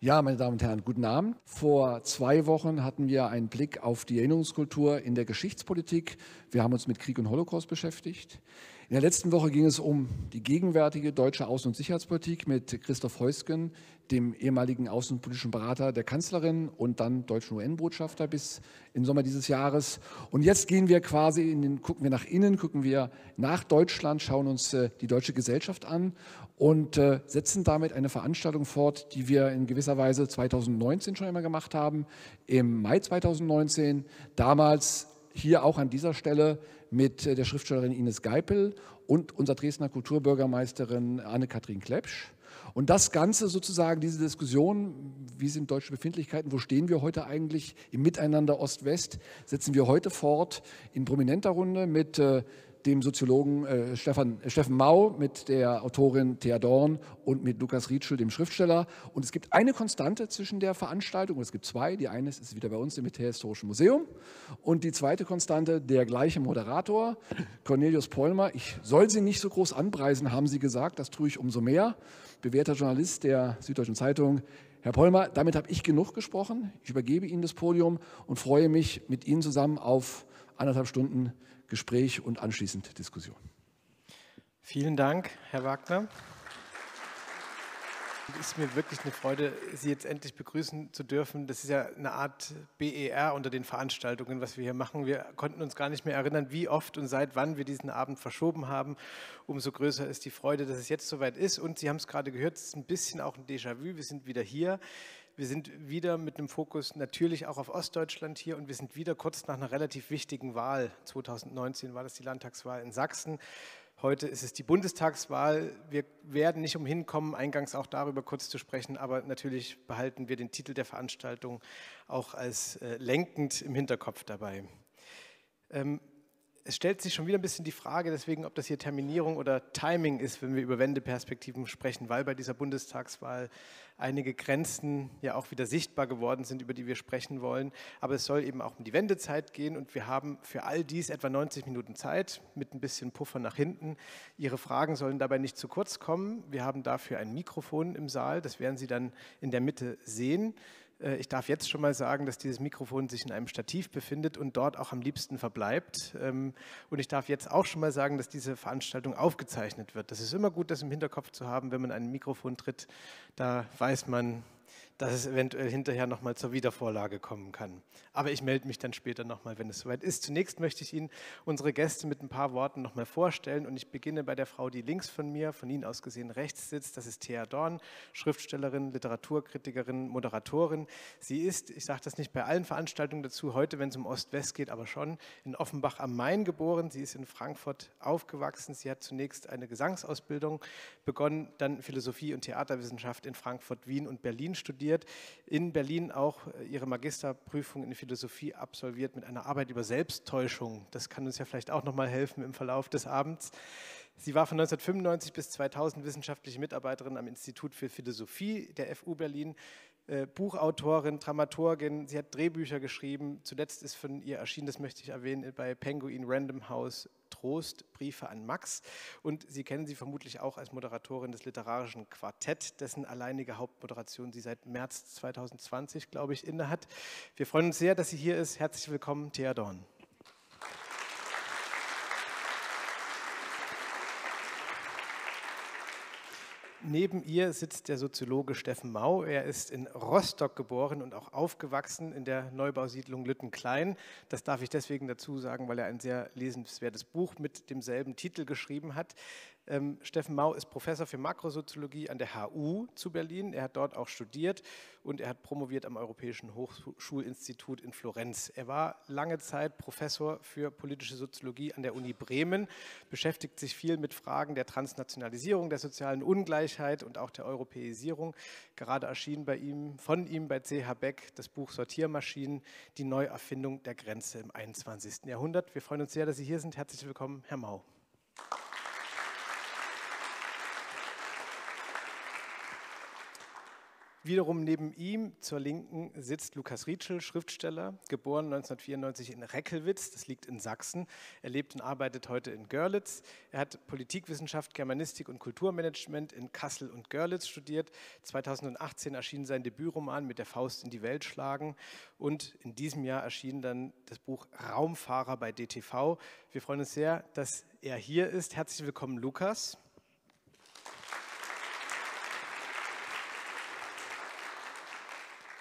Ja, meine Damen und Herren, guten Abend. Vor zwei Wochen hatten wir einen Blick auf die Erinnerungskultur in der Geschichtspolitik. Wir haben uns mit Krieg und Holocaust beschäftigt. In der letzten Woche ging es um die gegenwärtige deutsche Außen- und Sicherheitspolitik mit Christoph Heusgen, dem ehemaligen außenpolitischen Berater der Kanzlerin und dann deutschen UN-Botschafter bis im Sommer dieses Jahres. Und jetzt gehen wir quasi in den, gucken wir nach innen, gucken wir nach Deutschland, schauen uns äh, die deutsche Gesellschaft an und äh, setzen damit eine Veranstaltung fort, die wir in gewisser Weise 2019 schon einmal gemacht haben, im Mai 2019. Damals hier auch an dieser Stelle mit äh, der Schriftstellerin Ines Geipel und unserer Dresdner Kulturbürgermeisterin Anne-Kathrin Klepsch. Und das Ganze sozusagen, diese Diskussion, wie sind deutsche Befindlichkeiten, wo stehen wir heute eigentlich im Miteinander Ost-West, setzen wir heute fort in prominenter Runde mit äh, dem Soziologen äh, Stefan, äh, Steffen Mau, mit der Autorin Thea Dorn und mit Lukas Rietschel, dem Schriftsteller. Und es gibt eine Konstante zwischen der Veranstaltung, es gibt zwei. Die eine ist wieder bei uns im Militärhistorischen Museum. Und die zweite Konstante, der gleiche Moderator, Cornelius Pollmer. Ich soll sie nicht so groß anpreisen, haben sie gesagt. Das tue ich umso mehr. Bewährter Journalist der Süddeutschen Zeitung. Herr Pollmer, damit habe ich genug gesprochen. Ich übergebe Ihnen das Podium und freue mich mit Ihnen zusammen auf anderthalb Stunden Gespräch und anschließend Diskussion. Vielen Dank, Herr Wagner. Es ist mir wirklich eine Freude, Sie jetzt endlich begrüßen zu dürfen. Das ist ja eine Art BER unter den Veranstaltungen, was wir hier machen. Wir konnten uns gar nicht mehr erinnern, wie oft und seit wann wir diesen Abend verschoben haben. Umso größer ist die Freude, dass es jetzt soweit ist. Und Sie haben es gerade gehört, es ist ein bisschen auch ein Déjà-vu. Wir sind wieder hier. Wir sind wieder mit einem Fokus natürlich auch auf Ostdeutschland hier und wir sind wieder kurz nach einer relativ wichtigen Wahl. 2019 war das die Landtagswahl in Sachsen. Heute ist es die Bundestagswahl. Wir werden nicht umhin kommen, eingangs auch darüber kurz zu sprechen, aber natürlich behalten wir den Titel der Veranstaltung auch als äh, lenkend im Hinterkopf dabei. Ähm, es stellt sich schon wieder ein bisschen die Frage, deswegen, ob das hier Terminierung oder Timing ist, wenn wir über Wendeperspektiven sprechen, weil bei dieser Bundestagswahl einige Grenzen ja auch wieder sichtbar geworden sind, über die wir sprechen wollen. Aber es soll eben auch um die Wendezeit gehen und wir haben für all dies etwa 90 Minuten Zeit mit ein bisschen Puffer nach hinten. Ihre Fragen sollen dabei nicht zu kurz kommen. Wir haben dafür ein Mikrofon im Saal, das werden Sie dann in der Mitte sehen. Äh, ich darf jetzt schon mal sagen, dass dieses Mikrofon sich in einem Stativ befindet und dort auch am liebsten verbleibt. Ähm, und ich darf jetzt auch schon mal sagen, dass diese Veranstaltung aufgezeichnet wird. Das ist immer gut, das im Hinterkopf zu haben, wenn man ein Mikrofon tritt. Da weiß man, dass es eventuell hinterher nochmal zur Wiedervorlage kommen kann. Aber ich melde mich dann später nochmal, wenn es soweit ist. Zunächst möchte ich Ihnen unsere Gäste mit ein paar Worten nochmal vorstellen und ich beginne bei der Frau, die links von mir, von Ihnen aus gesehen rechts sitzt. Das ist Thea Dorn, Schriftstellerin, Literaturkritikerin, Moderatorin. Sie ist, ich sage das nicht bei allen Veranstaltungen dazu, heute, wenn es um Ost-West geht, aber schon in Offenbach am Main geboren. Sie ist in Frankfurt aufgewachsen. Sie hat zunächst eine Gesangsausbildung begonnen, dann Philosophie und Theaterwissenschaft in Frankfurt, Wien und Berlin studiert studiert, in Berlin auch äh, ihre Magisterprüfung in Philosophie absolviert mit einer Arbeit über Selbsttäuschung. Das kann uns ja vielleicht auch nochmal helfen im Verlauf des Abends. Sie war von 1995 bis 2000 wissenschaftliche Mitarbeiterin am Institut für Philosophie der FU Berlin, äh, Buchautorin, Dramaturgin. Sie hat Drehbücher geschrieben. Zuletzt ist von ihr erschienen, das möchte ich erwähnen, bei Penguin Random House Trost, Briefe an Max. Und Sie kennen sie vermutlich auch als Moderatorin des literarischen Quartett, dessen alleinige Hauptmoderation sie seit März 2020, glaube ich, innehat. Wir freuen uns sehr, dass sie hier ist. Herzlich willkommen, Thea Dorn. Neben ihr sitzt der Soziologe Steffen Mau. Er ist in Rostock geboren und auch aufgewachsen in der Neubausiedlung Lüttenklein. Das darf ich deswegen dazu sagen, weil er ein sehr lesenswertes Buch mit demselben Titel geschrieben hat. Ähm, Steffen Mau ist Professor für Makrosoziologie an der HU zu Berlin. Er hat dort auch studiert und er hat promoviert am Europäischen Hochschulinstitut in Florenz. Er war lange Zeit Professor für politische Soziologie an der Uni Bremen, beschäftigt sich viel mit Fragen der Transnationalisierung, der sozialen Ungleichheit und auch der Europäisierung. Gerade erschien bei ihm, von ihm bei CH Beck das Buch Sortiermaschinen, die Neuerfindung der Grenze im 21. Jahrhundert. Wir freuen uns sehr, dass Sie hier sind. Herzlich willkommen, Herr Mau. Wiederum neben ihm zur Linken sitzt Lukas Rietschel, Schriftsteller, geboren 1994 in Reckelwitz, das liegt in Sachsen. Er lebt und arbeitet heute in Görlitz. Er hat Politikwissenschaft, Germanistik und Kulturmanagement in Kassel und Görlitz studiert. 2018 erschien sein Debütroman mit der Faust in die Welt schlagen und in diesem Jahr erschien dann das Buch Raumfahrer bei DTV. Wir freuen uns sehr, dass er hier ist. Herzlich willkommen, Lukas.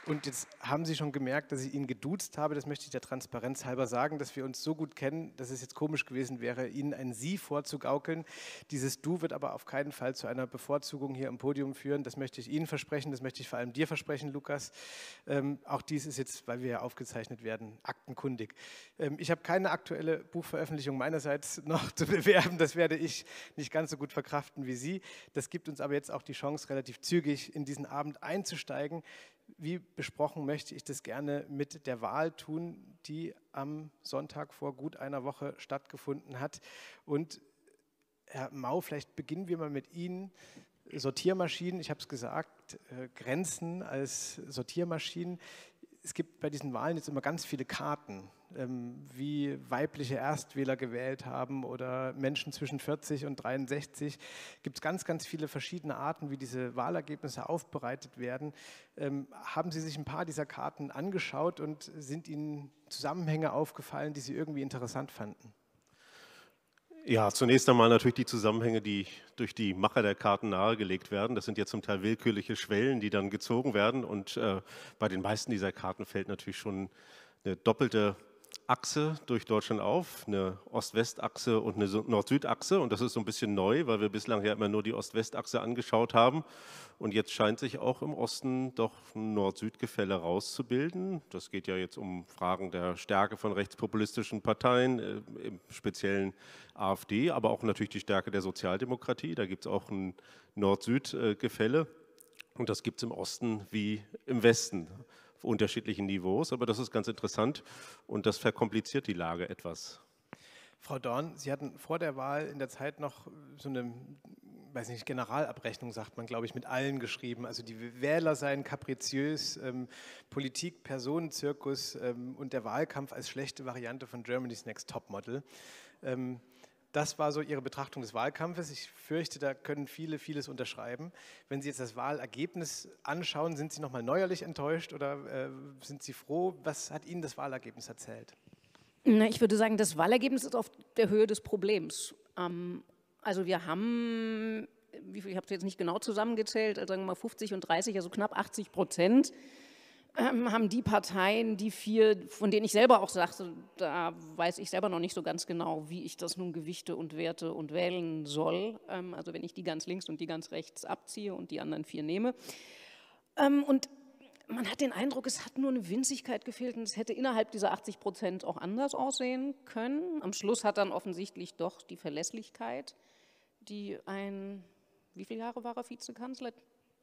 Und jetzt haben Sie schon gemerkt, dass ich ihn geduzt habe. Das möchte ich der Transparenz halber sagen, dass wir uns so gut kennen, dass es jetzt komisch gewesen wäre, Ihnen ein Sie vorzugaukeln. Dieses Du wird aber auf keinen Fall zu einer Bevorzugung hier im Podium führen. Das möchte ich Ihnen versprechen, das möchte ich vor allem dir versprechen, Lukas. Ähm, auch dies ist jetzt, weil wir ja aufgezeichnet werden, aktenkundig. Ähm, ich habe keine aktuelle Buchveröffentlichung meinerseits noch zu bewerben. Das werde ich nicht ganz so gut verkraften wie Sie. Das gibt uns aber jetzt auch die Chance, relativ zügig in diesen Abend einzusteigen wie besprochen, möchte ich das gerne mit der Wahl tun, die am Sonntag vor gut einer Woche stattgefunden hat. Und Herr Mau, vielleicht beginnen wir mal mit Ihnen. Sortiermaschinen, ich habe es gesagt, äh, Grenzen als Sortiermaschinen. Es gibt bei diesen Wahlen jetzt immer ganz viele Karten ähm, wie weibliche Erstwähler gewählt haben oder Menschen zwischen 40 und 63. Gibt es ganz, ganz viele verschiedene Arten, wie diese Wahlergebnisse aufbereitet werden. Ähm, haben Sie sich ein paar dieser Karten angeschaut und sind Ihnen Zusammenhänge aufgefallen, die Sie irgendwie interessant fanden? Ja, zunächst einmal natürlich die Zusammenhänge, die durch die Macher der Karten nahegelegt werden. Das sind ja zum Teil willkürliche Schwellen, die dann gezogen werden. Und äh, bei den meisten dieser Karten fällt natürlich schon eine doppelte Achse durch Deutschland auf, eine Ost-West-Achse und eine Nord-Süd-Achse. Und das ist so ein bisschen neu, weil wir bislang ja immer nur die Ost-West-Achse angeschaut haben. Und jetzt scheint sich auch im Osten doch ein Nord-Süd-Gefälle rauszubilden. Das geht ja jetzt um Fragen der Stärke von rechtspopulistischen Parteien, äh, im speziellen AfD, aber auch natürlich die Stärke der Sozialdemokratie. Da gibt es auch ein Nord-Süd-Gefälle. Und das gibt es im Osten wie im Westen auf unterschiedlichen Niveaus, aber das ist ganz interessant und das verkompliziert die Lage etwas. Frau Dorn, Sie hatten vor der Wahl in der Zeit noch so eine, weiß nicht, Generalabrechnung, sagt man, glaube ich, mit allen geschrieben. Also die Wähler seien kapriziös, ähm, Politik, Personenzirkus ähm, und der Wahlkampf als schlechte Variante von Germany's Next Topmodel. Ähm, das war so Ihre Betrachtung des Wahlkampfes. Ich fürchte, da können viele vieles unterschreiben. Wenn Sie jetzt das Wahlergebnis anschauen, sind Sie nochmal neuerlich enttäuscht oder äh, sind Sie froh? Was hat Ihnen das Wahlergebnis erzählt? Na, ich würde sagen, das Wahlergebnis ist auf der Höhe des Problems. Ähm, also wir haben, ich habe es jetzt nicht genau zusammengezählt, also sagen wir mal 50 und 30, also knapp 80 Prozent ähm, haben die Parteien, die vier, von denen ich selber auch sagte, da weiß ich selber noch nicht so ganz genau, wie ich das nun gewichte und werte und wählen soll. Ähm, also wenn ich die ganz links und die ganz rechts abziehe und die anderen vier nehme. Ähm, und man hat den Eindruck, es hat nur eine Winzigkeit gefehlt und es hätte innerhalb dieser 80 Prozent auch anders aussehen können. Am Schluss hat dann offensichtlich doch die Verlässlichkeit, die ein, wie viele Jahre war er Vizekanzler?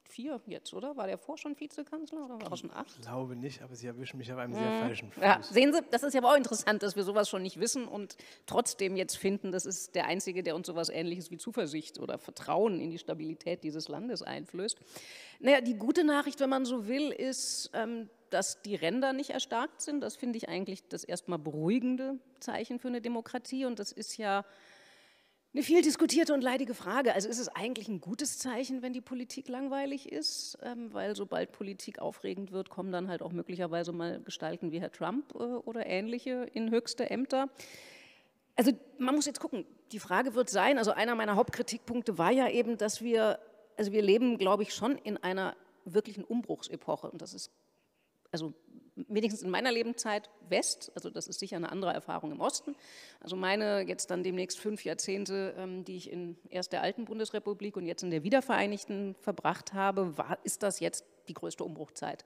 Vier jetzt, oder? War der vor schon Vizekanzler oder war er schon acht? Ich glaube nicht, aber Sie erwischen mich auf einem sehr falschen Fuß. Ja, sehen Sie, das ist ja auch interessant, dass wir sowas schon nicht wissen und trotzdem jetzt finden, das ist der Einzige, der uns sowas Ähnliches wie Zuversicht oder Vertrauen in die Stabilität dieses Landes einflößt. Naja, die gute Nachricht, wenn man so will, ist, ähm, dass die Ränder nicht erstarkt sind. Das finde ich eigentlich das erstmal beruhigende Zeichen für eine Demokratie und das ist ja eine viel diskutierte und leidige Frage. Also ist es eigentlich ein gutes Zeichen, wenn die Politik langweilig ist? Ähm, weil sobald Politik aufregend wird, kommen dann halt auch möglicherweise mal Gestalten wie Herr Trump äh, oder ähnliche in höchste Ämter. Also man muss jetzt gucken, die Frage wird sein, also einer meiner Hauptkritikpunkte war ja eben, dass wir, also wir leben, glaube ich, schon in einer wirklichen Umbruchsepoche und das ist also wenigstens in meiner Lebenszeit West, also das ist sicher eine andere Erfahrung im Osten. Also meine jetzt dann demnächst fünf Jahrzehnte, ähm, die ich in erst der alten Bundesrepublik und jetzt in der wiedervereinigten verbracht habe, war, ist das jetzt die größte Umbruchzeit.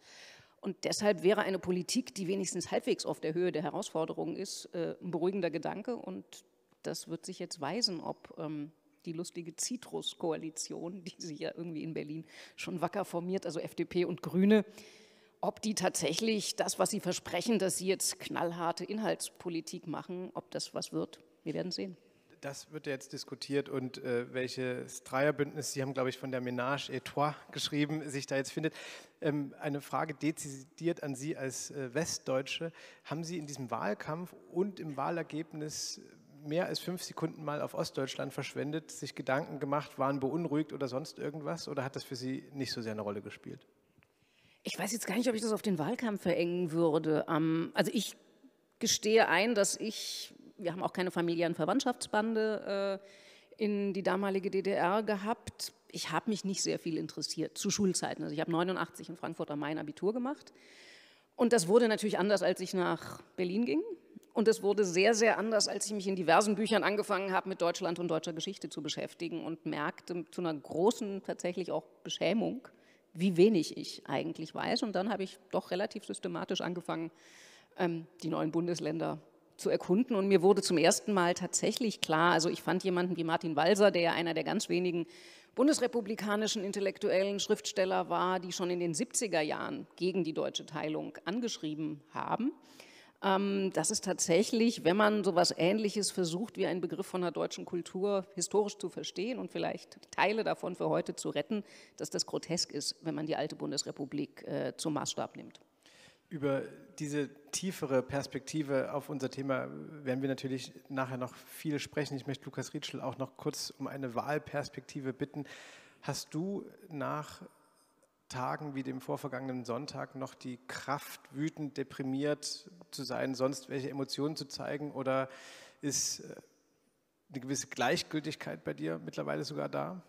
Und deshalb wäre eine Politik, die wenigstens halbwegs auf der Höhe der Herausforderungen ist, äh, ein beruhigender Gedanke. Und das wird sich jetzt weisen, ob ähm, die lustige Citrus-Koalition, die sich ja irgendwie in Berlin schon wacker formiert, also FDP und Grüne, ob die tatsächlich das, was sie versprechen, dass sie jetzt knallharte Inhaltspolitik machen, ob das was wird. Wir werden sehen. das wird jetzt diskutiert und äh, welches Dreierbündnis, Sie haben, glaube ich, von der Ménage et Trois geschrieben, sich da jetzt findet. Ähm, eine Frage dezidiert an Sie als äh, Westdeutsche. Haben Sie in diesem Wahlkampf und im Wahlergebnis mehr als fünf Sekunden mal auf Ostdeutschland verschwendet, sich Gedanken gemacht, waren beunruhigt oder sonst irgendwas? Oder hat das für Sie nicht so sehr eine Rolle gespielt? Ich weiß jetzt gar nicht, ob ich das auf den Wahlkampf verengen würde. Ähm, also ich gestehe ein, dass ich, wir haben auch keine Familien- Verwandtschaftsbande äh, in die damalige DDR gehabt. Ich habe mich nicht sehr viel interessiert zu Schulzeiten. Also ich habe 89 in Frankfurt am Main Abitur gemacht. Und das wurde natürlich anders, als ich nach Berlin ging. Und es wurde sehr, sehr anders, als ich mich in diversen Büchern angefangen habe, mit Deutschland und deutscher Geschichte zu beschäftigen und merkte zu einer großen tatsächlich auch Beschämung, wie wenig ich eigentlich weiß. Und dann habe ich doch relativ systematisch angefangen, ähm, die neuen Bundesländer zu erkunden. Und mir wurde zum ersten Mal tatsächlich klar, also ich fand jemanden wie Martin Walser, der ja einer der ganz wenigen bundesrepublikanischen intellektuellen Schriftsteller war, die schon in den 70er Jahren gegen die deutsche Teilung angeschrieben haben. Ähm, das ist tatsächlich, wenn man so etwas Ähnliches versucht, wie einen Begriff von der deutschen Kultur historisch zu verstehen und vielleicht Teile davon für heute zu retten, dass das grotesk ist, wenn man die alte Bundesrepublik äh, zum Maßstab nimmt. Über diese tiefere Perspektive auf unser Thema werden wir natürlich nachher noch viel sprechen. Ich möchte Lukas Rietschel auch noch kurz um eine Wahlperspektive bitten. Hast du nach Tagen wie dem vorvergangenen Sonntag noch die Kraft, wütend, deprimiert zu sein, sonst welche Emotionen zu zeigen? Oder ist äh, eine gewisse Gleichgültigkeit bei dir mittlerweile sogar da?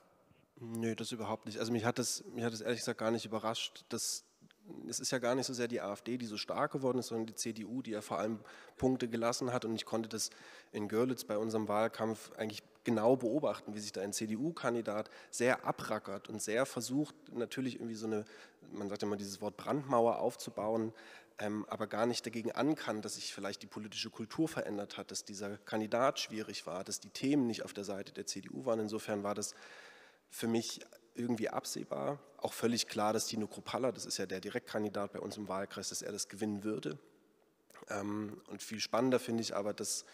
Nö, das überhaupt nicht. Also mich hat das, mich hat das ehrlich gesagt gar nicht überrascht, dass es ist ja gar nicht so sehr die AfD, die so stark geworden ist, sondern die CDU, die ja vor allem Punkte gelassen hat. Und ich konnte das in Görlitz bei unserem Wahlkampf eigentlich genau beobachten, wie sich da ein CDU-Kandidat sehr abrackert und sehr versucht, natürlich irgendwie so eine, man sagt ja immer dieses Wort Brandmauer aufzubauen, ähm, aber gar nicht dagegen ankann, dass sich vielleicht die politische Kultur verändert hat, dass dieser Kandidat schwierig war, dass die Themen nicht auf der Seite der CDU waren. Insofern war das für mich irgendwie absehbar. Auch völlig klar, dass Tino Kruppalla, das ist ja der Direktkandidat bei uns im Wahlkreis, dass er das gewinnen würde. Ähm, und viel spannender finde ich aber, dass,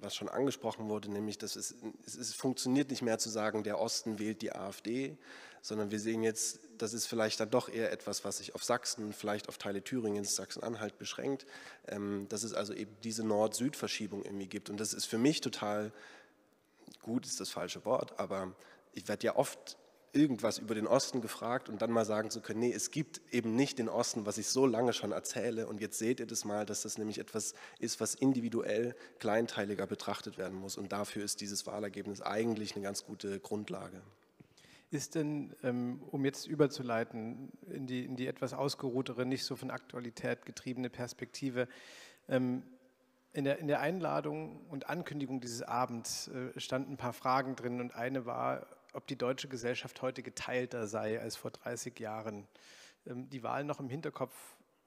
was schon angesprochen wurde, nämlich, dass es, es funktioniert nicht mehr zu sagen, der Osten wählt die AfD, sondern wir sehen jetzt, das ist vielleicht dann doch eher etwas, was sich auf Sachsen, vielleicht auf Teile Thüringens, Sachsen-Anhalt beschränkt, ähm, dass es also eben diese Nord-Süd-Verschiebung irgendwie gibt. Und das ist für mich total, gut ist das falsche Wort, aber ich werde ja oft irgendwas über den Osten gefragt und dann mal sagen zu können, nee, es gibt eben nicht den Osten, was ich so lange schon erzähle und jetzt seht ihr das mal, dass das nämlich etwas ist, was individuell kleinteiliger betrachtet werden muss und dafür ist dieses Wahlergebnis eigentlich eine ganz gute Grundlage. Ist denn, ähm, um jetzt überzuleiten in die, in die etwas ausgeruhtere, nicht so von Aktualität getriebene Perspektive, ähm, in der, in der, Einladung und Ankündigung dieses Abends äh, standen ein paar Fragen drin und eine war, ob die deutsche Gesellschaft heute geteilter sei als vor 30 Jahren. Ähm, die Wahl noch im Hinterkopf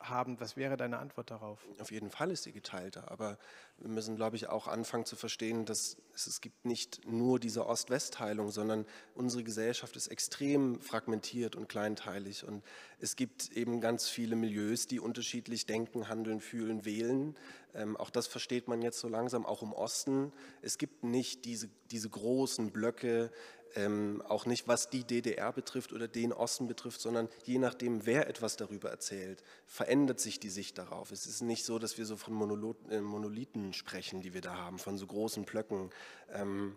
haben. Was wäre deine Antwort darauf? Auf jeden Fall ist sie geteilter, aber wir müssen, glaube ich, auch anfangen zu verstehen, dass es, es gibt nicht nur diese Ost-West-Teilung, sondern unsere Gesellschaft ist extrem fragmentiert und kleinteilig und es gibt eben ganz viele Milieus, die unterschiedlich denken, handeln, fühlen, wählen. Ähm, auch das versteht man jetzt so langsam, auch im Osten. Es gibt nicht diese, diese großen Blöcke, ähm, auch nicht was die DDR betrifft oder den Osten betrifft, sondern je nachdem, wer etwas darüber erzählt, verändert sich die Sicht darauf. Es ist nicht so, dass wir so von äh, Monolithen sprechen, die wir da haben, von so großen Blöcken. Ähm,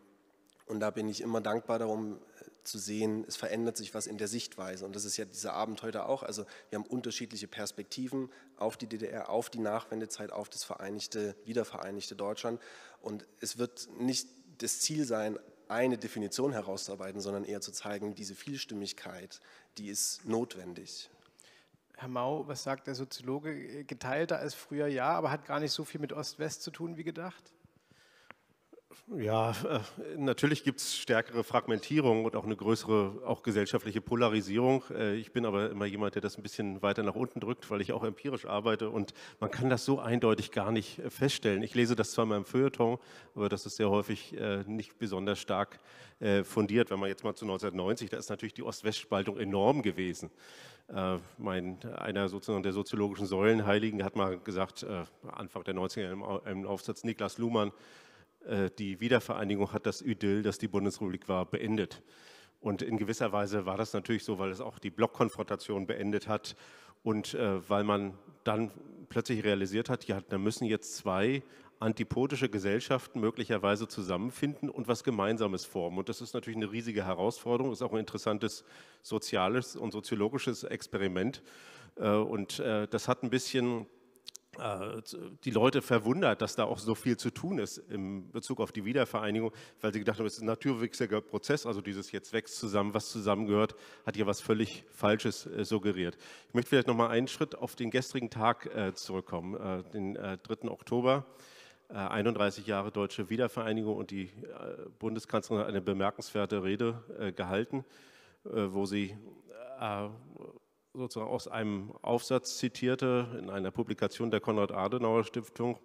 und da bin ich immer dankbar darum äh, zu sehen, es verändert sich was in der Sichtweise. Und das ist ja dieser Abend heute auch. Also wir haben unterschiedliche Perspektiven auf die DDR, auf die Nachwendezeit, auf das vereinigte, wiedervereinigte Deutschland. Und es wird nicht das Ziel sein, eine Definition herauszuarbeiten, sondern eher zu zeigen, diese Vielstimmigkeit, die ist notwendig. Herr Mau, was sagt der Soziologe? Geteilter als früher ja, aber hat gar nicht so viel mit Ost-West zu tun wie gedacht? Ja, äh, natürlich gibt es stärkere Fragmentierung und auch eine größere, auch gesellschaftliche Polarisierung. Äh, ich bin aber immer jemand, der das ein bisschen weiter nach unten drückt, weil ich auch empirisch arbeite und man kann das so eindeutig gar nicht äh, feststellen. Ich lese das zwar mal im Feuilleton, aber das ist sehr häufig nicht besonders stark fundiert. Wenn man jetzt mal zu 1990, da ist natürlich die Ost-West-Spaltung enorm gewesen. Mein, einer sozusagen der soziologischen Säulenheiligen hat mal gesagt, Anfang der 90er im Aufsatz Niklas Luhmann, die Wiedervereinigung hat das Idyll, das die Bundesrepublik war, beendet. Und in gewisser Weise war das natürlich so, weil es auch die Blockkonfrontation beendet hat und äh, weil man dann plötzlich realisiert hat, ja, da müssen jetzt zwei antipodische Gesellschaften möglicherweise zusammenfinden und was Gemeinsames formen. Und das ist natürlich eine riesige Herausforderung, ist auch ein interessantes soziales und soziologisches Experiment. Äh, und äh, das hat ein bisschen äh, die Leute verwundert, dass da auch so viel zu tun ist in Bezug auf die Wiedervereinigung, weil sie gedacht haben, es ist ein naturwüchsiger Prozess, also dieses jetzt wächst zusammen, was zusammengehört, hat ja was völlig Falsches äh, suggeriert. Ich möchte vielleicht noch mal einen Schritt auf den gestrigen Tag äh, zurückkommen, den 3. Oktober. 31 Jahre deutsche Wiedervereinigung und die Bundeskanzlerin hat eine bemerkenswerte Rede gehalten, wo sie sozusagen aus einem Aufsatz zitierte in einer Publikation der Konrad-Adenauer-Stiftung,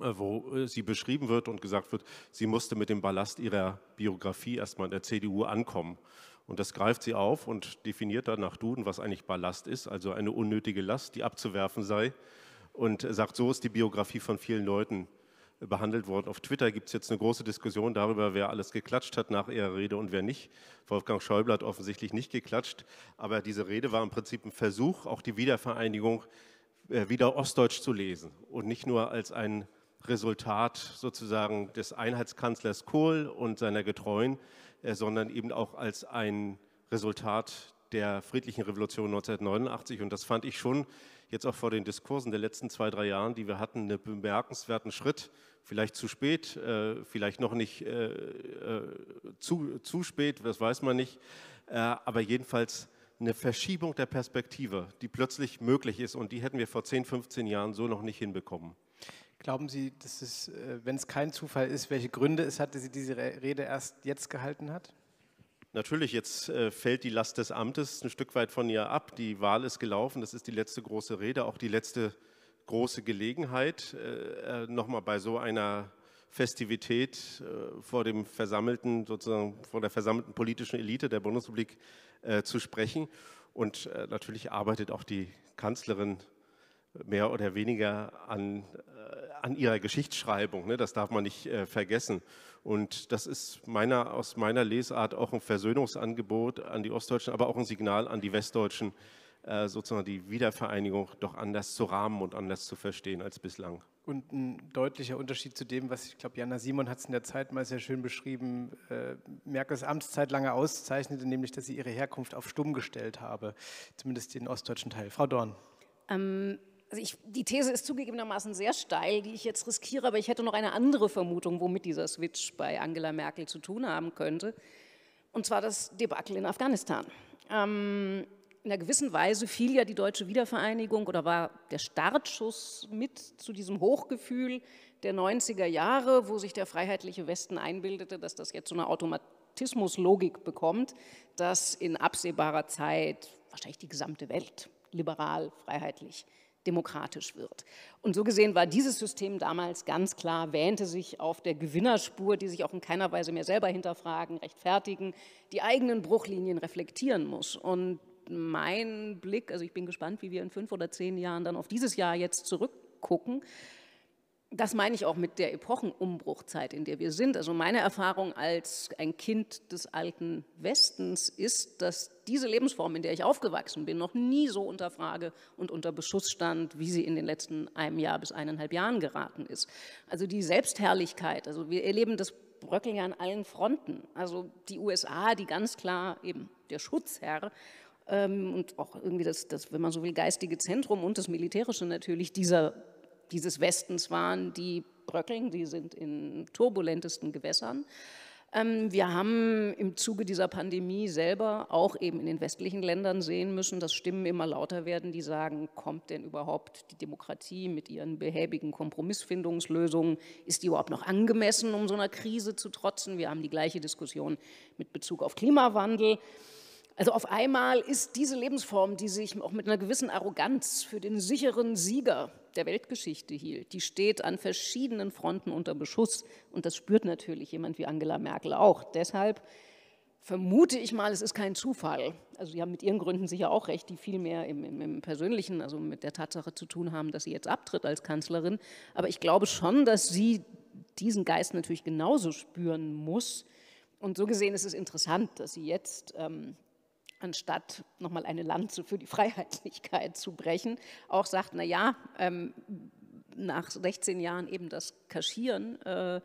äh, wo äh, sie beschrieben wird und gesagt wird, sie musste mit dem Ballast ihrer Biografie erstmal in der CDU ankommen. Und das greift sie auf und definiert dann nach Duden, was eigentlich Ballast ist, also eine unnötige Last, die abzuwerfen sei. Und sagt, so ist die Biografie von vielen Leuten behandelt worden. Auf Twitter gibt es jetzt eine große Diskussion darüber, wer alles geklatscht hat nach ihrer Rede und wer nicht. Wolfgang Schäuble hat offensichtlich nicht geklatscht, aber diese Rede war im Prinzip ein Versuch, auch die Wiedervereinigung äh, wieder ostdeutsch zu lesen und nicht nur als ein Resultat sozusagen des Einheitskanzlers Kohl und seiner Getreuen, äh, sondern eben auch als ein Resultat der friedlichen Revolution 1989. Und das fand ich schon jetzt auch vor den Diskursen der letzten zwei, drei Jahren, die wir hatten, einen bemerkenswerten Schritt. Vielleicht zu spät, äh, vielleicht noch nicht äh, äh, zu, zu spät, das weiß man nicht. aber jedenfalls eine Verschiebung der Perspektive, die plötzlich möglich ist und die hätten wir vor 10, 15 Jahren so noch nicht hinbekommen. Glauben Sie, dass es, wenn es kein Zufall ist, welche Gründe es hat, dass sie diese Rede erst jetzt gehalten hat? Natürlich, jetzt äh, fällt die Last des Amtes ein Stück weit von ihr ab. Die Wahl ist gelaufen, das ist die letzte große Rede, auch die letzte große Gelegenheit, äh, äh nochmal bei so einer Festivität vor dem versammelten, sozusagen vor der versammelten politischen Elite der Bundesrepublik zu sprechen. Und natürlich arbeitet auch die Kanzlerin mehr oder weniger an, an ihrer Geschichtsschreibung. Ne? Das darf man nicht vergessen. Und das ist meiner, aus meiner Lesart auch ein Versöhnungsangebot an die Ostdeutschen, aber auch ein Signal an die Westdeutschen, äh, sozusagen die Wiedervereinigung doch anders zu rahmen und anders zu verstehen als bislang. Und ein deutlicher Unterschied zu dem, was ich glaube, Jana Simon hat es in der Zeit mal sehr schön beschrieben, äh, Merkels Amtszeit lange auszeichnete, nämlich, dass sie ihre Herkunft auf stumm gestellt habe, zumindest den ostdeutschen Teil. Frau Dorn. Ähm also ich, die These ist zugegebenermaßen sehr steil, die ich jetzt riskiere, aber ich hätte noch eine andere Vermutung, womit dieser Switch bei Angela Merkel zu tun haben könnte. Und zwar das Debakel in Afghanistan. Ähm, in einer gewissen Weise fiel ja die deutsche Wiedervereinigung oder war der Startschuss mit zu diesem Hochgefühl der 90er Jahre, wo sich der freiheitliche Westen einbildete, dass das jetzt so eine Automatismuslogik bekommt, dass in absehbarer Zeit wahrscheinlich die gesamte Welt liberal, freiheitlich demokratisch wird. Und so gesehen war dieses System damals ganz klar, wähnte sich auf der Gewinnerspur, die sich auch in keiner Weise mehr selber hinterfragen, rechtfertigen, die eigenen Bruchlinien reflektieren muss. Und mein Blick, also ich bin gespannt, wie wir in fünf oder zehn Jahren dann auf dieses Jahr jetzt zurückgucken, das meine ich auch mit der Epochenumbruchzeit, in der wir sind. Also meine Erfahrung als ein Kind des alten Westens ist, dass diese Lebensform, in der ich aufgewachsen bin, noch nie so unter Frage und unter Beschuss stand, wie sie in den letzten einem Jahr bis eineinhalb Jahren geraten ist. Also die Selbstherrlichkeit, also wir erleben das Bröckeln ja an allen Fronten. Also die USA, die ganz klar eben der Schutzherr ähm, und auch irgendwie das, das, wenn man so will, geistige Zentrum und das Militärische natürlich dieser dieses Westens waren, die bröckeln, die sind in turbulentesten Gewässern. Ähm, wir haben im Zuge dieser Pandemie selber auch eben in den westlichen Ländern sehen müssen, dass Stimmen immer lauter werden, die sagen, kommt denn überhaupt die Demokratie mit ihren behäbigen Kompromissfindungslösungen, ist die überhaupt noch angemessen, um so einer Krise zu trotzen? Wir haben die gleiche Diskussion mit Bezug auf Klimawandel. Also auf einmal ist diese Lebensform, die sich auch mit einer gewissen Arroganz für den sicheren Sieger der Weltgeschichte hielt, die steht an verschiedenen Fronten unter Beschuss. Und das spürt natürlich jemand wie Angela Merkel auch. Deshalb vermute ich mal, es ist kein Zufall. Also Sie haben mit Ihren Gründen sicher auch recht, die viel mehr im, im, im, Persönlichen, also mit der Tatsache zu tun haben, dass sie jetzt abtritt als Kanzlerin. Aber ich glaube schon, dass sie diesen Geist natürlich genauso spüren muss. Und so gesehen ist es interessant, dass sie jetzt, ähm, anstatt nochmal eine Lanze für die Freiheitlichkeit zu brechen, auch sagt, naja, ähm, nach 16 Jahren eben das Kaschieren, äh,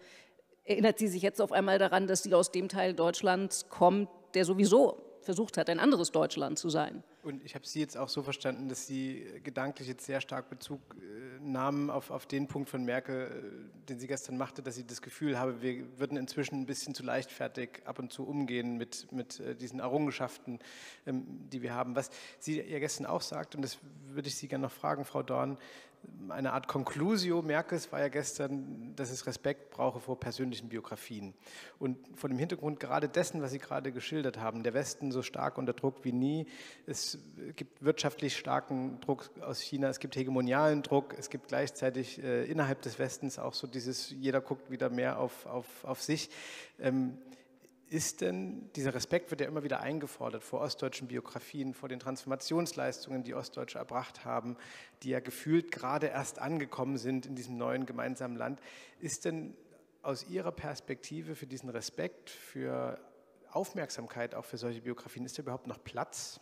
erinnert sie sich jetzt auf einmal daran, dass sie aus dem Teil Deutschlands kommt, der sowieso versucht hat, ein anderes Deutschland zu sein. Und ich habe Sie jetzt auch so verstanden, dass Sie gedanklich jetzt sehr stark Bezug äh, nahmen auf, auf den Punkt von Merkel, äh, den sie gestern machte, dass sie das Gefühl habe, wir würden inzwischen ein bisschen zu leichtfertig ab und zu umgehen mit, mit äh, diesen Errungenschaften, ähm, die wir haben. Was sie ja gestern auch sagt, und das würde ich Sie gerne noch fragen, Frau Dorn, eine Art Conclusio Merkels war ja gestern, dass es Respekt brauche vor persönlichen Biografien. Und vor dem Hintergrund gerade dessen, was Sie gerade geschildert haben, der Westen so stark unter Druck wie nie, es gibt wirtschaftlich starken Druck aus China, es gibt hegemonialen Druck, es gibt gleichzeitig äh, innerhalb des Westens auch so dieses, jeder guckt wieder mehr auf, auf, auf sich. Ähm, ist denn, dieser Respekt wird ja immer wieder eingefordert vor ostdeutschen Biografien, vor den Transformationsleistungen, die Ostdeutsche erbracht haben, die ja gefühlt gerade erst angekommen sind in diesem neuen gemeinsamen Land. Ist denn aus Ihrer Perspektive für diesen Respekt, für Aufmerksamkeit auch für solche Biografien, ist da überhaupt noch Platz?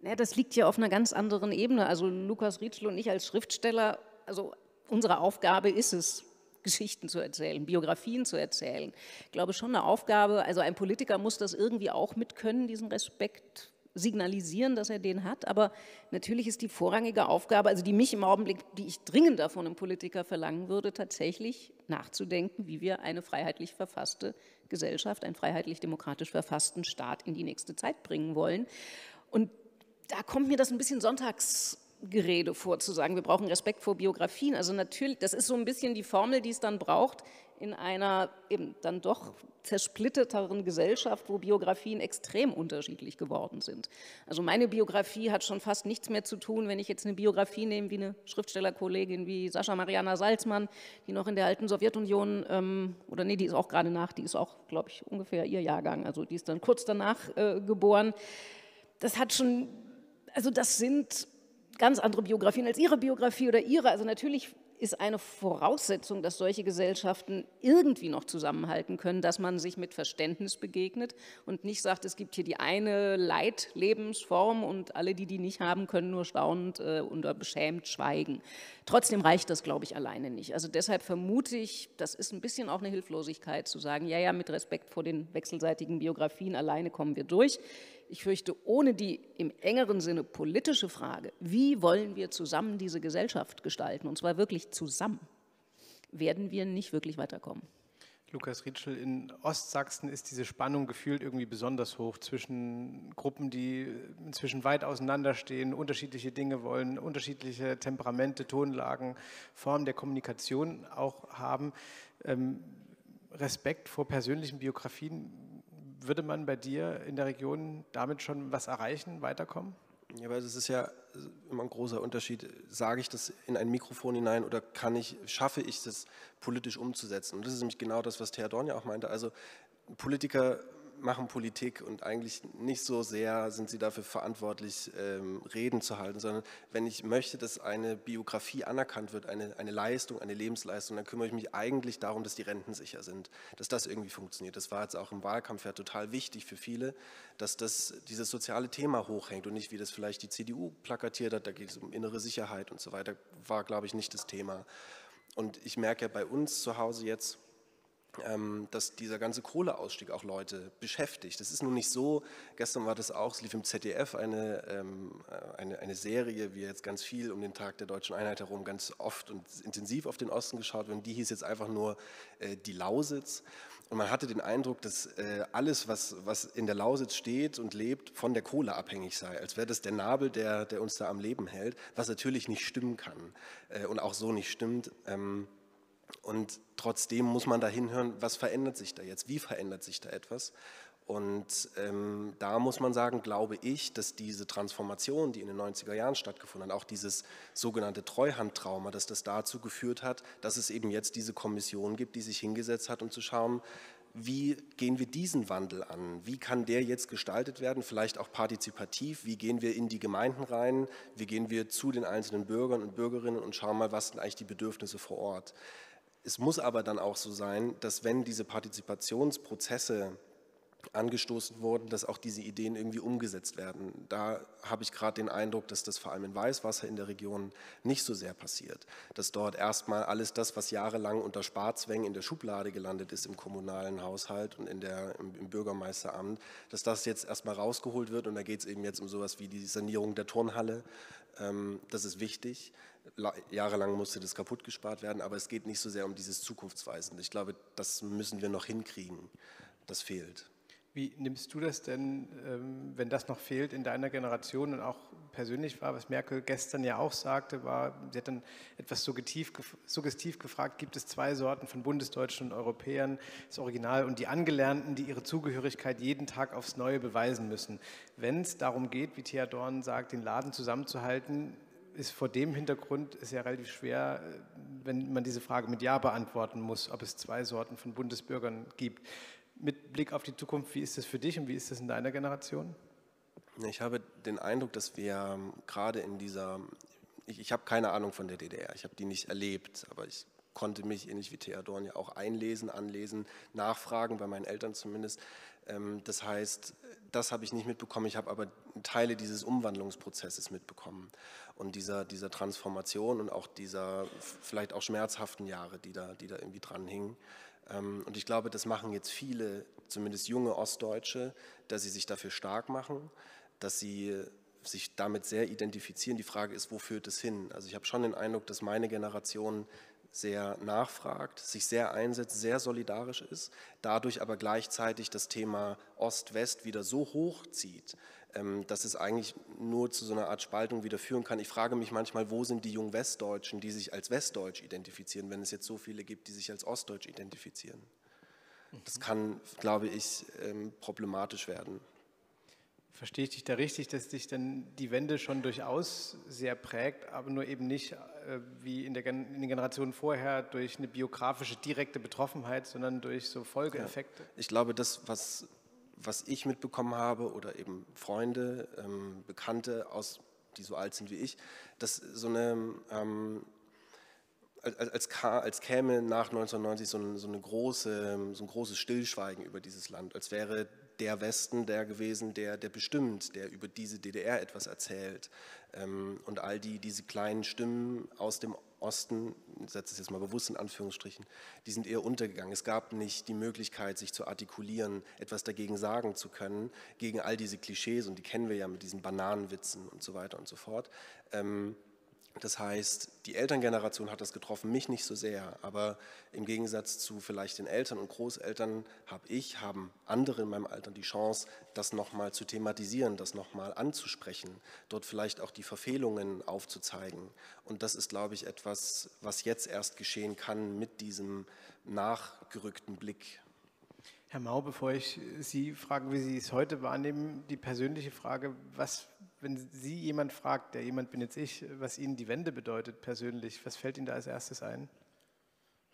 Ja, das liegt ja auf einer ganz anderen Ebene. Also Lukas Rietschel und ich als Schriftsteller, also unsere Aufgabe ist es, Geschichten zu erzählen, Biografien zu erzählen. Ich glaube schon eine Aufgabe, also ein Politiker muss das irgendwie auch mitkönnen, diesen Respekt signalisieren, dass er den hat. Aber natürlich ist die vorrangige Aufgabe, also die mich im Augenblick, die ich dringender von einem Politiker verlangen würde, tatsächlich nachzudenken, wie wir eine freiheitlich verfasste Gesellschaft, einen freiheitlich-demokratisch verfassten Staat in die nächste Zeit bringen wollen. Und da kommt mir das ein bisschen sonntags Gerede vorzusagen. Wir brauchen Respekt vor Biografien. Also natürlich, das ist so ein bisschen die Formel, die es dann braucht in einer eben dann doch zersplitterteren Gesellschaft, wo Biografien extrem unterschiedlich geworden sind. Also meine Biografie hat schon fast nichts mehr zu tun, wenn ich jetzt eine Biografie nehme wie eine Schriftstellerkollegin wie Sascha Mariana Salzmann, die noch in der alten Sowjetunion, ähm, oder nee, die ist auch gerade nach, die ist auch, glaube ich, ungefähr ihr Jahrgang, also die ist dann kurz danach äh, geboren. Das hat schon, also das sind ganz andere Biografien als Ihre Biografie oder Ihre. Also natürlich ist eine Voraussetzung, dass solche Gesellschaften irgendwie noch zusammenhalten können, dass man sich mit Verständnis begegnet und nicht sagt, es gibt hier die eine Leitlebensform und alle, die die nicht haben, können nur staunend äh, oder beschämt schweigen. Trotzdem reicht das, glaube ich, alleine nicht. Also deshalb vermute ich, das ist ein bisschen auch eine Hilflosigkeit zu sagen, ja, ja, mit Respekt vor den wechselseitigen Biografien alleine kommen wir durch. Ich fürchte, ohne die im engeren Sinne politische Frage, wie wollen wir zusammen diese Gesellschaft gestalten, und zwar wirklich zusammen, werden wir nicht wirklich weiterkommen. Lukas Rietschel, in Ostsachsen ist diese Spannung gefühlt irgendwie besonders hoch zwischen Gruppen, die inzwischen weit auseinanderstehen, unterschiedliche Dinge wollen, unterschiedliche Temperamente, Tonlagen, Formen der Kommunikation auch haben. Ähm, Respekt vor persönlichen Biografien würde man bei dir in der Region damit schon was erreichen, weiterkommen? Ja, weil es ist ja immer ein großer Unterschied. Sage ich das in ein Mikrofon hinein oder kann ich, schaffe ich es politisch umzusetzen? Und das ist nämlich genau das, was Theodor ja auch meinte. Also Politiker machen Politik und eigentlich nicht so sehr sind sie dafür verantwortlich, ähm, Reden zu halten, sondern wenn ich möchte, dass eine Biografie anerkannt wird, eine, eine Leistung, eine Lebensleistung, dann kümmere ich mich eigentlich darum, dass die Renten sicher sind, dass das irgendwie funktioniert. Das war jetzt auch im Wahlkampf ja total wichtig für viele, dass das, dieses soziale Thema hochhängt und nicht, wie das vielleicht die CDU plakatiert hat, da geht es um innere Sicherheit und so weiter, war, glaube ich, nicht das Thema. Und ich merke ja bei uns zu Hause jetzt, dass dieser ganze Kohleausstieg auch Leute beschäftigt. Das ist nun nicht so, gestern war das auch, es lief im ZDF eine, ähm, eine, eine Serie, wie jetzt ganz viel um den Tag der deutschen Einheit herum ganz oft und intensiv auf den Osten geschaut werden. Die hieß jetzt einfach nur äh, die Lausitz. Und man hatte den Eindruck, dass äh, alles, was, was in der Lausitz steht und lebt, von der Kohle abhängig sei. Als wäre das der Nabel, der, der uns da am Leben hält, was natürlich nicht stimmen kann äh, und auch so nicht stimmt. Ähm, und trotzdem muss man da hinhören, was verändert sich da jetzt, wie verändert sich da etwas. Und ähm, da muss man sagen, glaube ich, dass diese Transformation, die in den 90er Jahren stattgefunden hat, auch dieses sogenannte Treuhandtrauma, dass das dazu geführt hat, dass es eben jetzt diese Kommission gibt, die sich hingesetzt hat, um zu schauen, wie gehen wir diesen Wandel an? Wie kann der jetzt gestaltet werden? Vielleicht auch partizipativ. Wie gehen wir in die Gemeinden rein? Wie gehen wir zu den einzelnen Bürgern und Bürgerinnen und schauen mal, was sind eigentlich die Bedürfnisse vor Ort? Es muss aber dann auch so sein, dass wenn diese Partizipationsprozesse angestoßen wurden, dass auch diese Ideen irgendwie umgesetzt werden. Da habe ich gerade den Eindruck, dass das vor allem in Weißwasser in der Region nicht so sehr passiert. Dass dort erstmal alles das, was jahrelang unter Sparzwängen in der Schublade gelandet ist im kommunalen Haushalt und in der, im, im Bürgermeisteramt, dass das jetzt erstmal rausgeholt wird und da geht es eben jetzt um sowas wie die Sanierung der Turnhalle. Ähm, das ist wichtig. Jahrelang musste das kaputt gespart werden, aber es geht nicht so sehr um dieses Zukunftsweisende. Ich glaube, das müssen wir noch hinkriegen. Das fehlt. Wie nimmst du das denn, ähm, wenn das noch fehlt in deiner Generation und auch persönlich war, was Merkel gestern ja auch sagte, war, sie hat dann etwas suggestiv, suggestiv gefragt, gibt es zwei Sorten von Bundesdeutschen und Europäern, das Original und die Angelernten, die ihre Zugehörigkeit jeden Tag aufs Neue beweisen müssen. Wenn es darum geht, wie Thea Dorn sagt, den Laden zusammenzuhalten, ist vor dem Hintergrund ist ja relativ schwer, wenn man diese Frage mit Ja beantworten muss, ob es zwei Sorten von Bundesbürgern gibt mit Blick auf die Zukunft, wie ist das für dich und wie ist das in deiner Generation? Ich habe den Eindruck, dass wir ähm, gerade in dieser, ich, ich habe keine Ahnung von der DDR, ich habe die nicht erlebt, aber ich konnte mich, ähnlich wie Thea Dorn, ja auch einlesen, anlesen, nachfragen, bei meinen Eltern zumindest. Ähm, das heißt, das habe ich nicht mitbekommen, ich habe aber Teile dieses Umwandlungsprozesses mitbekommen und dieser, dieser Transformation und auch dieser vielleicht auch schmerzhaften Jahre, die da, die da irgendwie dran hingen. Ähm, und ich glaube, das machen jetzt viele, zumindest junge Ostdeutsche, dass sie sich dafür stark machen, dass sie sich damit sehr identifizieren. Die Frage ist, wo führt es hin? Also ich habe schon den Eindruck, dass meine Generation sehr nachfragt, sich sehr einsetzt, sehr solidarisch ist, dadurch aber gleichzeitig das Thema Ost-West wieder so hoch zieht, dass es eigentlich nur zu so einer Art Spaltung wieder führen kann. Ich frage mich manchmal, wo sind die jungen Westdeutschen, die sich als Westdeutsch identifizieren, wenn es jetzt so viele gibt, die sich als Ostdeutsch identifizieren. Das kann, glaube ich, ähm, problematisch werden. Verstehe ich dich da richtig, dass dich dann die Wende schon durchaus sehr prägt, aber nur eben nicht äh, wie in, der, in den Generationen vorher durch eine biografische direkte Betroffenheit, sondern durch so Folgeeffekte? Ja. Ich glaube, das, was was ich mitbekommen habe oder eben Freunde, ähm, Bekannte, aus, die so alt sind wie ich, dass so eine, ähm, als, als, als, käme nach 1990 so, ein, so, eine große, so ein großes Stillschweigen über dieses Land, als wäre der Westen der gewesen, der, der bestimmt, der über diese DDR etwas erzählt. Ähm, und all die, diese kleinen Stimmen aus dem Osten, ich setze es jetzt mal bewusst in Anführungsstrichen, die sind eher untergegangen. Es gab nicht die Möglichkeit, sich zu artikulieren, etwas dagegen sagen zu können, gegen all diese Klischees, und die kennen wir ja mit diesen Bananenwitzen und so weiter und so fort. Ähm, das heißt, die Elterngeneration hat das getroffen, mich nicht so sehr, aber im Gegensatz zu vielleicht den Eltern und Großeltern habe ich, haben andere in meinem Alter die Chance, das nochmal zu thematisieren, das nochmal anzusprechen, dort vielleicht auch die Verfehlungen aufzuzeigen. Und das ist, glaube ich, etwas, was jetzt erst geschehen kann mit diesem nachgerückten Blick. Herr Mau, bevor ich Sie frage, wie Sie es heute wahrnehmen, die persönliche Frage, was wenn Sie jemand fragt, der jemand bin jetzt ich, was Ihnen die Wende bedeutet persönlich, was fällt Ihnen da als erstes ein?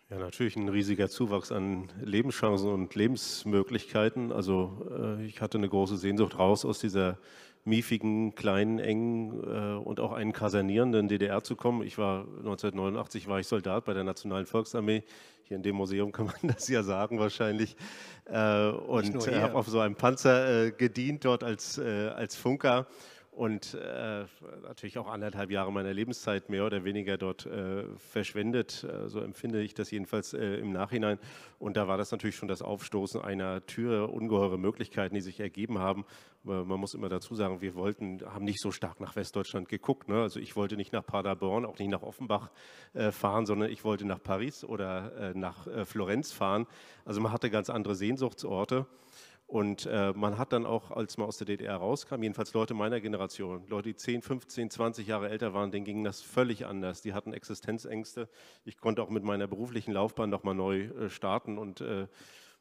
Ja, natürlich ein riesiger Zuwachs an Lebenschancen und Lebensmöglichkeiten. Also äh, ich hatte eine große Sehnsucht raus aus dieser miefigen, kleinen, engen äh, und auch einen kasernierenden DDR zu kommen. Ich war 1989 war ich Soldat bei der Nationalen Volksarmee. Hier in dem Museum kann man das ja sagen wahrscheinlich. Äh, und habe auf so einem Panzer gedient dort als, als Funker und äh, natürlich auch anderthalb Jahre meiner Lebenszeit mehr oder weniger dort äh, verschwendet. Äh, so empfinde ich das jedenfalls äh, im Nachhinein. Und da war das natürlich schon das Aufstoßen einer Türe, ungeheure Möglichkeiten, die sich ergeben haben. Aber man muss immer dazu sagen, wir wollten, haben nicht so stark nach Westdeutschland geguckt. Ne? Also ich wollte nicht nach Paderborn, auch nicht nach Offenbach äh, fahren, sondern ich wollte nach Paris oder äh, nach Florenz fahren. Also man hatte ganz andere Sehnsuchtsorte. Und äh, man hat dann auch, als man aus der DDR rauskam, jedenfalls Leute meiner Generation, Leute, die 10, 15, 20 Jahre älter waren, denen ging das völlig anders. Die hatten Existenzängste. Ich konnte auch mit meiner beruflichen Laufbahn nochmal neu äh, starten und äh,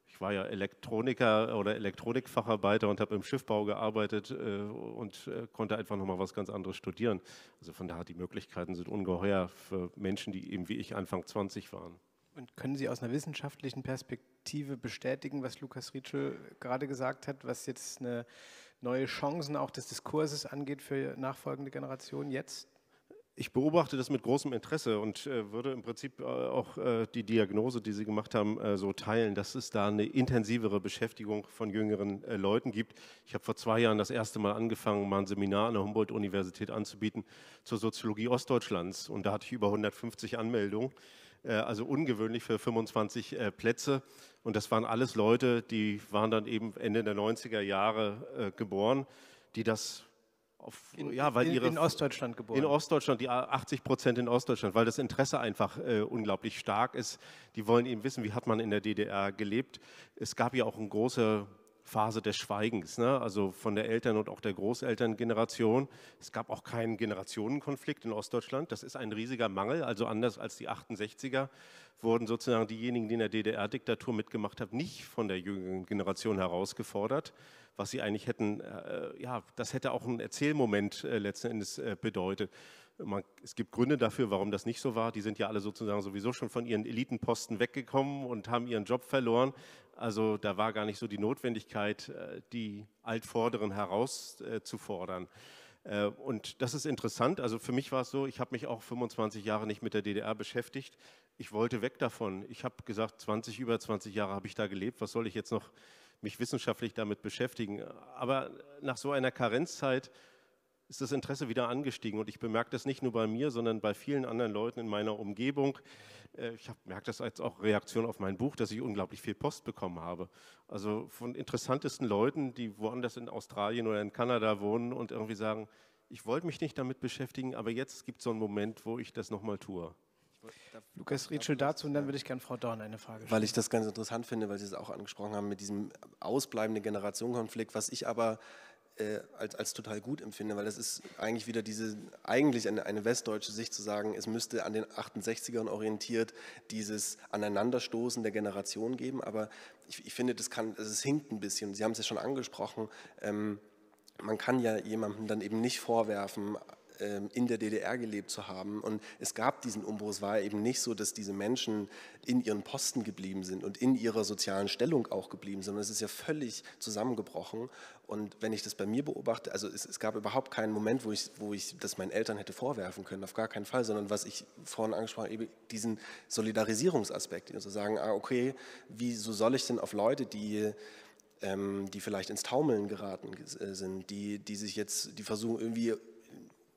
ich war ja Elektroniker oder Elektronikfacharbeiter und habe im Schiffbau gearbeitet äh, und äh, konnte einfach nochmal was ganz anderes studieren. Also von daher, die Möglichkeiten sind ungeheuer für Menschen, die eben wie ich Anfang 20 waren. Und können Sie aus einer wissenschaftlichen Perspektive bestätigen, was Lukas Rietschel gerade gesagt hat, was jetzt eine neue Chancen auch des Diskurses angeht für nachfolgende Generationen jetzt? ich beobachte das mit großem Interesse und äh, würde im Prinzip äh, auch äh, die Diagnose, die Sie gemacht haben, äh, so teilen, dass es da eine intensivere Beschäftigung von jüngeren äh, Leuten gibt. Ich habe vor zwei Jahren das erste Mal angefangen, mal ein Seminar an der Humboldt-Universität anzubieten zur Soziologie Ostdeutschlands und da hatte ich über 150 Anmeldungen, also ungewöhnlich für 25 Plätze. Und das waren alles Leute, die waren dann eben Ende der 90er Jahre geboren, die das auf, in, ja, weil in, ihre, in Ostdeutschland geboren. In Ostdeutschland, die 80 Prozent in Ostdeutschland, weil das Interesse einfach äh, unglaublich stark ist. Die wollen eben wissen, wie hat man in der DDR gelebt. Es gab ja auch eine große Phase des Schweigens, ne? also von der Eltern- und auch der Großelterngeneration. Es gab auch keinen Generationenkonflikt in Ostdeutschland. Das ist ein riesiger Mangel. Also anders als die 68er wurden sozusagen diejenigen, die in der DDR-Diktatur mitgemacht haben, nicht von der jüngeren Generation herausgefordert was sie eigentlich hätten, äh, ja, das hätte auch ein Erzählmoment äh, letzten Endes äh, bedeutet. Man, es gibt Gründe dafür, warum das nicht so war. Die sind ja alle sozusagen sowieso schon von ihren Elitenposten weggekommen und haben ihren Job verloren. Also da war gar nicht so die Notwendigkeit, äh, die Altvorderen herauszufordern. Äh, und das ist interessant. Also für mich war es so, ich habe mich auch 25 Jahre nicht mit der DDR beschäftigt. Ich wollte weg davon. Ich habe gesagt, 20, über 20 Jahre habe ich da gelebt. Was soll ich jetzt noch mich wissenschaftlich damit beschäftigen. Aber nach so einer Karenzzeit ist das Interesse wieder angestiegen und ich bemerke das nicht nur bei mir, sondern bei vielen anderen Leuten in meiner Umgebung. Äh, ich merke das als auch Reaktion auf mein Buch, dass ich unglaublich viel Post bekommen habe. Also von interessantesten Leuten, die woanders in Australien oder in Kanada wohnen und irgendwie sagen, ich wollte mich nicht damit beschäftigen, aber jetzt gibt es so einen Moment, wo ich das nochmal tue. Lukas Rietschel dazu und dann würde ich gerne Frau Dorn eine Frage stellen. Weil ich das ganz interessant finde, weil Sie es auch angesprochen haben mit diesem ausbleibenden Generationenkonflikt, was ich aber äh, als, als total gut empfinde, weil es ist eigentlich wieder diese, eigentlich eine, eine westdeutsche Sicht zu sagen, es müsste an den 68ern orientiert dieses Aneinanderstoßen der Generationen geben, aber ich, ich finde, das kann, es hinkt ein bisschen. Sie haben es ja schon angesprochen, ähm, man kann ja jemandem dann eben nicht vorwerfen, in der DDR gelebt zu haben. Und es gab diesen Umbruch. Es war eben nicht so, dass diese Menschen in ihren Posten geblieben sind und in ihrer sozialen Stellung auch geblieben sind, sondern es ist ja völlig zusammengebrochen. Und wenn ich das bei mir beobachte, also es, es gab überhaupt keinen Moment, wo ich, wo ich das meinen Eltern hätte vorwerfen können, auf gar keinen Fall, sondern was ich vorhin angesprochen habe, eben diesen Solidarisierungsaspekt, also sagen, ah, okay, wieso soll ich denn auf Leute, die ähm, die vielleicht ins Taumeln geraten äh, sind, die, die sich jetzt, die versuchen irgendwie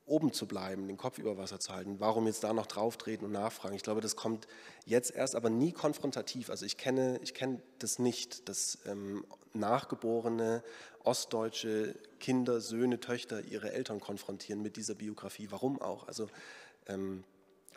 oben zu bleiben, den Kopf über Wasser zu halten. Warum jetzt da noch drauftreten und nachfragen? Ich glaube, das kommt jetzt erst, aber nie konfrontativ. Also ich kenne, ich kenne das nicht, dass ähm, nachgeborene ostdeutsche Kinder, Söhne, Töchter ihre Eltern konfrontieren mit dieser Biografie. Warum auch? Also ähm,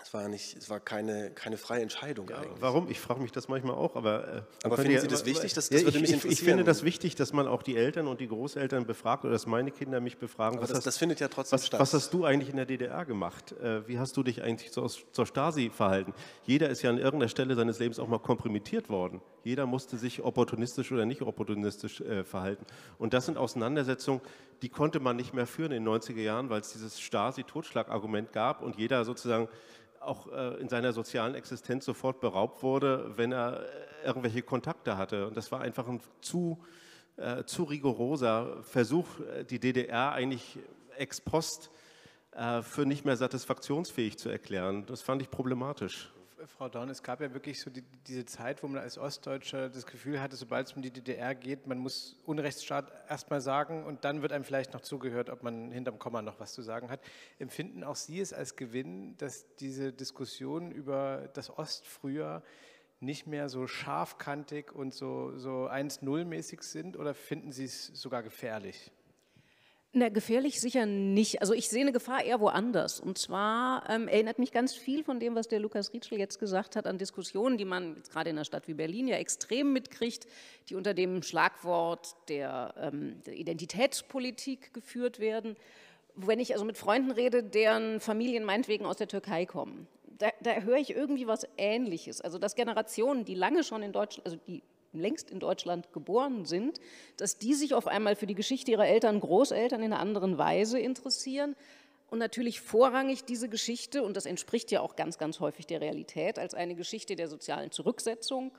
es war, nicht, es war keine, keine freie Entscheidung ja, eigentlich. Warum? Ich frage mich das manchmal auch. Aber, äh, aber finden ja, Sie das wichtig? Das, das ja, würde ich, mich interessieren. Ich finde das wichtig, dass man auch die Eltern und die Großeltern befragt oder dass meine Kinder mich befragen. was das, hast, das findet ja trotzdem was, statt. Was hast du eigentlich in der DDR gemacht? Äh, wie hast du dich eigentlich zur, zur Stasi verhalten? Jeder ist ja an irgendeiner Stelle seines Lebens auch mal komprimiert worden. Jeder musste sich opportunistisch oder nicht opportunistisch äh, verhalten. Und das sind Auseinandersetzungen, die konnte man nicht mehr führen in den 90er Jahren, weil es dieses Stasi-Totschlagargument gab und jeder sozusagen auch äh, in seiner sozialen Existenz sofort beraubt wurde, wenn er äh, irgendwelche Kontakte hatte. Und das war einfach ein zu, äh, zu rigoroser Versuch, die DDR eigentlich ex post für nicht mehr satisfaktionsfähig zu erklären. Das fand ich problematisch. Frau Dorn, es gab ja wirklich so die, diese Zeit, wo man als Ostdeutscher das Gefühl hatte, sobald es um die DDR geht, man muss Unrechtsstaat erstmal sagen und dann wird einem vielleicht noch zugehört, ob man hinterm Komma noch was zu sagen hat. Empfinden auch Sie es als Gewinn, dass diese Diskussion über das Ost früher nicht mehr so scharfkantig und so, so 1-0-mäßig sind oder finden Sie es sogar gefährlich? Na, gefährlich sicher nicht. Also ich sehe eine Gefahr eher woanders. Und zwar ähm, erinnert mich ganz viel von dem, was der Lukas Rietschel jetzt gesagt hat, an Diskussionen, die man gerade in einer Stadt wie Berlin ja extrem mitkriegt, die unter dem Schlagwort der, ähm, der Identitätspolitik geführt werden. Wenn ich also mit Freunden rede, deren Familien meinetwegen aus der Türkei kommen, da, da höre ich irgendwie was Ähnliches. Also dass Generationen, die lange schon in Deutschland, also die längst in Deutschland geboren sind, dass die sich auf einmal für die Geschichte ihrer Eltern, Großeltern in einer anderen Weise interessieren und natürlich vorrangig diese Geschichte, und das entspricht ja auch ganz, ganz häufig der Realität, als eine Geschichte der sozialen Zurücksetzung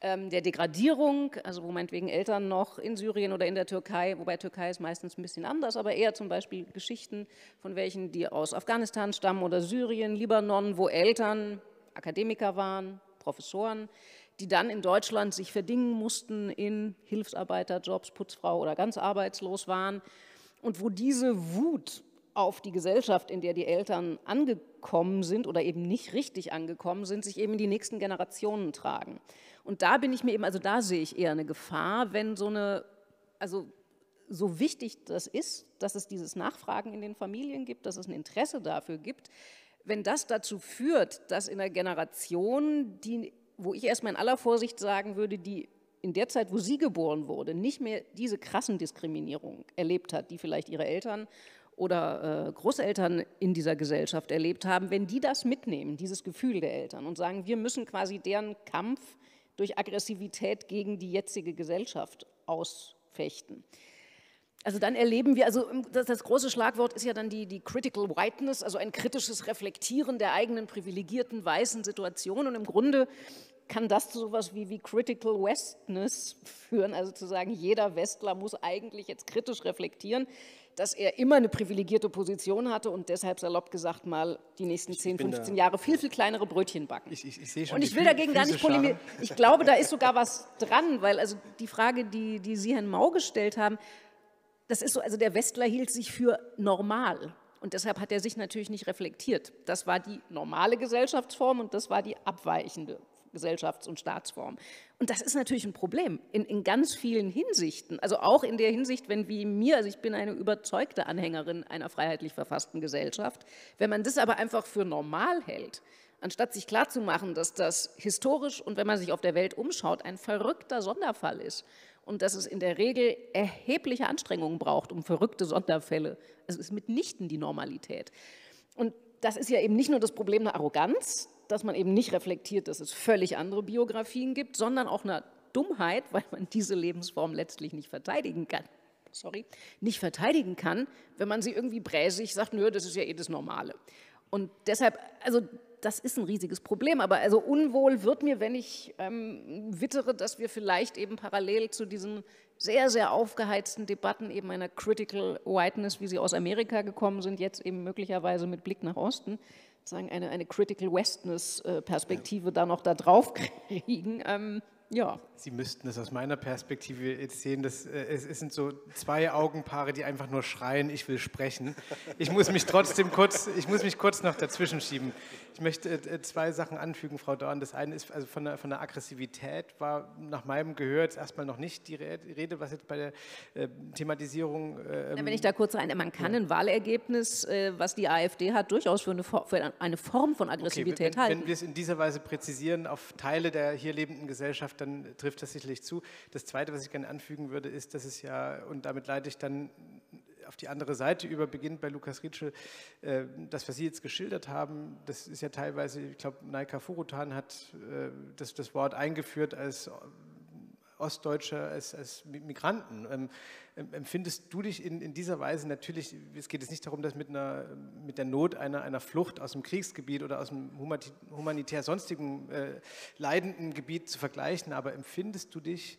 ähm, der Degradierung, also wo meinetwegen Eltern noch in Syrien oder in der Türkei, wobei Türkei ist meistens ein bisschen anders, aber eher zum Beispiel Geschichten von welchen, die aus Afghanistan stammen oder Syrien, Libanon, wo Eltern Akademiker waren, Professoren, die dann in Deutschland sich verdingen mussten in Hilfsarbeiterjobs, Putzfrau oder ganz arbeitslos waren und wo diese Wut auf die Gesellschaft, in der die Eltern angekommen sind oder eben nicht richtig angekommen sind, sich eben in die nächsten Generationen tragen. Und da bin ich mir eben, also da sehe ich eher eine Gefahr, wenn so eine, also so wichtig das ist, dass es dieses Nachfragen in den Familien gibt, dass es ein Interesse dafür gibt, wenn das dazu führt, dass in einer Generation, die, wo ich erstmal in aller Vorsicht sagen würde, die in der Zeit, wo sie geboren wurde, nicht mehr diese krassen Diskriminierungen erlebt hat, die vielleicht ihre Eltern oder äh, Großeltern in dieser Gesellschaft erlebt haben, wenn die das mitnehmen, dieses Gefühl der Eltern und sagen, wir müssen quasi deren Kampf durch Aggressivität gegen die jetzige Gesellschaft ausfechten. Also dann erleben wir, also das, das, große Schlagwort ist ja dann die, die Critical Whiteness, also ein kritisches Reflektieren der eigenen privilegierten weißen Situation. Und im Grunde kann das zu sowas wie, wie Critical Westness führen, also zu sagen, jeder Westler muss eigentlich jetzt kritisch reflektieren dass er immer eine privilegierte Position hatte und deshalb salopp gesagt mal die nächsten 10, 15 Jahre viel, viel kleinere Brötchen backen. Ich, ich, ich und ich will dagegen gar nicht polemieren. Ich glaube, da ist sogar was dran, weil also die Frage, die, die Sie Herrn Mau gestellt haben, das ist so, also der Westler hielt sich für normal. Und deshalb hat er sich natürlich nicht reflektiert. Das war die normale Gesellschaftsform und das war die abweichende Gesellschafts- und Staatsform. Und das ist natürlich ein Problem in, in ganz vielen Hinsichten. Also auch in der Hinsicht, wenn wie mir, also ich bin eine überzeugte Anhängerin einer freiheitlich verfassten Gesellschaft, wenn man das aber einfach für normal hält, anstatt sich klarzumachen, dass das historisch und wenn man sich auf der Welt umschaut, ein verrückter Sonderfall ist und dass es in der Regel erhebliche Anstrengungen braucht, um verrückte Sonderfälle. Es ist mitnichten die Normalität. Und das ist ja eben nicht nur das Problem der Arroganz, dass man eben nicht reflektiert, dass es völlig andere Biografien gibt, sondern auch eine Dummheit, weil man diese Lebensform letztlich nicht verteidigen kann. Sorry, nicht verteidigen kann, wenn man sie irgendwie bräsig sagt, nö, das ist ja eh das Normale. Und deshalb, also das ist ein riesiges Problem, aber also unwohl wird mir, wenn ich ähm, wittere, dass wir vielleicht eben parallel zu diesen sehr, sehr aufgeheizten Debatten eben einer Critical Whiteness, wie sie aus Amerika gekommen sind, jetzt eben möglicherweise mit Blick nach Osten, sagen, eine, eine Critical Westness-Perspektive ja. da noch da drauf kriegen. Ähm, ja. Sie müssten es aus meiner Perspektive jetzt sehen, dass, äh, es, es, sind so zwei Augenpaare, die einfach nur schreien, ich will sprechen. Ich muss mich trotzdem kurz, ich muss mich kurz noch dazwischen schieben. Ich möchte äh, zwei Sachen anfügen, Frau Dorn. Das eine ist, also von der, von der Aggressivität war nach meinem Gehör jetzt erstmal noch nicht die Rede, was jetzt bei der äh, Thematisierung... Äh, Wenn ich da kurz rein, man kann ja. ein Wahlergebnis, äh, was die AfD hat, durchaus für eine, für eine Form von Aggressivität okay, wenn, halten. Wenn wir es in dieser Weise präzisieren auf Teile der hier lebenden Gesellschaft, dann trifft das sicherlich zu. Das Zweite, was ich gerne anfügen würde, ist, dass es ja, und damit leite ich dann auf die andere Seite über, beginnt bei Lukas Rietschel, äh, das, was Sie jetzt geschildert haben, das ist ja teilweise, ich glaube, Naika Furutan hat äh, das, das Wort eingeführt als Ostdeutsche, als, als Migranten. Ähm, empfindest du dich in, in, dieser Weise natürlich, es geht jetzt nicht darum, das mit, einer, mit der Not einer, einer Flucht aus dem Kriegsgebiet oder aus dem humanitär sonstigen äh, leidenden Gebiet zu vergleichen, aber empfindest du dich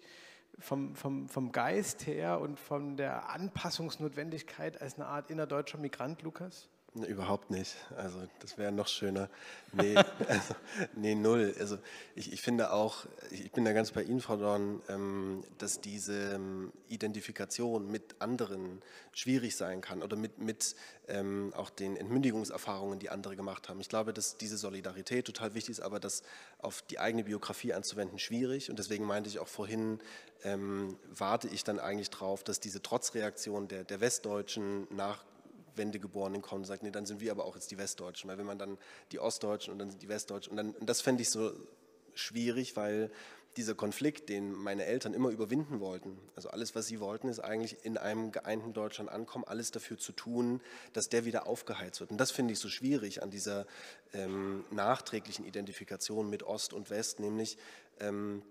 vom, vom, vom Geist her und von der Anpassungsnotwendigkeit als eine Art innerdeutscher Migrant, Lukas? Ne, überhaupt nicht. Also das wäre noch schöner. Nee, also, nee, null. Also ich, ich finde auch, ich bin da ganz bei Ihnen, Frau Dorn, ähm, dass diese ähm, Identifikation mit anderen schwierig sein kann oder mit, mit ähm, auch den Entmündigungserfahrungen, die andere gemacht haben. Ich glaube, dass diese Solidarität total wichtig ist, aber das auf die eigene Biografie anzuwenden schwierig. Und deswegen meinte ich auch vorhin, ähm, warte ich dann eigentlich drauf, dass diese Trotzreaktion der, der Westdeutschen nach Wendegeborenen kommen und sagt, nee, dann sind wir aber auch jetzt die Westdeutschen. Weil wenn man dann die Ostdeutschen und dann sind die Westdeutschen und, dann, und das fände ich so schwierig, weil dieser Konflikt, den meine Eltern immer überwinden wollten, also alles, was sie wollten, ist eigentlich in einem geeinten Deutschland ankommen, alles dafür zu tun, dass der wieder aufgeheizt wird. Und das finde ich so schwierig an dieser ähm, nachträglichen Identifikation mit Ost und West, nämlich ähm,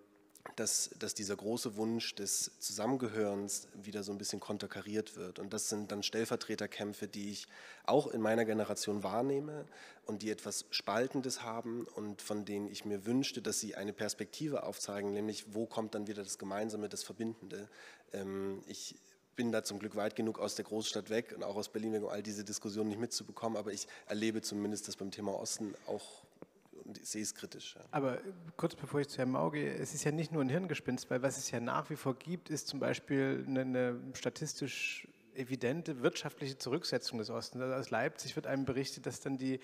dass, dass dieser große Wunsch des Zusammengehörens wieder so ein bisschen konterkariert wird. Und das sind dann Stellvertreterkämpfe, die ich auch in meiner Generation wahrnehme und die etwas Spaltendes haben und von denen ich mir wünschte, dass sie eine Perspektive aufzeigen, nämlich wo kommt dann wieder das Gemeinsame, das Verbindende. Ähm, ich bin da zum Glück weit genug aus der Großstadt weg und auch aus Berlin weg, um all diese Diskussionen nicht mitzubekommen, aber ich erlebe zumindest, dass beim Thema Osten auch ich sehe es kritisch. Aber kurz bevor ich zu Herrn Mau gehe, es ist ja nicht nur ein Hirngespinst, weil was es ja nach wie vor gibt, ist zum Beispiel eine, eine statistisch evidente wirtschaftliche Zurücksetzung des Ostens. Also aus Leipzig wird einem berichtet, dass dann die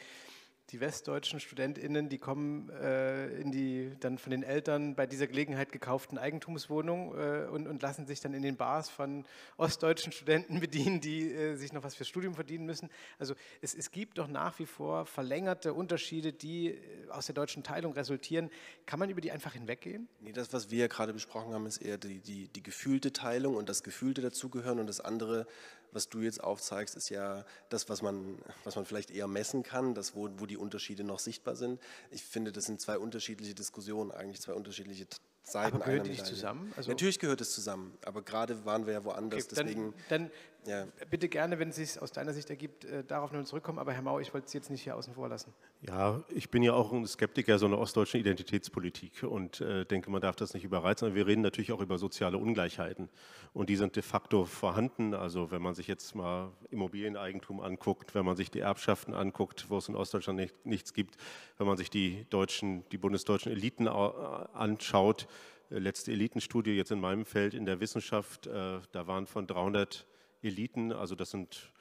die westdeutschen StudentInnen, die kommen äh, in die dann von den Eltern bei dieser Gelegenheit gekauften Eigentumswohnung äh, und, und, lassen sich dann in den Bars von ostdeutschen Studenten bedienen, die äh, sich noch was fürs Studium verdienen müssen. Also es, es, gibt doch nach wie vor verlängerte Unterschiede, die äh, aus der deutschen Teilung resultieren. Kann man über die einfach hinweggehen? Nee, das, was wir ja gerade besprochen haben, ist eher die, die, die gefühlte Teilung und das Gefühlte dazugehören und das andere was du jetzt aufzeigst, ist ja das, was man, was man vielleicht eher messen kann, das, wo, wo die Unterschiede noch sichtbar sind. Ich finde, das sind zwei unterschiedliche Diskussionen, eigentlich zwei unterschiedliche Seiten. Aber gehört nicht zusammen? Also Natürlich gehört es zusammen, aber gerade waren wir ja woanders, okay, deswegen... Dann, dann ja. bitte gerne, wenn es sich aus deiner Sicht ergibt, äh, darauf nur zurückkommen, aber Herr Mau, ich wollte es jetzt nicht hier außen vor lassen. Ja, ich bin ja auch ein Skeptiker so einer ostdeutschen Identitätspolitik und äh, denke, man darf das nicht überreizen. Wir reden natürlich auch über soziale Ungleichheiten und die sind de facto vorhanden. Also wenn man sich jetzt mal Immobilieneigentum anguckt, wenn man sich die Erbschaften anguckt, wo es in Ostdeutschland nicht, nichts gibt, wenn man sich die deutschen, die bundesdeutschen Eliten anschaut, äh, letzte Elitenstudie jetzt in meinem Feld in der Wissenschaft, äh, da waren von 300 Eliten, also das sind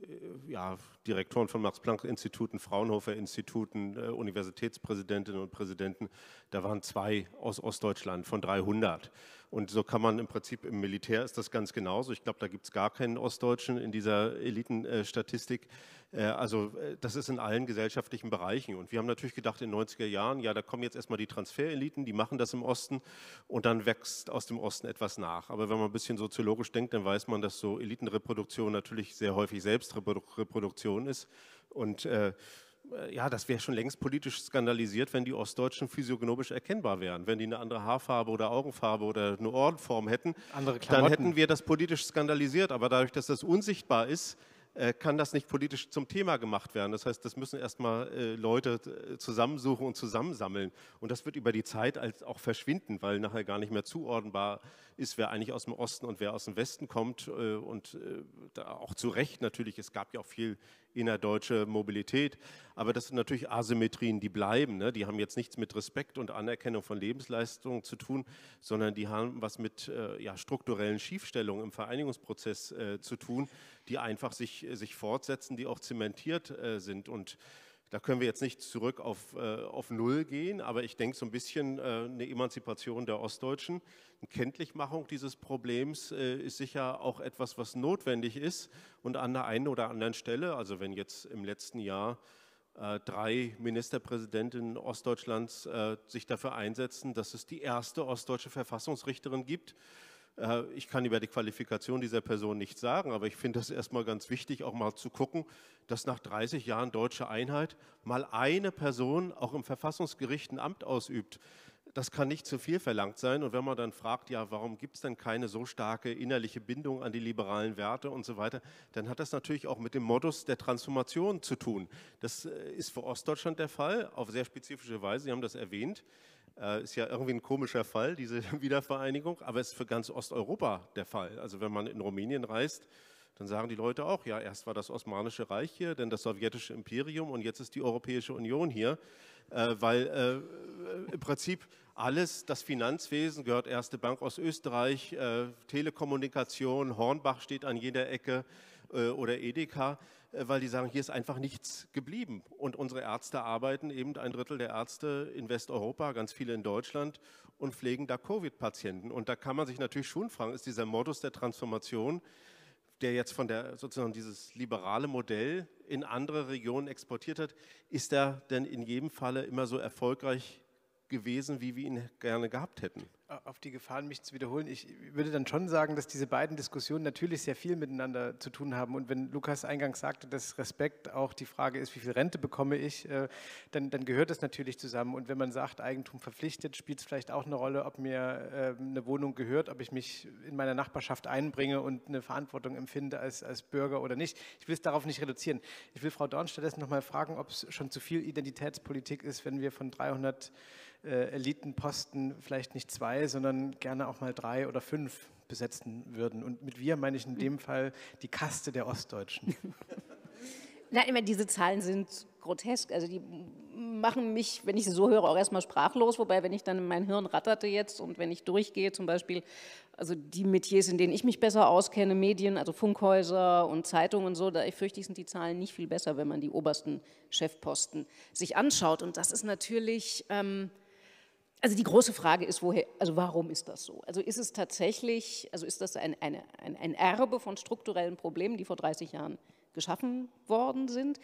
äh, ja, Direktoren von Max-Planck-Instituten, Fraunhofer-Instituten, äh, Universitätspräsidentinnen und Präsidenten, da waren zwei aus Ostdeutschland von 300. Und so kann man im Prinzip im Militär ist das ganz genauso. Ich glaube, da gibt es gar keinen Ostdeutschen in dieser Elitenstatistik. Äh, also äh, das ist in allen gesellschaftlichen Bereichen. Und wir haben natürlich gedacht in den 90er Jahren, ja, da kommen jetzt erstmal die Transfereliten, die machen das im Osten und dann wächst aus dem Osten etwas nach. Aber wenn man ein bisschen soziologisch denkt, dann weiß man, dass so Elitenreproduktion natürlich sehr häufig Selbstreproduktion ist. Und äh, äh, ja, das wäre schon längst politisch skandalisiert, wenn die Ostdeutschen physiognomisch erkennbar wären. Wenn die eine andere Haarfarbe oder Augenfarbe oder eine Ohrenform hätten, dann hätten wir das politisch skandalisiert. Aber dadurch, dass das unsichtbar ist, äh, kann das nicht politisch zum Thema gemacht werden. Das heißt, das müssen erstmal äh, Leute äh, zusammensuchen und zusammensammeln. Und das wird über die Zeit als auch verschwinden, weil nachher gar nicht mehr zuordnenbar ist, wer eigentlich aus dem Osten und wer aus dem Westen kommt. Und auch zu Recht natürlich, es gab ja auch viel innerdeutsche Mobilität. Aber das sind natürlich Asymmetrien, die bleiben. Ne? Die haben jetzt nichts mit Respekt und Anerkennung von Lebensleistungen zu tun, sondern die haben was mit ja, strukturellen Schiefstellungen im Vereinigungsprozess zu tun, die einfach sich, äh, sich fortsetzen, die auch zementiert äh, sind. Und da können wir jetzt nicht zurück auf, äh, auf Null gehen, aber ich denke so ein bisschen äh, eine Emanzipation der Ostdeutschen, eine Kenntlichmachung dieses Problems äh, ist sicher auch etwas, was notwendig ist. Und an der einen oder anderen Stelle, also wenn jetzt im letzten Jahr äh, drei Ministerpräsidentinnen Ostdeutschlands sich dafür einsetzen, dass es die erste ostdeutsche Verfassungsrichterin gibt, äh, ich kann über die Qualifikation dieser Person nichts sagen, aber ich finde es erstmal ganz wichtig, auch mal zu gucken, dass nach 30 Jahren deutsche Einheit mal eine Person auch im Verfassungsgericht ein Amt ausübt. Das kann nicht zu viel verlangt sein. Und wenn man dann fragt, ja, warum gibt es denn keine so starke innerliche Bindung an die liberalen Werte und so weiter, dann hat das natürlich auch mit dem Modus der Transformation zu tun. Das äh, ist für Ostdeutschland der Fall, auf sehr spezifische Weise. Sie haben das erwähnt. Äh, ist ja irgendwie ein komischer Fall, diese Wiedervereinigung, aber es ist für ganz Osteuropa der Fall. Also wenn man in Rumänien reist, dann sagen die Leute auch, ja, erst war das Osmanische Reich hier, dann das sowjetische Imperium und jetzt ist die Europäische Union hier, äh, weil äh, im Prinzip alles, das Finanzwesen gehört Erste Bank aus Österreich, äh, Telekommunikation, Hornbach steht an jeder Ecke äh, oder Edeka. Äh, weil die sagen, hier ist einfach nichts geblieben. Und unsere Ärzte arbeiten eben, ein Drittel der Ärzte in Westeuropa, ganz viele in Deutschland und pflegen da Covid-Patienten. Und da kann man sich natürlich schon fragen, ist dieser Modus der Transformation, der jetzt von der sozusagen dieses liberale Modell in andere Regionen exportiert hat, ist er denn in jedem Falle immer so erfolgreich gewesen, wie wir ihn gerne gehabt hätten? Auf die Gefahren, mich zu wiederholen, ich würde dann schon sagen, dass diese beiden Diskussionen natürlich sehr viel miteinander zu tun haben. Und wenn Lukas eingangs sagte, dass Respekt auch die Frage ist, wie viel Rente bekomme ich, äh, dann, dann gehört das natürlich zusammen. Und wenn man sagt, Eigentum verpflichtet, spielt es vielleicht auch eine Rolle, ob mir ähm, eine Wohnung gehört, ob ich mich in meiner Nachbarschaft einbringe und eine Verantwortung empfinde als, als Bürger oder nicht. Ich will es darauf nicht reduzieren. Ich will Frau Dorn stattdessen noch mal fragen, ob es schon zu viel Identitätspolitik ist, wenn wir von 300 äh, Elitenposten vielleicht nicht zwei, sondern gerne auch mal drei oder fünf besetzen würden. Und mit wir meine ich in dem Fall die Kaste der Ostdeutschen. Nein, immer diese Zahlen sind grotesk. Also die machen mich, wenn ich sie so höre, auch erstmal sprachlos. Wobei, wenn ich dann in mein Hirn ratterte jetzt und wenn ich durchgehe, zum Beispiel, also die Metiers, in denen ich mich besser auskenne, Medien, also Funkhäuser und Zeitungen und so, da ich fürchte, sind die Zahlen nicht viel besser, wenn man die obersten Chefposten sich anschaut. Und das ist natürlich. Ähm, also die große Frage ist, woher, also warum ist das so? Also ist es tatsächlich, also ist das ein, eine, ein, ein Erbe von strukturellen Problemen, die vor 30 Jahren geschaffen worden sind?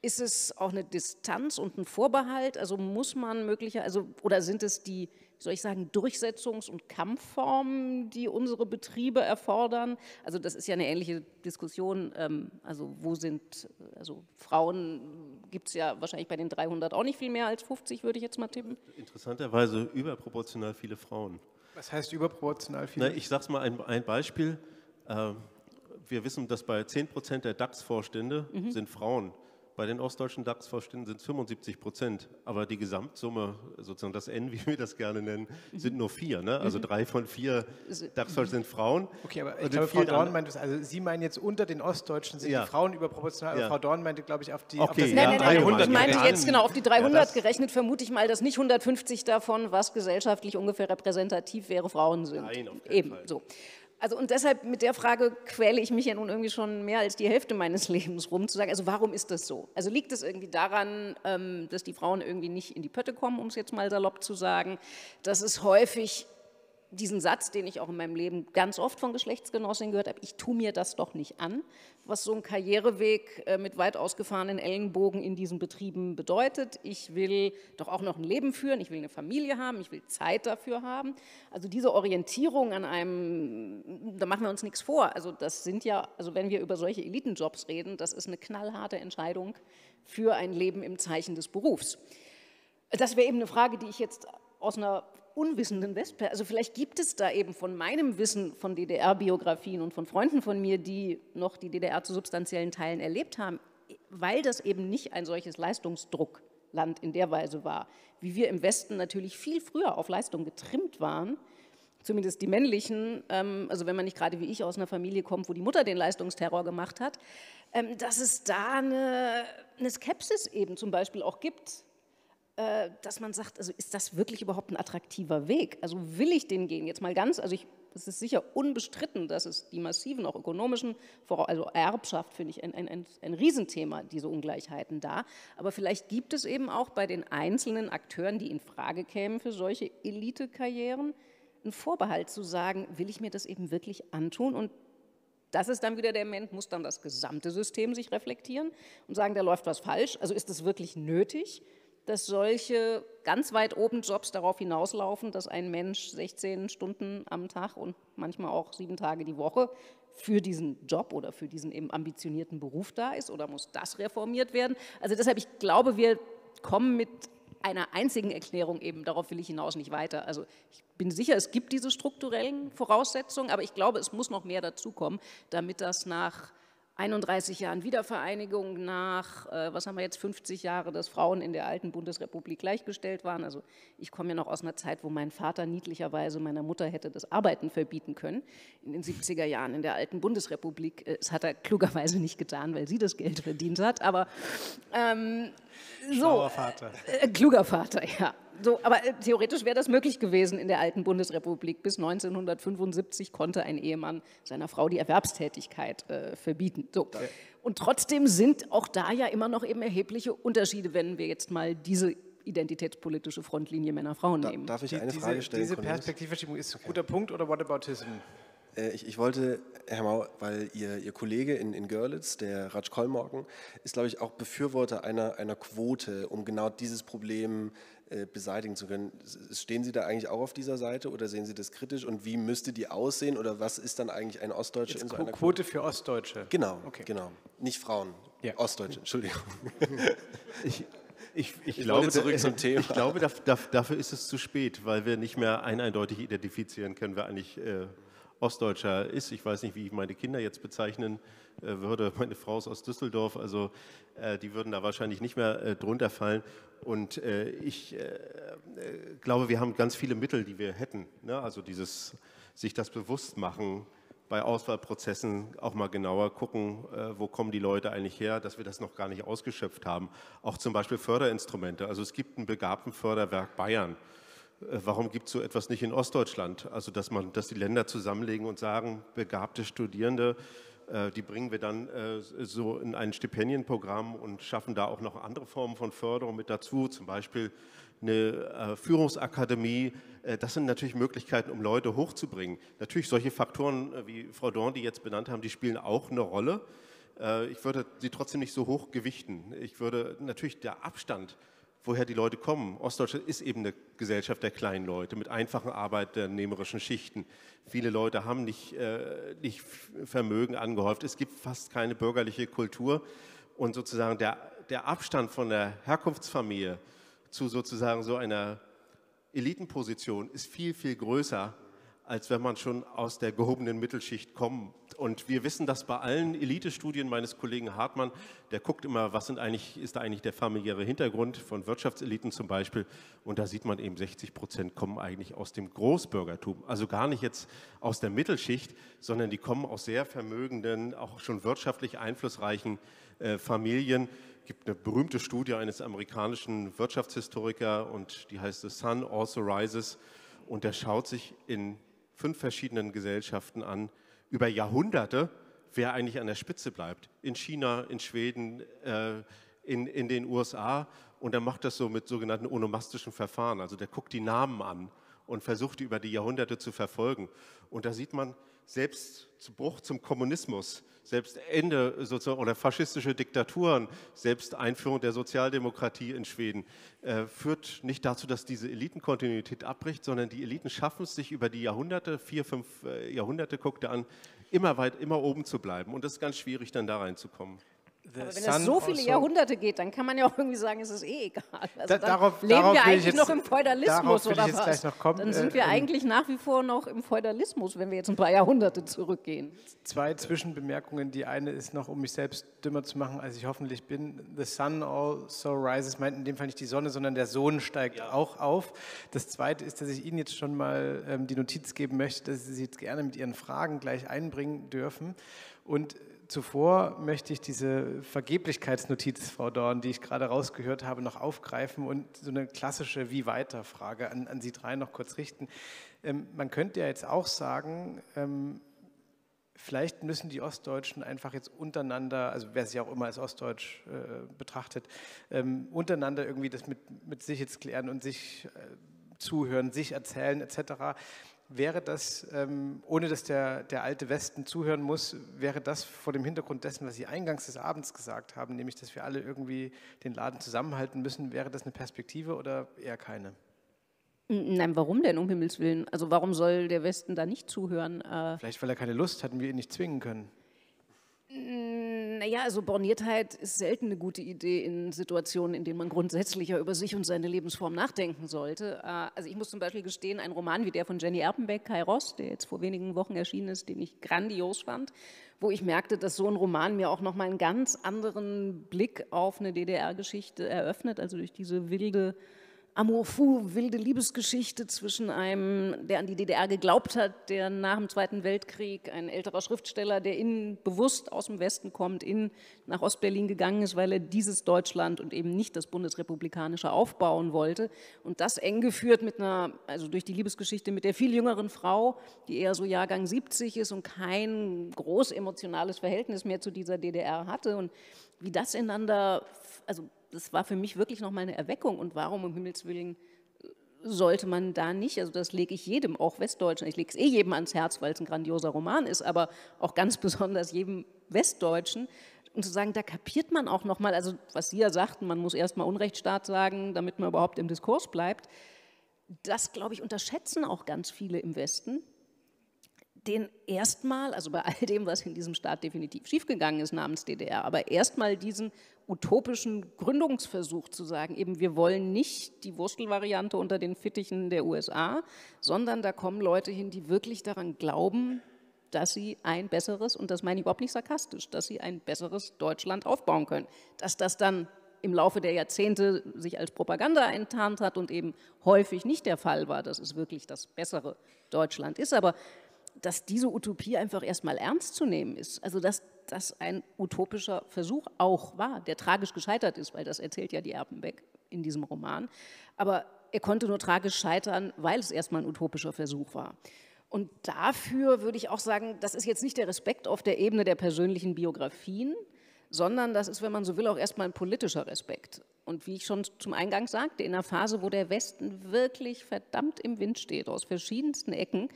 Ist es auch eine Distanz und ein Vorbehalt? Also muss man möglicher, also oder sind es die soll ich sagen, Durchsetzungs- und Kampfformen, die unsere Betriebe erfordern. Also das ist ja eine ähnliche Diskussion. Ähm, also wo sind, also Frauen gibt es ja wahrscheinlich bei den 300 auch nicht viel mehr als 50, würde ich jetzt mal tippen. Interessanterweise überproportional viele Frauen. Was heißt überproportional viele? Na, ich sage mal ein, ein Beispiel. Äh, wir wissen, dass bei 10 Prozent der DAX-Vorstände mhm. sind Frauen. Bei den ostdeutschen DAX-Vorständen sind es 75 Prozent, aber die Gesamtsumme, sozusagen das N, wie wir das gerne nennen, sind nur vier. Ne? Also mhm. drei von vier DAX-Vorständen sind Frauen. Okay, aber ich glaube, Frau Dorn meint, also Sie meinen jetzt unter den Ostdeutschen sind ja. die Frauen überproportional, aber ja. Frau Dorn meinte, glaube ich, auf die okay, auf das ja, nein, nein, nein, Ich meinte jetzt genau auf die 300 gerechnet, vermute ich mal, dass nicht 150 davon, was gesellschaftlich ungefähr repräsentativ wäre, Frauen sind. Nein, auf keinen Eben, Fall. so. Also und deshalb mit der Frage quäle ich mich ja nun irgendwie schon mehr als die Hälfte meines Lebens rum, zu sagen, also warum ist das so? Also liegt es irgendwie daran, ähm, dass die Frauen irgendwie nicht in die Pötte kommen, um es jetzt mal salopp zu sagen, dass es häufig diesen Satz, den ich auch in meinem Leben ganz oft von Geschlechtsgenossinnen gehört habe, ich tue mir das doch nicht an, was so ein Karriereweg äh, mit weit ausgefahrenen Ellenbogen in diesen Betrieben bedeutet. Ich will doch auch noch ein Leben führen, ich will eine Familie haben, ich will Zeit dafür haben. Also diese Orientierung an einem, da machen wir uns nichts vor. Also das sind ja, also wenn wir über solche Elitenjobs reden, das ist eine knallharte Entscheidung für ein Leben im Zeichen des Berufs. Das wäre eben eine Frage, die ich jetzt aus einer unwissenden Westper. Also vielleicht gibt es da eben von meinem Wissen von DDR-Biografien und von Freunden von mir, die noch die DDR zu substanziellen Teilen erlebt haben, weil das eben nicht ein solches Leistungsdruckland in der Weise war, wie wir im Westen natürlich viel früher auf Leistung getrimmt waren, zumindest die männlichen, ähm, also wenn man nicht gerade wie ich aus einer Familie kommt, wo die Mutter den Leistungsterror gemacht hat, ähm, dass es da eine, eine Skepsis eben zum Beispiel auch gibt dass man sagt, also ist das wirklich überhaupt ein attraktiver Weg? Also will ich den gehen? Jetzt mal ganz, also ich, es ist sicher unbestritten, dass es die massiven, auch ökonomischen, also Erbschaft finde ich ein, ein, ein, ein Riesenthema, diese Ungleichheiten da. Aber vielleicht gibt es eben auch bei den einzelnen Akteuren, die in Frage kämen für solche Elitekarrieren, einen Vorbehalt zu sagen, will ich mir das eben wirklich antun? Und das ist dann wieder der Moment, muss dann das gesamte System sich reflektieren und sagen, da läuft was falsch. Also ist es wirklich nötig? Dass solche ganz weit oben Jobs darauf hinauslaufen, dass ein Mensch 16 Stunden am Tag und manchmal auch sieben Tage die Woche für diesen Job oder für diesen eben ambitionierten Beruf da ist oder muss das reformiert werden? Also deshalb, ich glaube, wir kommen mit einer einzigen Erklärung eben, darauf will ich hinaus nicht weiter. Also ich bin sicher, es gibt diese strukturellen Voraussetzungen, aber ich glaube, es muss noch mehr dazukommen, damit das nach 31 Jahren Wiedervereinigung nach, äh, was haben wir jetzt, 50 Jahre, dass Frauen in der alten Bundesrepublik gleichgestellt waren. Also ich komme ja noch aus einer Zeit, wo mein Vater niedlicherweise meiner Mutter hätte das Arbeiten verbieten können, in den 70er Jahren in der alten Bundesrepublik. Äh, das hat er klugerweise nicht getan, weil sie das Geld verdient hat, aber ähm, so. Vater. Äh, kluger Vater, ja. So, aber äh, theoretisch wäre das möglich gewesen in der alten Bundesrepublik. Bis 1975 konnte ein Ehemann seiner Frau die Erwerbstätigkeit äh, verbieten. So. Und trotzdem sind auch da ja immer noch eben erhebliche Unterschiede, wenn wir jetzt mal diese identitätspolitische Frontlinie Männer-Frauen nehmen. Darf ich eine Frage stellen? Diese Perspektivverschiebung ist ein guter Punkt oder Whataboutism? Äh, ich, ich, wollte, Herr Mau, weil Ihr, Ihr Kollege in, in Görlitz, der Ratsch Kollmorgen, ist, glaube ich, auch Befürworter einer, einer Quote, um genau dieses Problem äh, beseitigen zu können. Stehen Sie da eigentlich auch auf dieser Seite oder sehen Sie das kritisch und wie müsste die aussehen oder was ist dann eigentlich ein Ostdeutscher Jetzt in so Quote einer Quote? für Ostdeutsche. Genau, Okay. genau. Nicht Frauen, Ja. Ostdeutsche, Entschuldigung. Ich, ich, ich, Ich glaube, zurück zum Thema. Ich glaube, da, da, dafür ist es zu spät, weil wir nicht mehr ein eindeutig identifizieren können, wer eigentlich äh, Ostdeutscher ist. Ich weiß nicht, wie ich meine Kinder jetzt bezeichnen äh, würde. Meine Frau ist aus Düsseldorf, also äh, die würden da wahrscheinlich nicht mehr äh, drunter fallen. Und ich glaube, wir haben ganz viele Mittel, die wir hätten. Ne? Also dieses sich das bewusst machen, bei Auswahlprozessen auch mal genauer gucken, wo kommen die Leute eigentlich her, dass wir das noch gar nicht ausgeschöpft haben. Auch zum Beispiel Förderinstrumente. Also es gibt ein Begabtenförderwerk Bayern. Äh, Warum gibt es so etwas nicht in Ostdeutschland? Also dass man, dass die Länder zusammenlegen und sagen, begabte Studierende, äh, die bringen wir dann äh, so in ein Stipendienprogramm und schaffen da auch noch andere Formen von Förderung mit dazu, zum Beispiel eine Führungsakademie. Das sind natürlich Möglichkeiten, um Leute hochzubringen. Natürlich solche Faktoren, wie Frau Dorn die jetzt benannt haben, die spielen auch eine Rolle. Ich würde sie trotzdem nicht so hoch gewichten. Ich würde natürlich der Abstand, woher die Leute kommen. Ostdeutschland ist eben eine Gesellschaft der kleinen Leute mit einfachen arbeiternehmerischen Schichten. Viele Leute haben nicht, äh, nicht Vermögen angehäuft. Es gibt fast keine bürgerliche Kultur. Und sozusagen der, der Abstand von der Herkunftsfamilie zu sozusagen so einer Elitenposition ist viel, viel größer, als wenn man schon aus der gehobenen Mittelschicht kommt. Und wir wissen das bei allen Elitestudien meines Kollegen Hartmann, der guckt immer, was eigentlich, ist da eigentlich der familiäre Hintergrund von Wirtschaftseliten zum Beispiel. Und da sieht man eben, 60 Prozent kommen eigentlich aus dem Großbürgertum. Also gar nicht jetzt aus der Mittelschicht, sondern die kommen aus sehr vermögenden, auch schon wirtschaftlich einflussreichen äh, Familien. Es gibt eine berühmte Studie eines amerikanischen Wirtschaftshistorikers und die heißt The Sun Also Rises. Und der schaut sich in fünf verschiedenen Gesellschaften an, über Jahrhunderte, wer eigentlich an der Spitze bleibt. In China, in Schweden, äh, in, in den USA. Und er macht das so mit sogenannten onomastischen Verfahren. Also der guckt die Namen an und versucht die über die Jahrhunderte zu verfolgen. Und da sieht man, selbst Bruch zum Kommunismus, selbst Ende sozusagen, oder faschistische Diktaturen, selbst Einführung der Sozialdemokratie in Schweden, äh, führt nicht dazu, dass diese Elitenkontinuität abbricht, sondern die Eliten schaffen es, sich über die Jahrhunderte, vier, fünf äh, Jahrhunderte, guckt er an, immer weit, immer oben zu bleiben. Und es ist ganz schwierig, dann da reinzukommen. Aber wenn es so viele also- Jahrhunderte geht, dann kann man ja auch irgendwie sagen, es ist eh egal. Also Da- dann darauf- leben darauf wir eigentlich jetzt- noch im Feudalismus oder jetzt was? gleich noch kommen. Dann sind Äh, wir ähm, eigentlich nach wie vor noch im Feudalismus, wenn wir jetzt ein paar Jahrhunderte zurückgehen. Zwei Zwischenbemerkungen. Die eine ist noch, um mich selbst dümmer zu machen, als ich hoffentlich bin. The sun also rises meint in dem Fall nicht die Sonne, sondern der Sohn steigt auch auf. Das zweite ist, dass ich Ihnen jetzt schon mal ähm, die Notiz geben möchte, dass Sie sich jetzt gerne mit Ihren Fragen gleich einbringen dürfen. Und zuvor möchte ich diese Vergeblichkeitsnotiz, Frau Dorn, die ich gerade rausgehört habe, noch aufgreifen und so eine klassische Wie-weiter-Frage an, an Sie drei noch kurz richten. Ähm, man könnte ja jetzt auch sagen, ähm, Vielleicht müssen die Ostdeutschen einfach jetzt untereinander, also wer sich auch immer als Ostdeutsch äh, betrachtet, ähm, untereinander irgendwie das mit, mit sich jetzt klären und sich äh, zuhören, sich erzählen etc. Wäre das, ähm, ohne dass der, der alte Westen zuhören muss, wäre das vor dem Hintergrund dessen, was Sie eingangs des Abends gesagt haben, nämlich, dass wir alle irgendwie den Laden zusammenhalten müssen, wäre das eine Perspektive oder eher keine? Nein, warum denn, um Himmels Willen? Also warum soll der Westen da nicht zuhören? Äh, Vielleicht, weil er keine Lust hat und wir ihn nicht zwingen können. Naja, also Borniertheit ist selten eine gute Idee in Situationen, in denen man grundsätzlicher über sich und seine Lebensform nachdenken sollte. Äh, Also ich muss zum Beispiel gestehen, ein Roman wie der von Jenny Erpenbeck, Kairos, der jetzt vor wenigen Wochen erschienen ist, den ich grandios fand, wo ich merkte, dass so ein Roman mir auch nochmal einen ganz anderen Blick auf eine DDR-Geschichte eröffnet, also durch diese wilde Amour fou, wilde Liebesgeschichte zwischen einem, der an die DDR geglaubt hat, der nach dem Zweiten Weltkrieg, ein älterer Schriftsteller, der in, bewusst aus dem Westen kommt, in, nach Ostberlin gegangen ist, weil er dieses Deutschland und eben nicht das bundesrepublikanische aufbauen wollte. Und das eng geführt mit einer, also durch die Liebesgeschichte mit der viel jüngeren Frau, die eher so Jahrgang 70 ist und kein groß emotionales Verhältnis mehr zu dieser DDR hatte. Und wie das ineinander, also das war für mich wirklich nochmal eine Erweckung. Und warum um Himmels Willen sollte man da nicht, also das lege ich jedem, auch Westdeutschen, ich lege es eh jedem ans Herz, weil es ein grandioser Roman ist, aber auch ganz besonders jedem Westdeutschen, Und zu sagen, da kapiert man auch nochmal, also was Sie ja sagten, man muss erstmal Unrechtsstaat sagen, damit man überhaupt im Diskurs bleibt. Das, glaube ich, unterschätzen auch ganz viele im Westen, den erstmal, also bei all dem, was in diesem Staat definitiv schiefgegangen ist namens DDR, aber erstmal diesen utopischen Gründungsversuch zu sagen, eben wir wollen nicht die Wurstelvariante unter den Fittichen der USA, sondern da kommen Leute hin, die wirklich daran glauben, dass sie ein besseres, und das meine ich überhaupt nicht sarkastisch, dass sie ein besseres Deutschland aufbauen können. Dass das dann im Laufe der Jahrzehnte sich als Propaganda enttarnt hat und eben häufig nicht der Fall war, dass es wirklich das bessere Deutschland ist. Aber dass diese Utopie einfach erstmal ernst zu nehmen ist. Also dass das ein utopischer Versuch auch war, der tragisch gescheitert ist, weil das erzählt ja die Erpenbeck in diesem Roman. Aber er konnte nur tragisch scheitern, weil es erstmal ein utopischer Versuch war. Und dafür würde ich auch sagen, das ist jetzt nicht der Respekt auf der Ebene der persönlichen Biografien, sondern das ist, wenn man so will, auch erstmal ein politischer Respekt. Und wie ich schon zum Eingang sagte, in einer Phase, wo der Westen wirklich verdammt im Wind steht, aus verschiedensten Ecken,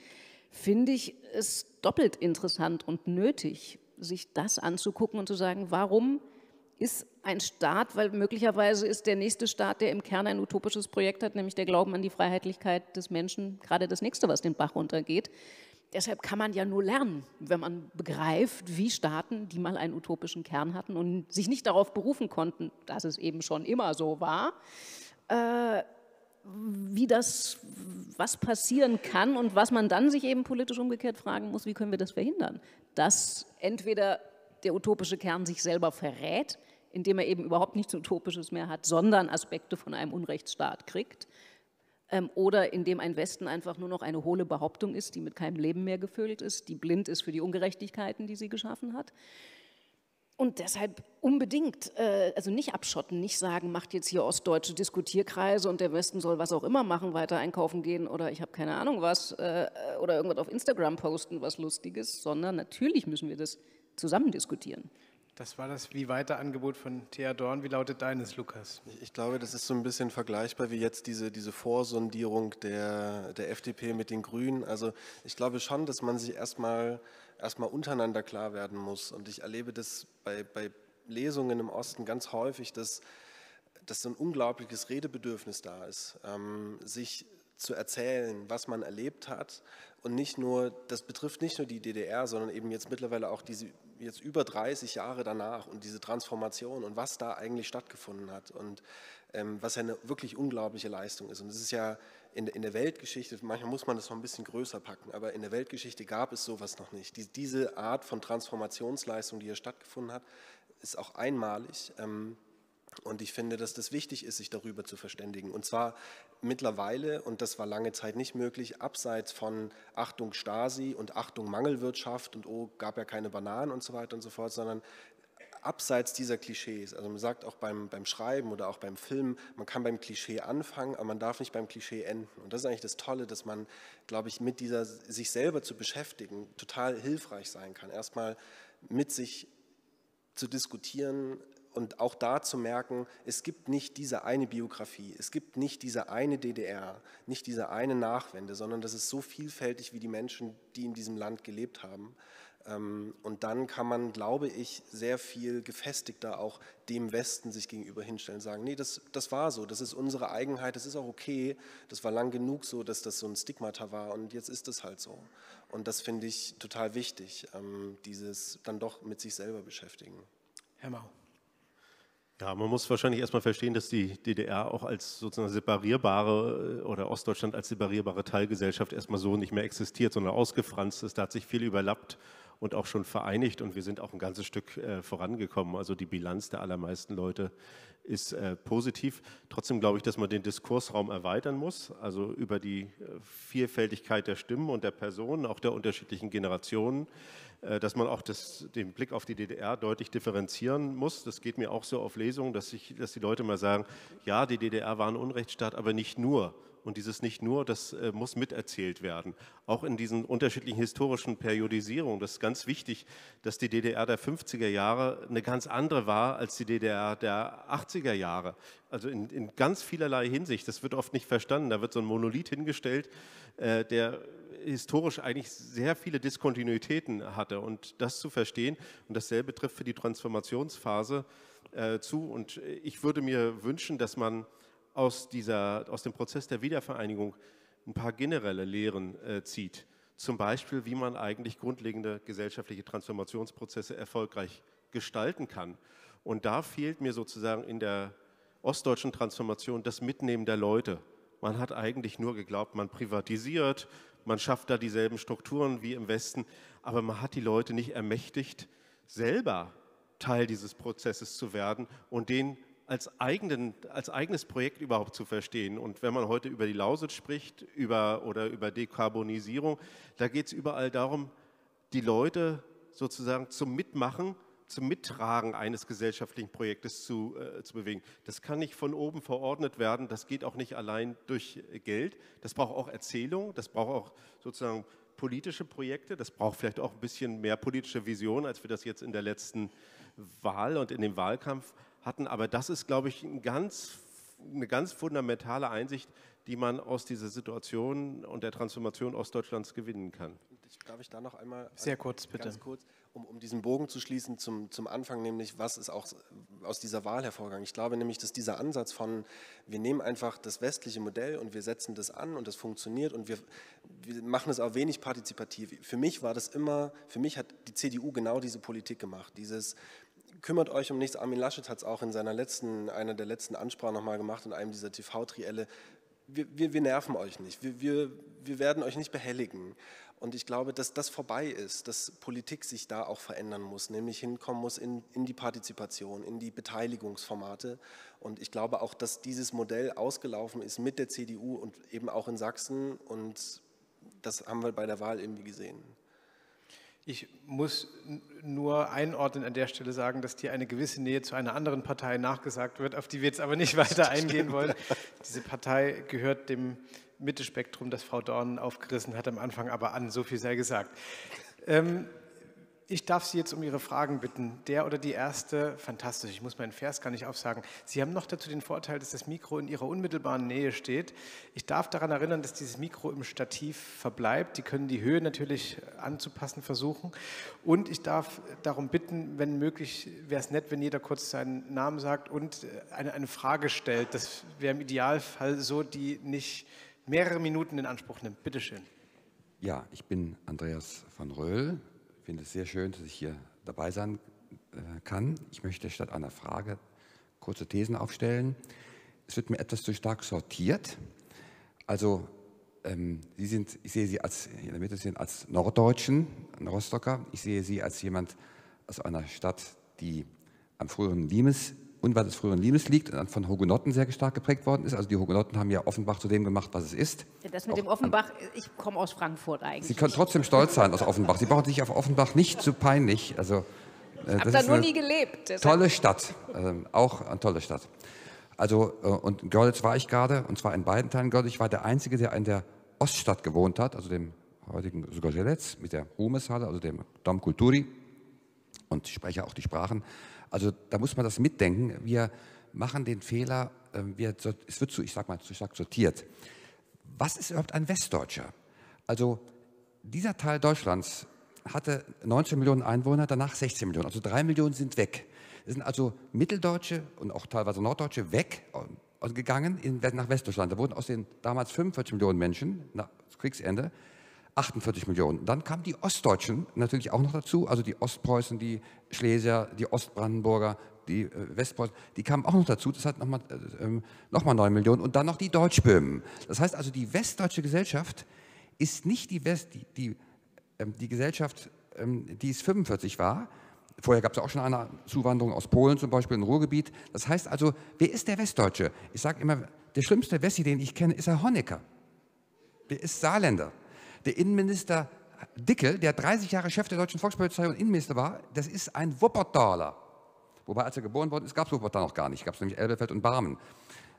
finde ich es doppelt interessant und nötig, sich das anzugucken und zu sagen, warum ist ein Staat, weil möglicherweise ist der nächste Staat, der im Kern ein utopisches Projekt hat, nämlich der Glauben an die Freiheitlichkeit des Menschen, gerade das nächste, was den Bach runtergeht. Deshalb kann man ja nur lernen, wenn man begreift, wie Staaten, die mal einen utopischen Kern hatten und sich nicht darauf berufen konnten, dass es eben schon immer so war, äh, wie das, was passieren kann und was man dann sich eben politisch umgekehrt fragen muss, wie können wir das verhindern? Dass entweder der utopische Kern sich selber verrät, indem er eben überhaupt nichts Utopisches mehr hat, sondern Aspekte von einem Unrechtsstaat kriegt, ähm, oder indem ein Westen einfach nur noch eine hohle Behauptung ist, die mit keinem Leben mehr gefüllt ist, die blind ist für die Ungerechtigkeiten, die sie geschaffen hat. Und deshalb unbedingt, äh, also nicht abschotten, nicht sagen, macht jetzt hier ostdeutsche Diskutierkreise und der Westen soll was auch immer machen, weiter einkaufen gehen oder ich habe keine Ahnung was äh, oder irgendwas auf Instagram posten, was Lustiges, sondern natürlich müssen wir das zusammen diskutieren. Das war das Wie weiter Angebot von Thea Dorn. Wie lautet deines, Lukas? Ich glaube, das ist so ein bisschen vergleichbar wie jetzt diese, diese Vorsondierung der, der FDP mit den Grünen. Also ich glaube schon, dass man sich erstmal erstmal untereinander klar werden muss. Und ich erlebe das bei, bei Lesungen im Osten ganz häufig, dass, dass so ein unglaubliches Redebedürfnis da ist, ähm, sich zu erzählen, was man erlebt hat. Und nicht nur, das betrifft nicht nur die DDR, sondern eben jetzt mittlerweile auch diese jetzt über 30 Jahre danach und diese Transformation und was da eigentlich stattgefunden hat und ähm, was ja eine wirklich unglaubliche Leistung ist. Und es ist ja in, in, der Weltgeschichte, manchmal muss man das noch ein bisschen größer packen, aber in der Weltgeschichte gab es sowas noch nicht. Die, diese Art von Transformationsleistung, die hier stattgefunden hat, ist auch einmalig. Ähm, und ich finde, dass das wichtig ist, sich darüber zu verständigen. Und zwar mittlerweile, und das war lange Zeit nicht möglich, abseits von Achtung Stasi und Achtung Mangelwirtschaft und oh, gab ja keine Bananen und so weiter und so fort, sondern abseits dieser Klischees. Also man sagt auch beim, beim Schreiben oder auch beim Film, man kann beim Klischee anfangen, aber man darf nicht beim Klischee enden. Und das ist eigentlich das Tolle, dass man, glaube ich, mit dieser sich selber zu beschäftigen, total hilfreich sein kann. Erstmal mit sich zu diskutieren, und auch da zu merken, es gibt nicht diese eine Biografie, es gibt nicht diese eine DDR, nicht diese eine Nachwende, sondern das ist so vielfältig wie die Menschen, die in diesem Land gelebt haben. Ähm, und dann kann man, glaube ich, sehr viel gefestigter auch dem Westen sich gegenüber hinstellen, sagen, nee, das, das war so, das ist unsere Eigenheit, das ist auch okay, das war lang genug so, dass das so ein Stigmata war und jetzt ist es halt so. Und das finde ich total wichtig, ähm, dieses dann doch mit sich selber beschäftigen. Herr Mau. Ja, man muss wahrscheinlich erstmal verstehen, dass die DDR auch als sozusagen separierbare äh, oder Ostdeutschland als separierbare Teilgesellschaft erstmal so nicht mehr existiert, sondern ausgefranst ist. Da hat sich viel überlappt und auch schon vereinigt und wir sind auch ein ganzes Stück äh, vorangekommen. Also die Bilanz der allermeisten Leute ist äh, positiv. Trotzdem glaube ich, dass man den Diskursraum erweitern muss, also über die äh, Vielfältigkeit der Stimmen und der Personen, auch der unterschiedlichen Generationen. Äh, dass man auch das, den Blick auf die DDR deutlich differenzieren muss. Das geht mir auch so auf Lesungen, dass, ich, dass die Leute mal sagen, ja, die DDR war ein Unrechtsstaat, aber nicht nur. Und dieses nicht nur, das äh, muss miterzählt werden. Auch in diesen unterschiedlichen historischen Periodisierungen. Das ist ganz wichtig, dass die DDR der 50er Jahre eine ganz andere war als die DDR der 80er Jahre. Also in, in ganz vielerlei Hinsicht. Das wird oft nicht verstanden. Da wird so ein Monolith hingestellt, äh, der historisch eigentlich sehr viele Diskontinuitäten hatte. Und das zu verstehen, und dasselbe trifft für die Transformationsphase äh, zu. Und ich würde mir wünschen, dass man aus, dieser, aus dem Prozess der Wiedervereinigung ein paar generelle Lehren äh, zieht. Zum Beispiel, wie man eigentlich grundlegende gesellschaftliche Transformationsprozesse erfolgreich gestalten kann. Und da fehlt mir sozusagen in der ostdeutschen Transformation das Mitnehmen der Leute. Man hat eigentlich nur geglaubt, man privatisiert, man schafft da dieselben Strukturen wie im Westen, aber man hat die Leute nicht ermächtigt, selber Teil dieses Prozesses zu werden und den als, eigenen, als eigenes Projekt überhaupt zu verstehen. Und wenn man heute über die Lausitz spricht über, oder über Dekarbonisierung, da geht es überall darum, die Leute sozusagen zum Mitmachen, zum Mittragen eines gesellschaftlichen Projektes zu, äh, zu bewegen. Das kann nicht von oben verordnet werden, das geht auch nicht allein durch Geld. Das braucht auch Erzählung, das braucht auch sozusagen politische Projekte, das braucht vielleicht auch ein bisschen mehr politische Vision, als wir das jetzt in der letzten Wahl und in dem Wahlkampf hatten. Aber das ist, glaube ich, ein ganz, eine ganz fundamentale Einsicht, die man aus dieser Situation und der Transformation Ostdeutschlands gewinnen kann. Darf ich da noch einmal sehr kurz bitte ganz kurz, um, um diesen Bogen zu schließen zum, zum Anfang, nämlich was ist auch aus dieser Wahl hervorgegangen? Ich glaube nämlich, dass dieser Ansatz von wir nehmen einfach das westliche Modell und wir setzen das an und das funktioniert und wir, wir machen es auch wenig partizipativ. Für mich war das immer, für mich hat die CDU genau diese Politik gemacht, dieses kümmert euch um nichts. Armin Laschet hat es auch in seiner letzten, einer der letzten Ansprachen nochmal gemacht, in einem dieser TV-Trielle. Wir, wir, wir, nerven euch nicht, wir, wir, wir werden euch nicht behelligen. Und ich glaube, dass das vorbei ist, dass Politik sich da auch verändern muss, nämlich hinkommen muss in, in die Partizipation, in die Beteiligungsformate. Und ich glaube auch, dass dieses Modell ausgelaufen ist mit der CDU und eben auch in Sachsen. Und das haben wir bei der Wahl irgendwie gesehen. Ich muss nur einordnen an der Stelle sagen, dass dir eine gewisse Nähe zu einer anderen Partei nachgesagt wird, auf die wir jetzt aber nicht weiter eingehen wollen. Diese Partei gehört dem Mittespektrum, das Frau Dorn aufgerissen hat am Anfang, aber an, so viel sei gesagt. Ähm, ich darf Sie jetzt um Ihre Fragen bitten. Der oder die erste, fantastisch, ich muss meinen Vers gar nicht aufsagen. Sie haben noch dazu den Vorteil, dass das Mikro in Ihrer unmittelbaren Nähe steht. Ich darf daran erinnern, dass dieses Mikro im Stativ verbleibt. Die können die Höhe natürlich anzupassen versuchen. Und ich darf darum bitten, wenn möglich, wäre es nett, wenn jeder kurz seinen Namen sagt und eine, eine Frage stellt. Das wäre im Idealfall so, die nicht mehrere Minuten in Anspruch nimmt. Bitte schön. Ja, ich bin Andreas van Röhl, finde es sehr schön, dass ich hier dabei sein äh, kann. Ich möchte statt einer Frage kurze Thesen aufstellen. Es wird mir etwas zu stark sortiert. Also ähm, Sie sind, ich sehe Sie als, in der Mitte sind als Norddeutschen, ein Rostocker. Ich sehe Sie als jemand aus einer Stadt, die am früheren Limes unweit des früheren Limes liegt und von Hugenotten sehr stark geprägt worden ist. Also die Hugenotten haben ja Offenbach zu dem gemacht, was es ist. Ja, das mit Auch dem Offenbach, ich komme aus Frankfurt eigentlich. Sie können trotzdem stolz sein aus Offenbach. Sie brauchen sich auf Offenbach nicht zu peinlich. Also, äh, ich habe da nur nie gelebt. Deshalb. Tolle Stadt, äh, auch eine tolle Stadt. Also, äh, und in Görlitz war ich gerade, und zwar in beiden Teilen Görlitz. Ich war der Einzige, der in der Oststadt gewohnt hat, also dem heutigen Sugajelec mit der Ruhmeshalle, also dem Dom Kulturi. Und ich spreche auch die Sprachen. Also da muss man das mitdenken. Wir machen den Fehler, ähm, wir, es wird zu, ich sag mal, zu stark sortiert. Was ist überhaupt ein Westdeutscher? Also dieser Teil Deutschlands hatte 19 Millionen Einwohner, danach 16 Millionen. Also drei Millionen sind weg. Es sind also Mitteldeutsche und auch teilweise Norddeutsche weggegangen äh, nach Westdeutschland. Da wurden aus den damals 45 Millionen Menschen nach Kriegsende 48 Millionen. Dann kamen die Ostdeutschen natürlich auch noch dazu, also die Ostpreußen, die Schlesier, die Ostbrandenburger, die äh, Westpreußen, die kamen auch noch dazu, das hat nochmal äh, ähm, noch mal 9 Millionen und dann noch die Deutschböhmen. Das heißt also, die westdeutsche Gesellschaft ist nicht die, West, die, die, ähm, die Gesellschaft, ähm, die es 45 war. Vorher gab es auch schon eine Zuwanderung aus Polen zum Beispiel, im Ruhrgebiet. Das heißt also, wer ist der Westdeutsche? Ich sage immer, der schlimmste Wessi, den ich kenne, ist Herr Honecker. Der ist Saarländer. Der Innenminister Dickel, der 30 Jahre Chef der deutschen Volkspolizei und Innenminister war, das ist ein Wuppertaler. Wobei, als er geboren worden ist, gab es Wuppertal noch gar nicht. Gab es nämlich Elberfeld und Barmen.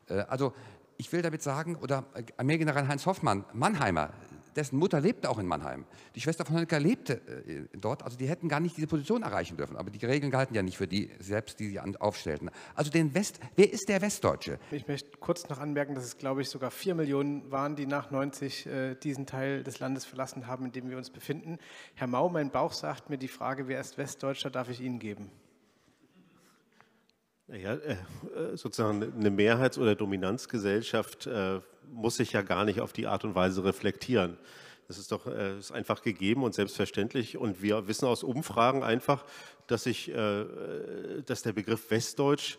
Äh, also ich will damit sagen, oder äh, Armeegeneral Heinz Hoffmann, Mannheimer, dessen Mutter lebte auch in Mannheim. Die Schwester von Honecker lebte äh, dort, also die hätten gar nicht diese Position erreichen dürfen. Aber die Regeln galten ja nicht für die selbst, die sie aufstellten. Also den West, wer ist der Westdeutsche? Ich möchte kurz noch anmerken, dass es, glaube ich, sogar vier Millionen waren, die nach 90 äh, diesen Teil des Landes verlassen haben, in dem wir uns befinden. Herr Mau, mein Bauch sagt mir die Frage, wer ist Westdeutscher, darf ich Ihnen geben. Naja, äh, sozusagen eine Mehrheits- oder Dominanzgesellschaft äh, muss sich ja gar nicht auf die Art und Weise reflektieren. Das ist doch äh, ist einfach gegeben und selbstverständlich. Und wir wissen aus Umfragen einfach, dass, ich, äh, dass der Begriff Westdeutsch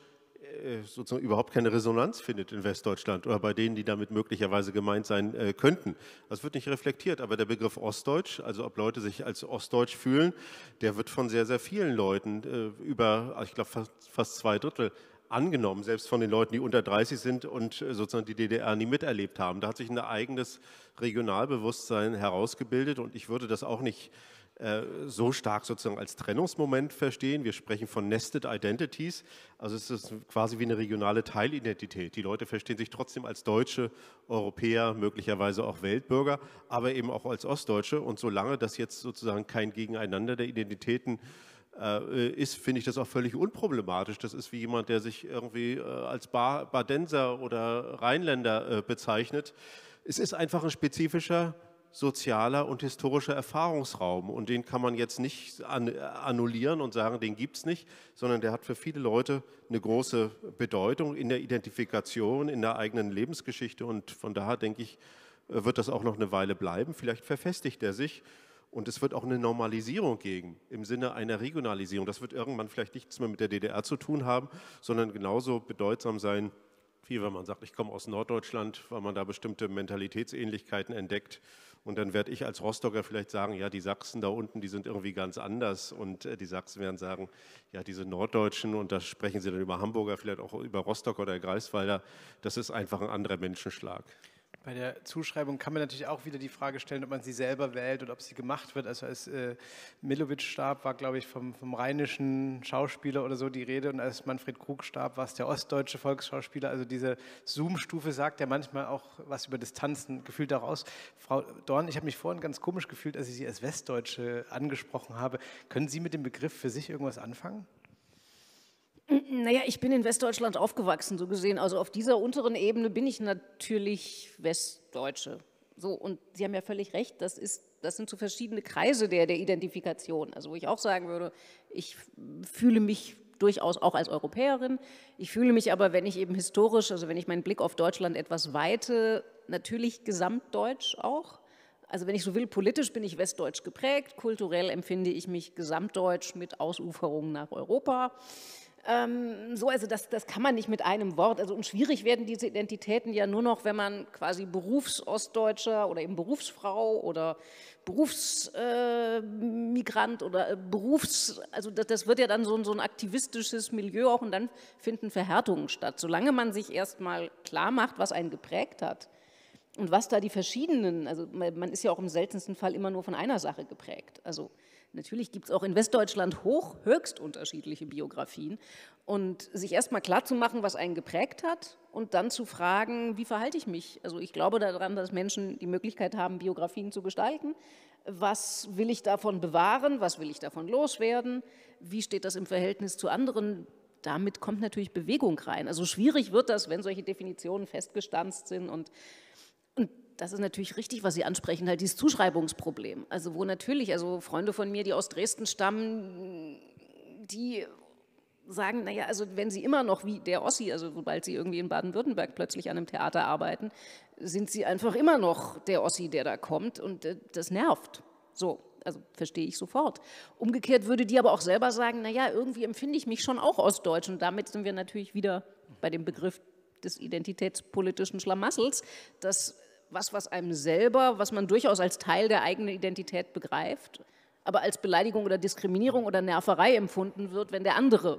äh, sozusagen überhaupt keine Resonanz findet in Westdeutschland oder bei denen, die damit möglicherweise gemeint sein äh, könnten. Das wird nicht reflektiert, aber der Begriff Ostdeutsch, also ob Leute sich als Ostdeutsch fühlen, der wird von sehr, sehr vielen Leuten äh, über, ich glaube, fast, fast zwei Drittel angenommen, selbst von den Leuten, die unter 30 sind und sozusagen die DDR nie miterlebt haben. Da hat sich ein eigenes Regionalbewusstsein herausgebildet und ich würde das auch nicht äh, so stark sozusagen als Trennungsmoment verstehen. Wir sprechen von Nested Identities, also es ist quasi wie eine regionale Teilidentität. Die Leute verstehen sich trotzdem als Deutsche, Europäer, möglicherweise auch Weltbürger, aber eben auch als Ostdeutsche. Und solange das jetzt sozusagen kein Gegeneinander der Identitäten äh, ist, finde ich das auch völlig unproblematisch. Das ist wie jemand, der sich irgendwie äh, als Badenser oder Rheinländer bezeichnet. Es ist einfach ein spezifischer sozialer und historischer Erfahrungsraum. Und den kann man jetzt nicht annullieren und sagen, den gibt es nicht, sondern der hat für viele Leute eine große Bedeutung in der Identifikation, in der eigenen Lebensgeschichte. Und von daher denke ich, äh, wird das auch noch eine Weile bleiben. Vielleicht verfestigt er sich. Und es wird auch eine Normalisierung geben im Sinne einer Regionalisierung. Das wird irgendwann vielleicht nichts mehr mit der DDR zu tun haben, sondern genauso bedeutsam sein, wie wenn man sagt, ich komme aus Norddeutschland, weil man da bestimmte Mentalitätsähnlichkeiten entdeckt und dann werde ich als Rostocker vielleicht sagen, ja, die Sachsen da unten, die sind irgendwie ganz anders. Und äh, die Sachsen werden sagen, ja, diese Norddeutschen, und da sprechen sie dann über Hamburger, vielleicht auch über Rostocker oder Greifswalder, das ist einfach ein anderer Menschenschlag. Bei der Zuschreibung kann man natürlich auch wieder die Frage stellen, ob man sie selber wählt oder ob sie gemacht wird. Also als äh, Milovic starb, war, glaube ich, vom, vom, rheinischen Schauspieler oder so die Rede und als Manfred Krug starb, war es der ostdeutsche Volksschauspieler. Also diese Zoom-Stufe sagt ja manchmal auch was über Distanzen gefühlt daraus. Frau Dorn, ich habe mich vorhin ganz komisch gefühlt, als ich Sie als Westdeutsche angesprochen habe. Können Sie mit dem Begriff für sich irgendwas anfangen? Naja, ich bin in Westdeutschland aufgewachsen, so gesehen. Also auf dieser unteren Ebene bin ich natürlich Westdeutsche. So, und Sie haben ja völlig recht, das, ist, das sind so verschiedene Kreise der, der Identifikation. Also wo ich auch sagen würde, ich fühle mich durchaus auch als Europäerin. Ich fühle mich aber, wenn ich eben historisch, also wenn ich meinen Blick auf Deutschland etwas weite, natürlich gesamtdeutsch auch. Also wenn ich so will, politisch bin ich westdeutsch geprägt, kulturell empfinde ich mich gesamtdeutsch mit Ausuferungen nach Europa. Ähm, so, also das, das kann man nicht mit einem Wort. Also und schwierig werden diese Identitäten ja nur noch, wenn man quasi Berufsostdeutscher oder eben Berufsfrau oder Berufsmigrant äh, oder Berufs, also das, das, wird ja dann so, so ein aktivistisches Milieu auch und dann finden Verhärtungen statt. Solange man sich erstmal klar macht, was einen geprägt hat und was da die verschiedenen, also man ist ja auch im seltensten Fall immer nur von einer Sache geprägt. Also Natürlich gibt es auch in Westdeutschland hoch, höchst unterschiedliche Biografien. Und sich erstmal klarzumachen, was einen geprägt hat und dann zu fragen, wie verhalte ich mich? Also ich glaube daran, dass Menschen die Möglichkeit haben, Biografien zu gestalten. Was will ich davon bewahren? Was will ich davon loswerden? Wie steht das im Verhältnis zu anderen? Damit kommt natürlich Bewegung rein. Also schwierig wird das, wenn solche Definitionen festgestanzt sind und das ist natürlich richtig, was Sie ansprechen, halt dieses Zuschreibungsproblem. Also wo natürlich, also Freunde von mir, die aus Dresden stammen, die sagen, naja, also wenn sie immer noch wie der Ossi, also sobald sie irgendwie in Baden-Württemberg plötzlich an einem Theater arbeiten, sind sie einfach immer noch der Ossi, der da kommt und äh, das nervt. So, also verstehe ich sofort. Umgekehrt würde die aber auch selber sagen, naja, irgendwie empfinde ich mich schon auch ostdeutsch und damit sind wir natürlich wieder bei dem Begriff des identitätspolitischen Schlamassels, dass was, was einem selber, was man durchaus als Teil der eigenen Identität begreift, aber als Beleidigung oder Diskriminierung oder Nerverei empfunden wird, wenn der andere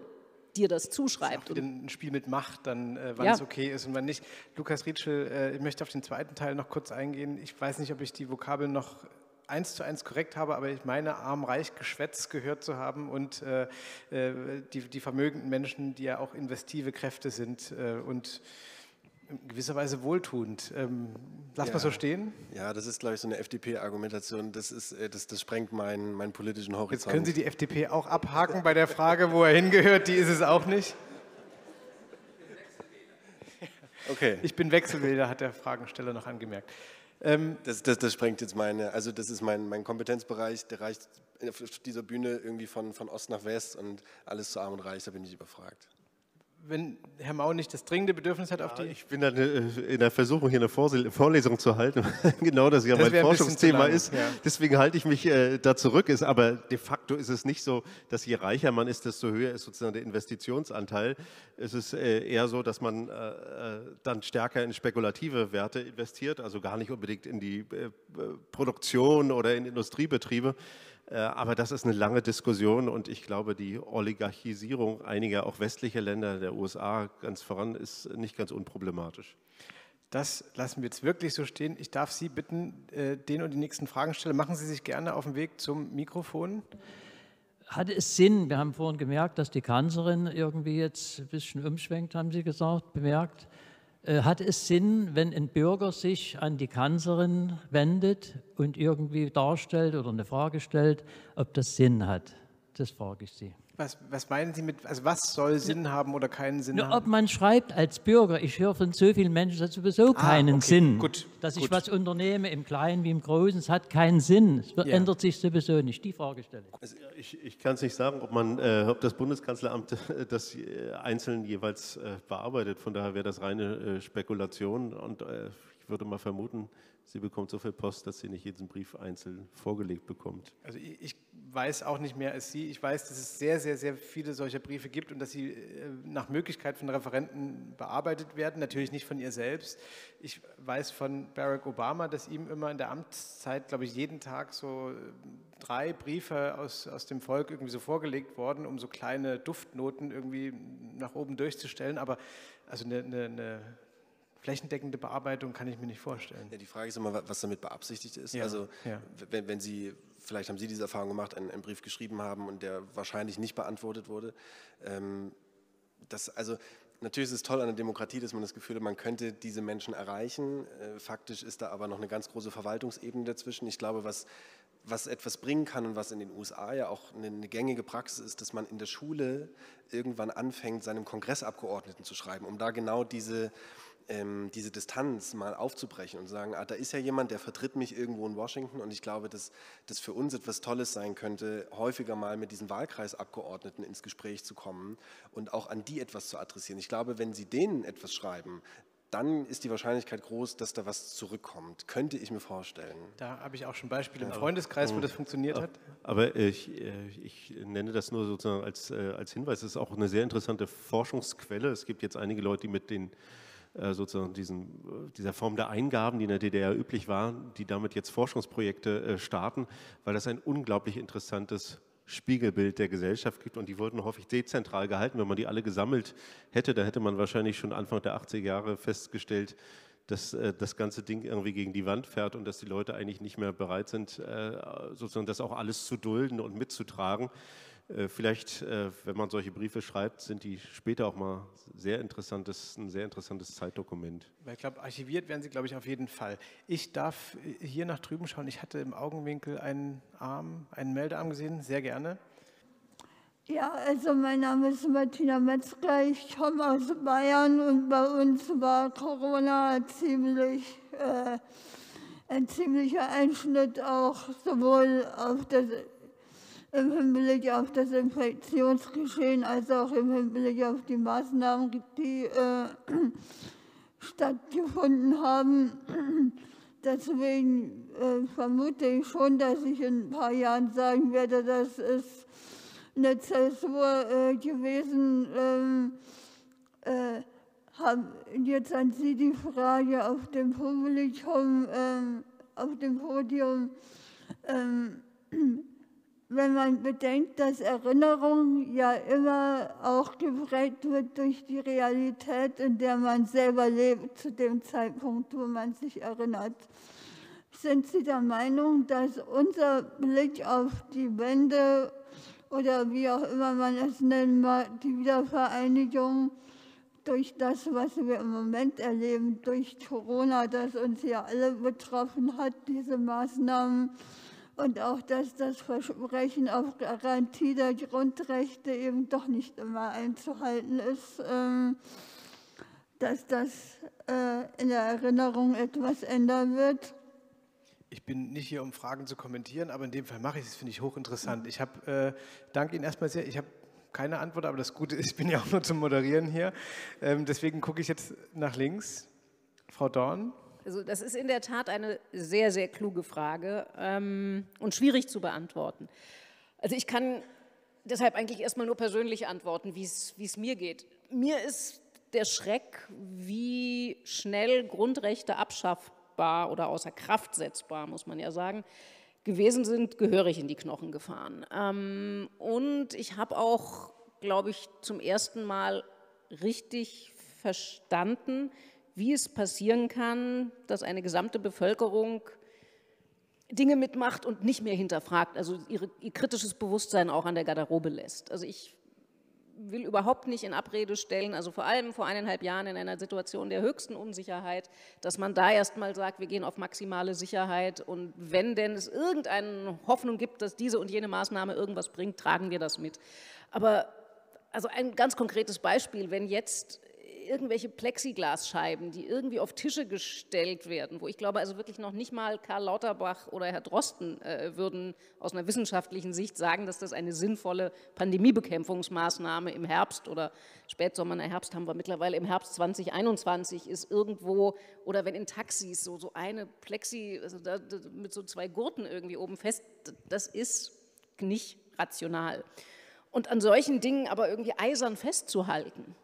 dir das zuschreibt. Das ist ein Spiel mit Macht, dann, äh, wann ja. es okay ist und wann nicht. Lukas Rietschel, äh, ich möchte auf den zweiten Teil noch kurz eingehen. Ich weiß nicht, ob ich die Vokabeln noch eins zu eins korrekt habe, aber ich meine, armreich Geschwätz gehört zu haben und äh, äh, die, die vermögenden Menschen, die ja auch investive Kräfte sind äh, und in gewisser Weise wohltuend. Ähm, lass ja. mal so stehen. Ja, das ist, glaube ich, so eine FDP-Argumentation. Das, äh, das, das sprengt meinen, meinen politischen Horizont. Jetzt können Sie die FDP auch abhaken bei der Frage, wo er hingehört. Die ist es auch nicht. Okay. Ich bin Wechselwilder, hat der Fragensteller noch angemerkt. Ähm, das, das, das, sprengt jetzt meine, also das ist mein, mein Kompetenzbereich, der reicht auf dieser Bühne irgendwie von, von Ost nach West und alles zu arm und reich, da bin ich überfragt wenn Herr Mau nicht das dringende Bedürfnis hat auf ja, die. Ich bin da äh, in der Versuchung, hier eine Vorlesung zu halten. genau das ja das mein Forschungsthema ist. Ja. Deswegen halte ich mich äh, da zurück. Ist, aber de facto ist es nicht so, dass je reicher man ist, desto höher ist sozusagen der Investitionsanteil. Es ist äh, eher so, dass man äh, äh dann stärker in spekulative Werte investiert, also gar nicht unbedingt in die äh, Produktion oder in Industriebetriebe. Äh, aber das ist eine lange Diskussion und ich glaube, die Oligarchisierung einiger auch westlicher Länder, der USA ganz voran, ist nicht ganz unproblematisch. Das lassen wir jetzt wirklich so stehen. Ich darf Sie bitten, äh, den und die nächsten Fragen stellen. Machen Sie sich gerne auf den Weg zum Mikrofon. Hat es Sinn, wir haben vorhin gemerkt, dass die Kanzlerin irgendwie jetzt ein bisschen umschwenkt, haben Sie gesagt, bemerkt. Äh, hat es Sinn, wenn ein Bürger sich an die Kanzlerin wendet und irgendwie darstellt oder eine Frage stellt, ob das Sinn hat? Das frage ich Sie. Was, was, meinen Sie mit, also was soll Sinn haben oder keinen Sinn Nur, haben? Ob man schreibt als Bürger, ich höre von so vielen Menschen, das hat sowieso ah, keinen okay. Sinn. Gut, dass gut. ich was unternehme, im Kleinen wie im Großen, es hat keinen Sinn. Es ja. ändert sich sowieso nicht. Die Frage stelle ich. Also ich, ich kann es nicht sagen, ob, man, äh, ob das Bundeskanzleramt das äh, einzeln jeweils äh, bearbeitet. Von daher wäre das reine äh, Spekulation. Und äh, ich würde mal vermuten, sie bekommt so viel Post, dass sie nicht jeden Brief einzeln vorgelegt bekommt. Also ich weiß auch nicht mehr als Sie. Ich weiß, dass es sehr, sehr, sehr viele solcher Briefe gibt und dass sie äh, nach Möglichkeit von Referenten bearbeitet werden, natürlich nicht von ihr selbst. Ich weiß von Barack Obama, dass ihm immer in der Amtszeit, glaube ich, jeden Tag so äh, drei Briefe aus, aus dem Volk irgendwie so vorgelegt worden, um so kleine Duftnoten irgendwie nach oben durchzustellen. Aber also eine, eine, eine flächendeckende Bearbeitung kann ich mir nicht vorstellen. Ja, die Frage ist immer, was damit beabsichtigt ist. Ja, also ja. wenn, wenn Sie vielleicht haben Sie diese Erfahrung gemacht, einen, einen, Brief geschrieben haben und der wahrscheinlich nicht beantwortet wurde. Ähm, das, also natürlich ist es toll an der Demokratie, dass man das Gefühl hat, man könnte diese Menschen erreichen. Äh, faktisch ist da aber noch eine ganz große Verwaltungsebene dazwischen. Ich glaube, was, was etwas bringen kann und was in den USA ja auch eine, eine gängige Praxis ist, dass man in der Schule irgendwann anfängt, seinem Kongressabgeordneten zu schreiben, um da genau diese ähm, diese Distanz mal aufzubrechen und zu sagen, ah, da ist ja jemand, der vertritt mich irgendwo in Washington und ich glaube, dass das für uns etwas Tolles sein könnte, häufiger mal mit diesen Wahlkreisabgeordneten ins Gespräch zu kommen und auch an die etwas zu adressieren. Ich glaube, wenn Sie denen etwas schreiben, dann ist die Wahrscheinlichkeit groß, dass da was zurückkommt. Könnte ich mir vorstellen. Da habe ich auch schon Beispiele im Freundeskreis, wo das funktioniert hat. Aber ich, äh, ich nenne das nur sozusagen als, äh, als Hinweis. Es ist auch eine sehr interessante Forschungsquelle. Es gibt jetzt einige Leute, die mit den sozusagen diesen, dieser Form der Eingaben, die in der DDR üblich waren, die damit jetzt Forschungsprojekte äh, starten, weil das ein unglaublich interessantes Spiegelbild der Gesellschaft gibt und die wurden häufig dezentral gehalten. Wenn man die alle gesammelt hätte, da hätte man wahrscheinlich schon Anfang der 80er Jahre festgestellt, dass äh, das ganze Ding irgendwie gegen die Wand fährt und dass die Leute eigentlich nicht mehr bereit sind, äh, sozusagen das auch alles zu dulden und mitzutragen. Äh, vielleicht, äh, wenn man solche Briefe schreibt, sind die später auch mal sehr interessantes, ein sehr interessantes Zeitdokument. Ich glaube, archiviert werden sie, glaube ich, auf jeden Fall. Ich darf hier nach drüben schauen. Ich hatte im Augenwinkel einen Arm, einen Meldearm gesehen, sehr gerne. Ja, also mein Name ist Martina Metzger, ich komme aus Bayern und bei uns war Corona ziemlich, äh, ein ziemlicher Einschnitt auch sowohl auf das im Hinblick auf das Infektionsgeschehen als auch im Hinblick auf die Maßnahmen, die äh, stattgefunden haben. Deswegen äh, vermute ich schon, dass ich in ein paar Jahren sagen werde, das ist eine Zäsur äh, gewesen. Ähm, äh, hab jetzt an Sie die Frage auf dem Publikum, ähm, auf dem Podium. Ähm, wenn man bedenkt, dass Erinnerung ja immer auch geprägt wird durch die Realität, in der man selber lebt, zu dem Zeitpunkt, wo man sich erinnert. Sind Sie der Meinung, dass unser Blick auf die Wende oder wie auch immer man es nennen mag, die Wiedervereinigung, durch das, was wir im Moment erleben, durch Corona, das uns ja alle betroffen hat, diese Maßnahmen, und auch, dass das Versprechen auf Garantie der Grundrechte eben doch nicht immer einzuhalten ist, ähm, dass das äh, in der Erinnerung etwas ändern wird. Ich bin nicht hier, um Fragen zu kommentieren, aber in dem Fall mache ich es, finde ich hochinteressant. Ich habe, äh, danke Ihnen erstmal sehr, ich habe keine Antwort, aber das Gute ist, ich bin ja auch nur zum Moderieren hier. Ähm, deswegen gucke ich jetzt nach links. Frau Dorn. Also das ist in der Tat eine sehr, sehr kluge Frage ähm, und schwierig zu beantworten. Also ich kann deshalb eigentlich erstmal nur persönlich antworten, wie es mir geht. Mir ist der Schreck, wie schnell Grundrechte abschaffbar oder außer Kraft setzbar, muss man ja sagen, gewesen sind, gehörig in die Knochen gefahren. Ähm, und ich habe auch, glaube ich, zum ersten Mal richtig verstanden, wie es passieren kann, dass eine gesamte Bevölkerung Dinge mitmacht und nicht mehr hinterfragt, also ihre, ihr kritisches Bewusstsein auch an der Garderobe lässt. Also ich will überhaupt nicht in Abrede stellen, also vor allem vor eineinhalb Jahren in einer Situation der höchsten Unsicherheit, dass man da erst mal sagt, wir gehen auf maximale Sicherheit und wenn denn es irgendeine Hoffnung gibt, dass diese und jene Maßnahme irgendwas bringt, tragen wir das mit. Aber also ein ganz konkretes Beispiel, wenn jetzt irgendwelche Plexiglasscheiben, die irgendwie auf Tische gestellt werden, wo ich glaube, also wirklich noch nicht mal Karl Lauterbach oder Herr Drosten äh, würden aus einer wissenschaftlichen Sicht sagen, dass das eine sinnvolle Pandemiebekämpfungsmaßnahme im Herbst oder Spätsommer, na Herbst haben wir mittlerweile im Herbst 2021 ist irgendwo oder wenn in Taxis so, so eine Plexi, also da, mit so zwei Gurten irgendwie oben fest, das ist nicht rational. Und an solchen Dingen aber irgendwie eisern festzuhalten,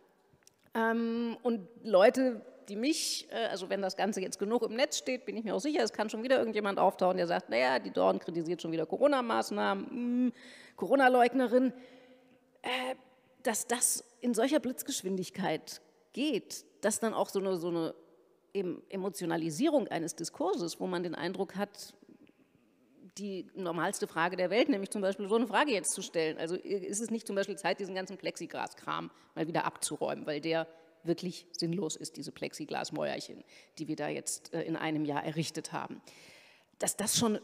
und Leute, die mich, äh, also wenn das Ganze jetzt genug im Netz steht, bin ich mir auch sicher, es kann schon wieder irgendjemand auftauchen, der sagt, naja, die Dorn kritisiert schon wieder Corona-Maßnahmen, hm, Corona-Leugnerin, äh, dass das in solcher Blitzgeschwindigkeit geht, dass dann auch so eine, so eine Emotionalisierung eines Diskurses, wo man den Eindruck hat, die normalste Frage der Welt, nämlich zum Beispiel so eine Frage jetzt zu stellen. Also ist es nicht zum Beispiel Zeit, diesen ganzen Plexiglas-Kram mal wieder abzuräumen, weil der wirklich sinnlos ist, diese Plexiglasmäuerchen, die wir da jetzt äh, in einem Jahr errichtet haben. Dass das schon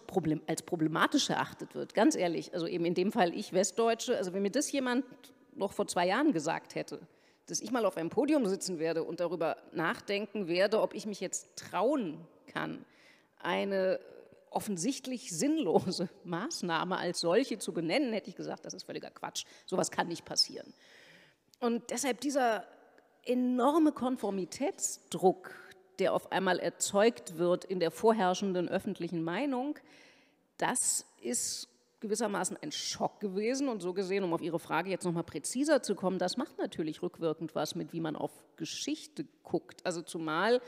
als problematisch erachtet wird, ganz ehrlich, also eben in dem Fall ich Westdeutsche, also wenn mir das jemand noch vor zwei Jahren gesagt hätte, dass ich mal auf einem Podium sitzen werde und darüber nachdenken werde, ob ich mich jetzt trauen kann, eine offensichtlich sinnlose Maßnahme als solche zu benennen, hätte ich gesagt, das ist völliger Quatsch. Sowas kann nicht passieren. Und deshalb dieser enorme Konformitätsdruck, der auf einmal erzeugt wird in der vorherrschenden öffentlichen Meinung, das ist gewissermaßen ein Schock gewesen. Und so gesehen, um auf Ihre Frage jetzt nochmal präziser zu kommen, das macht natürlich rückwirkend was mit, wie man auf Geschichte guckt. Also zumal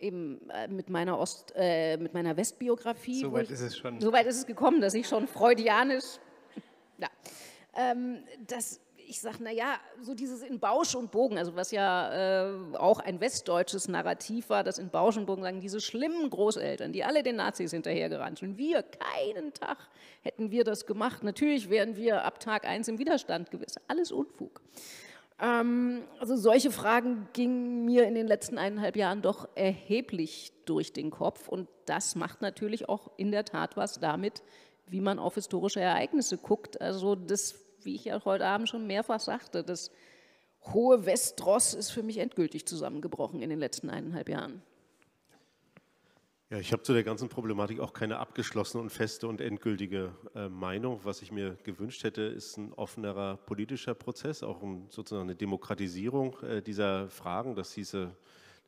eben äh, mit meiner, Ost, äh, mit meiner Westbiografie. So weit ist es schon. So weit ist es gekommen, dass ich schon freudianisch, ja, ähm, dass ich sage, naja, so dieses in Bausch und Bogen, also was ja äh, auch ein westdeutsches Narrativ war, dass in Bausch und Bogen sagen, diese schlimmen Großeltern, die alle den Nazis hinterhergerannt sind, wir, keinen Tag hätten wir das gemacht. Natürlich wären wir ab Tag eins im Widerstand gewesen. Alles Unfug. Ähm, also solche Fragen gingen mir in den letzten eineinhalb Jahren doch erheblich durch den Kopf und das macht natürlich auch in der Tat was damit, wie man auf historische Ereignisse guckt. Also das, wie ich ja heute Abend schon mehrfach sagte, das hohe Westross ist für mich endgültig zusammengebrochen in den letzten eineinhalb Jahren. Ja, ich habe zu der ganzen Problematik auch keine abgeschlossene und feste und endgültige äh, Meinung. Was ich mir gewünscht hätte, ist ein offenerer politischer Prozess, auch um sozusagen eine Demokratisierung äh, dieser Fragen. Das hieße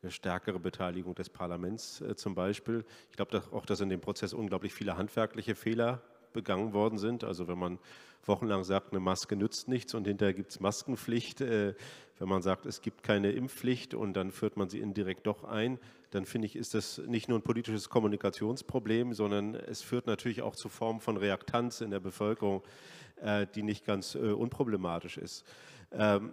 eine stärkere Beteiligung des Parlaments äh, zum Beispiel. Ich glaube auch, dass in dem Prozess unglaublich viele handwerkliche Fehler begangen worden sind. Also wenn man wochenlang sagt, eine Maske nützt nichts und hinterher gibt es Maskenpflicht, äh, wenn man sagt, es gibt keine Impfpflicht und dann führt man sie indirekt doch ein, dann finde ich, ist das nicht nur ein politisches Kommunikationsproblem, sondern es führt natürlich auch zu Formen von Reaktanz in der Bevölkerung, äh, die nicht ganz äh, unproblematisch ist. Ähm,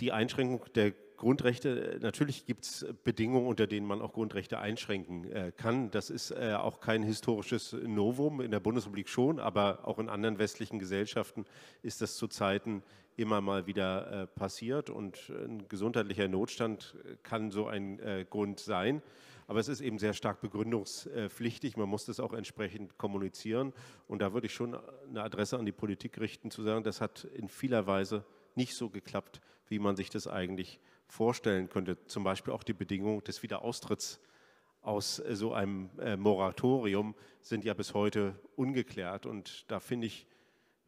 die Einschränkung der Grundrechte, natürlich gibt es Bedingungen, unter denen man auch Grundrechte einschränken äh, kann. Das ist äh, auch kein historisches Novum, in der Bundesrepublik schon, aber auch in anderen westlichen Gesellschaften ist das zu Zeiten immer mal wieder äh, passiert und ein gesundheitlicher Notstand kann so ein äh, Grund sein. Aber es ist eben sehr stark begründungspflichtig. Man muss das auch entsprechend kommunizieren. Und da würde ich schon eine Adresse an die Politik richten, zu sagen, das hat in vieler Weise nicht so geklappt, wie man sich das eigentlich vorstellen könnte. Zum Beispiel auch die Bedingung des Wiederaustritts aus so einem äh, Moratorium sind ja bis heute ungeklärt. Und da finde ich,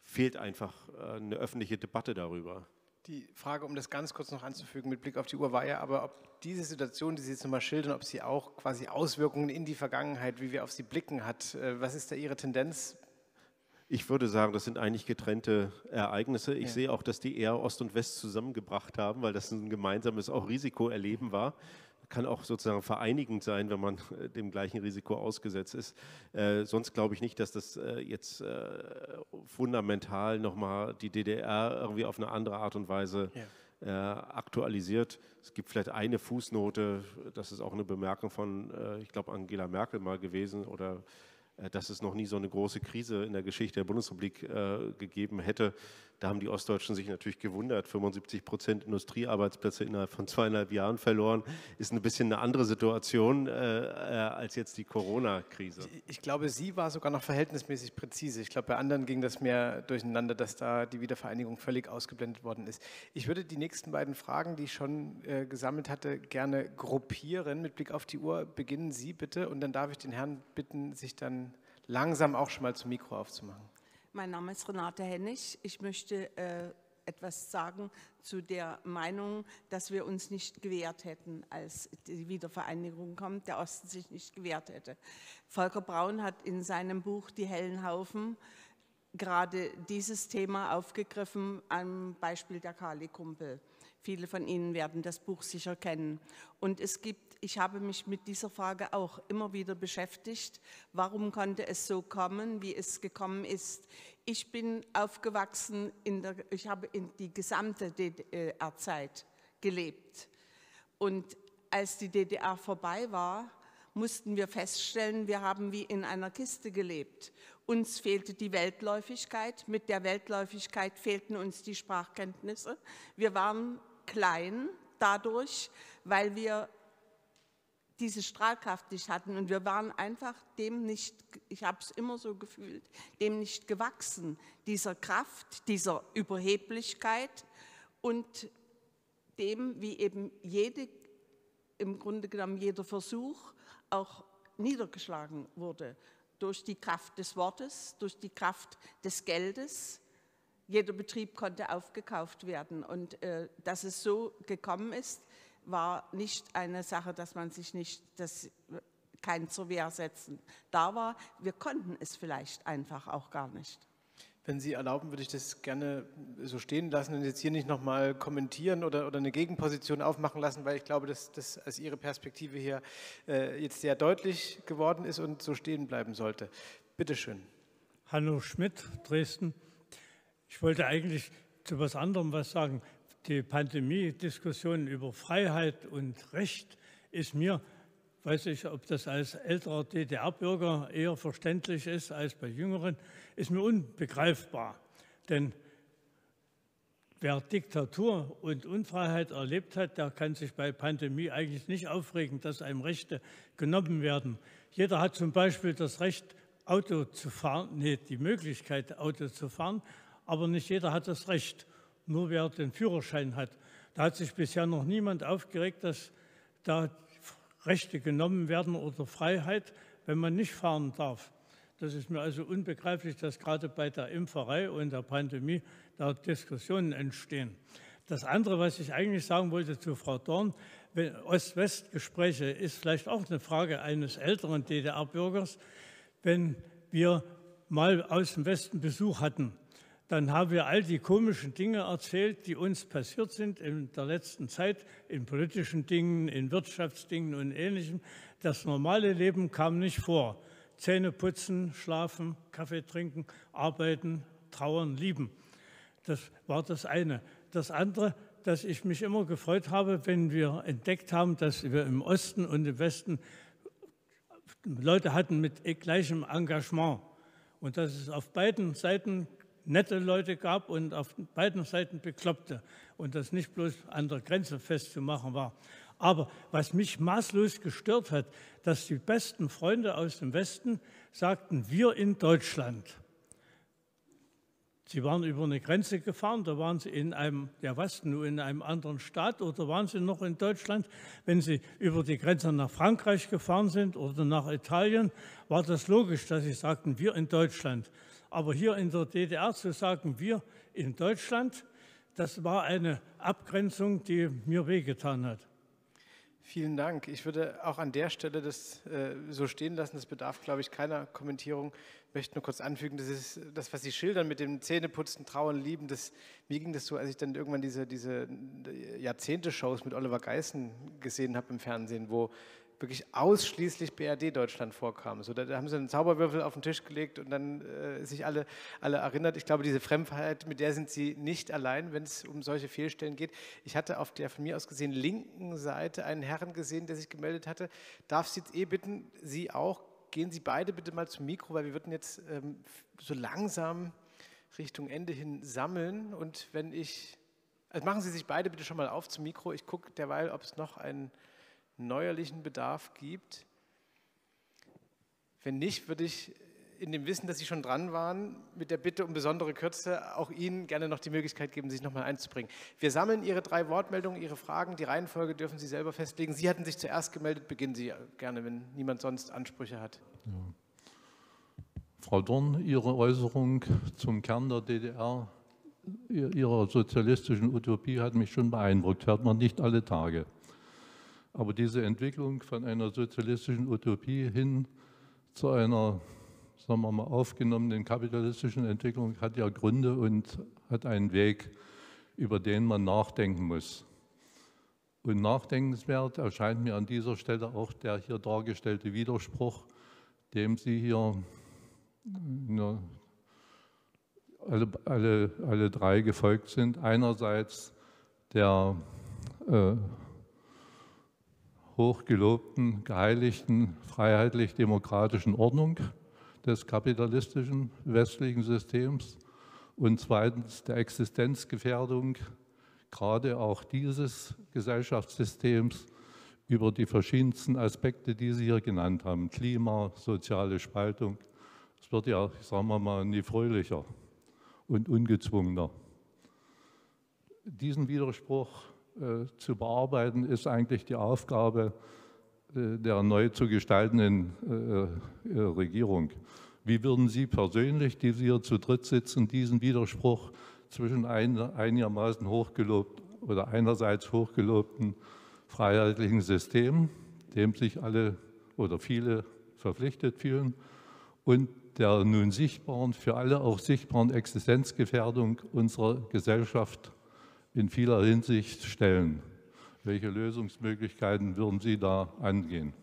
fehlt einfach äh, eine öffentliche Debatte darüber. Die Frage, um das ganz kurz noch anzufügen, mit Blick auf die Uhr war ja aber, ob diese Situation, die Sie jetzt nochmal schildern, ob sie auch quasi Auswirkungen in die Vergangenheit, wie wir auf sie blicken, hat. Äh, was ist da Ihre Tendenz? Ich würde sagen, das sind eigentlich getrennte Ereignisse. Ich ja. sehe auch, dass die eher Ost und West zusammengebracht haben, weil das ein gemeinsames auch Risikoerleben war kann auch sozusagen vereinigend sein, wenn man äh, dem gleichen Risiko ausgesetzt ist. Äh, sonst glaube ich nicht, dass das äh, jetzt äh, fundamental nochmal die DDR irgendwie auf eine andere Art und Weise ja. Äh, aktualisiert. Es gibt vielleicht eine Fußnote, das ist auch eine Bemerkung von, äh, ich glaube, Angela Merkel mal gewesen oder dass es noch nie so eine große Krise in der Geschichte der Bundesrepublik gegeben hätte. Da haben die Ostdeutschen sich natürlich gewundert. 75 Prozent Industriearbeitsplätze innerhalb von zweieinhalb Jahren verloren. Ist ein bisschen eine andere Situation äh, äh, als jetzt die Corona-Krise. Ich, glaube, sie war sogar noch verhältnismäßig präzise. Ich glaube, bei anderen ging das mehr durcheinander, dass da die Wiedervereinigung völlig ausgeblendet worden ist. Ich würde die nächsten beiden Fragen, die ich schon äh, gesammelt hatte, gerne gruppieren. Mit Blick auf die Uhr beginnen Sie bitte und dann darf ich den Herrn bitten, sich dann langsam auch schon mal zum Mikro aufzumachen. Mein Name ist Renate Hennig. Ich möchte äh, etwas sagen zu der Meinung, dass wir uns nicht gewehrt hätten, als die Wiedervereinigung kommt, der Osten sich nicht gewehrt hätte. Volker Braun hat in seinem Buch Die hellen Haufen gerade dieses Thema aufgegriffen am Beispiel der Kali-Kumpel. Viele von Ihnen werden das Buch sicher kennen. Und es gibt ich habe mich mit dieser Frage auch immer wieder beschäftigt. Warum konnte es so kommen, wie es gekommen ist? Ich bin aufgewachsen, in der, ich habe in die gesamte DDR-Zeit gelebt. Und als die DDR vorbei war, mussten wir feststellen, wir haben wie in einer Kiste gelebt. Uns fehlte die Weltläufigkeit, mit der Weltläufigkeit fehlten uns die Sprachkenntnisse. Wir waren klein dadurch, weil wir diese Strahlkraft nicht hatten. Und wir waren einfach dem nicht, ich habe es immer so gefühlt, dem nicht gewachsen, dieser Kraft, dieser Überheblichkeit und dem, wie eben jede, im Grunde genommen jeder Versuch auch niedergeschlagen wurde. Durch die Kraft des Wortes, durch die Kraft des Geldes. Jeder Betrieb konnte aufgekauft werden. Und äh, dass es so gekommen ist, war nicht eine Sache, dass man sich nicht, dass kein zur Wehr setzen da war. Wir konnten es vielleicht einfach auch gar nicht. Wenn Sie erlauben, würde ich das gerne so stehen lassen und jetzt hier nicht nochmal kommentieren oder, oder eine Gegenposition aufmachen lassen, weil ich glaube, dass das als Ihre Perspektive hier äh, jetzt sehr deutlich geworden ist und so stehen bleiben sollte. Bitte schön. Hanno Schmidt, Dresden. Ich wollte eigentlich zu was anderem was sagen die Pandemie-Diskussion über Freiheit und Recht ist mir, weiß ich, ob das als älterer DDR-Bürger eher verständlich ist als bei Jüngeren, ist mir unbegreifbar. Denn wer Diktatur und Unfreiheit erlebt hat, der kann sich bei Pandemie eigentlich nicht aufregen, dass einem Rechte genommen werden. Jeder hat zum Beispiel das Recht, Auto zu fahren, nee, die Möglichkeit, Auto zu fahren, aber nicht jeder hat das Recht nur wer den Führerschein hat. Da hat sich bisher noch niemand aufgeregt, dass da Rechte genommen werden oder Freiheit, wenn man nicht fahren darf. Das ist mir also unbegreiflich, dass gerade bei der Impferei und der Pandemie da Diskussionen entstehen. Das andere, was ich eigentlich sagen wollte zu Frau Dorn, Ost-West-Gespräche ist vielleicht auch eine Frage eines älteren DDR-Bürgers. Wenn wir mal aus dem Westen Besuch hatten, dann haben wir all die komischen Dinge erzählt, die uns passiert sind in der letzten Zeit, in politischen Dingen, in Wirtschaftsdingen und Ähnlichem. Das normale Leben kam nicht vor. Zähne putzen, schlafen, Kaffee trinken, arbeiten, trauern, lieben. Das war das eine. Das andere, dass ich mich immer gefreut habe, wenn wir entdeckt haben, dass wir im Osten und im Westen Leute hatten mit gleichem Engagement und dass es auf beiden Seiten nette Leute gab und auf beiden Seiten Bekloppte und das nicht bloß an der Grenze festzumachen war. Aber was mich maßlos gestört hat, dass die besten Freunde aus dem Westen sagten, wir in Deutschland. Sie waren über eine Grenze gefahren, da waren Sie in einem, ja was, nur in einem anderen Staat oder waren Sie noch in Deutschland? Wenn Sie über die Grenze nach Frankreich gefahren sind oder nach Italien, war das logisch, dass Sie sagten, wir in Deutschland. Aber hier in der DDR zu sagen, wir in Deutschland, das war eine Abgrenzung, die mir wehgetan hat. Vielen Dank. Ich würde auch an der Stelle das äh, so stehen lassen. Das bedarf, glaube ich, keiner Kommentierung. Ich möchte nur kurz anfügen, das ist das, was Sie schildern mit dem Zähneputzen, Trauern, Lieben. Das, mir ging das so, als ich dann irgendwann diese, diese Jahrzehnte-Shows mit Oliver Geissen gesehen habe im Fernsehen, wo wirklich ausschließlich BRD Deutschland vorkam. So, da, haben sie einen Zauberwürfel auf den Tisch gelegt und dann äh, sich alle, alle erinnert. Ich glaube, diese Fremdheit, mit der sind sie nicht allein, wenn es um solche Fehlstellen geht. Ich hatte auf der von mir aus gesehen linken Seite einen Herrn gesehen, der sich gemeldet hatte. Darf Sie jetzt eh bitten, Sie auch, gehen Sie beide bitte mal zum Mikro, weil wir würden jetzt ähm, so langsam Richtung Ende hin sammeln und wenn ich, also machen Sie sich beide bitte schon mal auf zum Mikro. Ich gucke derweil, ob es noch einen neuerlichen Bedarf gibt. Wenn nicht, würde ich in dem Wissen, dass Sie schon dran waren, mit der Bitte um besondere Kürze auch Ihnen gerne noch die Möglichkeit geben, sich nochmal einzubringen. Wir sammeln Ihre drei Wortmeldungen, Ihre Fragen. Die Reihenfolge dürfen Sie selber festlegen. Sie hatten sich zuerst gemeldet. Beginnen Sie gerne, wenn niemand sonst Ansprüche hat. Ja. Frau Dorn, Ihre Äußerung zum Kern der DDR, Ihrer sozialistischen Utopie hat mich schon beeindruckt. Hört man nicht alle Tage. Aber diese Entwicklung von einer sozialistischen Utopie hin zu einer, sagen wir mal, aufgenommenen kapitalistischen Entwicklung hat ja Gründe und hat einen Weg, über den man nachdenken muss. Und nachdenkenswert erscheint mir an dieser Stelle auch der hier dargestellte Widerspruch, dem Sie hier ja, alle, alle, alle drei gefolgt sind. Einerseits der äh, hochgelobten, geheiligten, freiheitlich-demokratischen Ordnung des kapitalistischen westlichen Systems und zweitens der Existenzgefährdung gerade auch dieses Gesellschaftssystems über die verschiedensten Aspekte, die Sie hier genannt haben, Klima, soziale Spaltung. Es wird ja, sagen wir mal, nie fröhlicher und ungezwungener. Diesen Widerspruch zu bearbeiten, ist eigentlich die Aufgabe äh, der neu zu gestaltenden äh, Regierung. Wie würden Sie persönlich, die Sie hier zu dritt sitzen, diesen Widerspruch zwischen einigermaßen hochgelobt oder einerseits hochgelobten freiheitlichen System, dem sich alle oder viele verpflichtet fühlen, und der nun sichtbaren, für alle auch sichtbaren Existenzgefährdung unserer Gesellschaft in vieler Hinsicht stellen. Welche Lösungsmöglichkeiten würden Sie da angehen?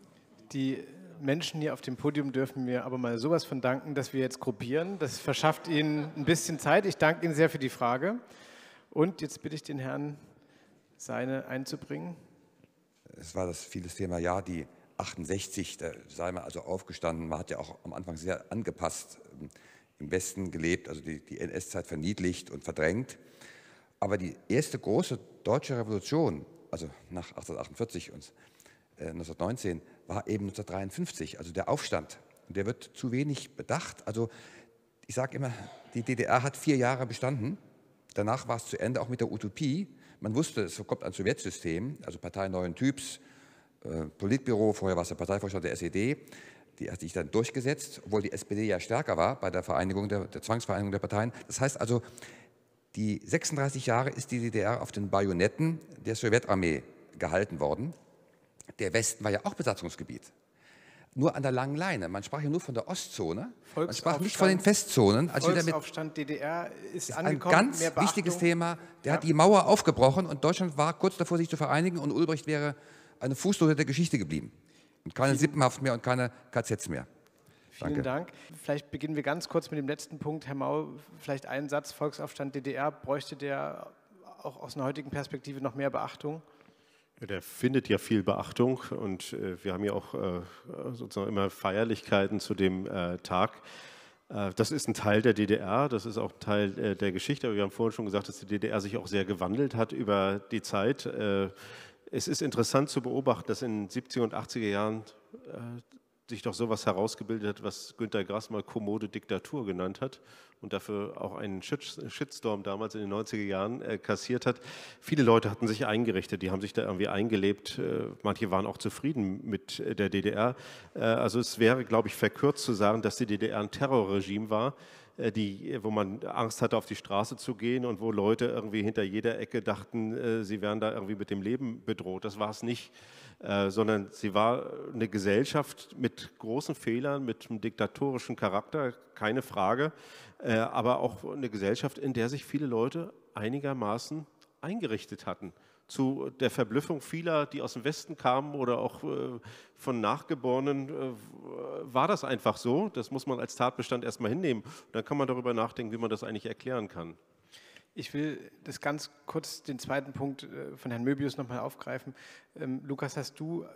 Die Menschen hier auf dem Podium dürfen mir aber mal sowas von danken, dass wir jetzt gruppieren. Das verschafft Ihnen ein bisschen Zeit. Ich danke Ihnen sehr für die Frage. Und jetzt bitte ich den Herrn, seine einzubringen. Es war das vieles Thema, ja, die 68, da sei man also aufgestanden, man hat ja auch am Anfang sehr angepasst ähm, im Westen gelebt, also die, die NS-Zeit verniedlicht und verdrängt. Aber die erste große deutsche Revolution, also nach 1848 und äh, 1919, war eben 1953, also der Aufstand. Der wird zu wenig bedacht. Also ich sage immer, die DDR hat vier Jahre bestanden. Danach war es zu Ende, auch mit der Utopie. Man wusste, es kommt ein Sowjetsystem, also Partei neuen Typs, äh, Politbüro, vorher war es der Parteivorstand der SED. Die hat sich dann durchgesetzt, obwohl die SPD ja stärker war bei der Vereinigung der, der Zwangsvereinigung der Parteien. Das heißt also, die 36 Jahre ist die DDR auf den Bajonetten der Sowjetarmee gehalten worden. Der Westen war ja auch Besatzungsgebiet. Nur an der langen Leine. Man sprach ja nur von der Ostzone. Man sprach nicht von den Festzonen. Also Volksaufstand DDR ist, ist ein ganz wichtiges Thema. Der ja. hat die Mauer aufgebrochen und Deutschland war kurz davor, sich zu vereinigen und Ulbricht wäre eine Fußnote der Geschichte geblieben. Und keine Sippenhaft mehr und keine KZs mehr. Vielen Dank. Vielleicht beginnen wir ganz kurz mit dem letzten Punkt. Herr Mau, vielleicht einen Satz, Volksaufstand DDR, bräuchte der auch aus einer heutigen Perspektive noch mehr Beachtung? Der findet ja viel Beachtung und äh, wir haben ja auch äh, sozusagen immer Feierlichkeiten zu dem äh, Tag. Äh, das ist ein Teil der DDR, das ist auch ein Teil äh, der Geschichte. Aber wir haben vorhin schon gesagt, dass die DDR sich auch sehr gewandelt hat über die Zeit. Äh, es ist interessant zu beobachten, dass in den 70er und 80er Jahren sich doch sowas herausgebildet hat, was Günter Grass mal kommode Diktatur genannt hat und dafür auch einen Shitstorm damals in den 90er Jahren äh, kassiert hat. Viele Leute hatten sich eingerichtet, die haben sich da irgendwie eingelebt. Äh, manche waren auch zufrieden mit äh, der DDR. Äh, also es wäre, glaube ich, verkürzt zu sagen, dass die DDR ein Terrorregime war, äh, die, wo man Angst hatte, auf die Straße zu gehen und wo Leute irgendwie hinter jeder Ecke dachten, äh, sie wären da irgendwie mit dem Leben bedroht. Das war es nicht. Äh, sondern sie war eine Gesellschaft mit großen Fehlern, mit einem diktatorischen Charakter, keine Frage, äh, aber auch eine Gesellschaft, in der sich viele Leute einigermaßen eingerichtet hatten. Zu der Verblüffung vieler, die aus dem Westen kamen oder auch äh, von Nachgeborenen, war das einfach so. Das muss man als Tatbestand erstmal hinnehmen. Und dann kann man darüber nachdenken, wie man das eigentlich erklären kann. Ich will das ganz kurz, den zweiten Punkt äh, von Herrn Möbius nochmal aufgreifen. Ähm, Lukas, hast du, äh,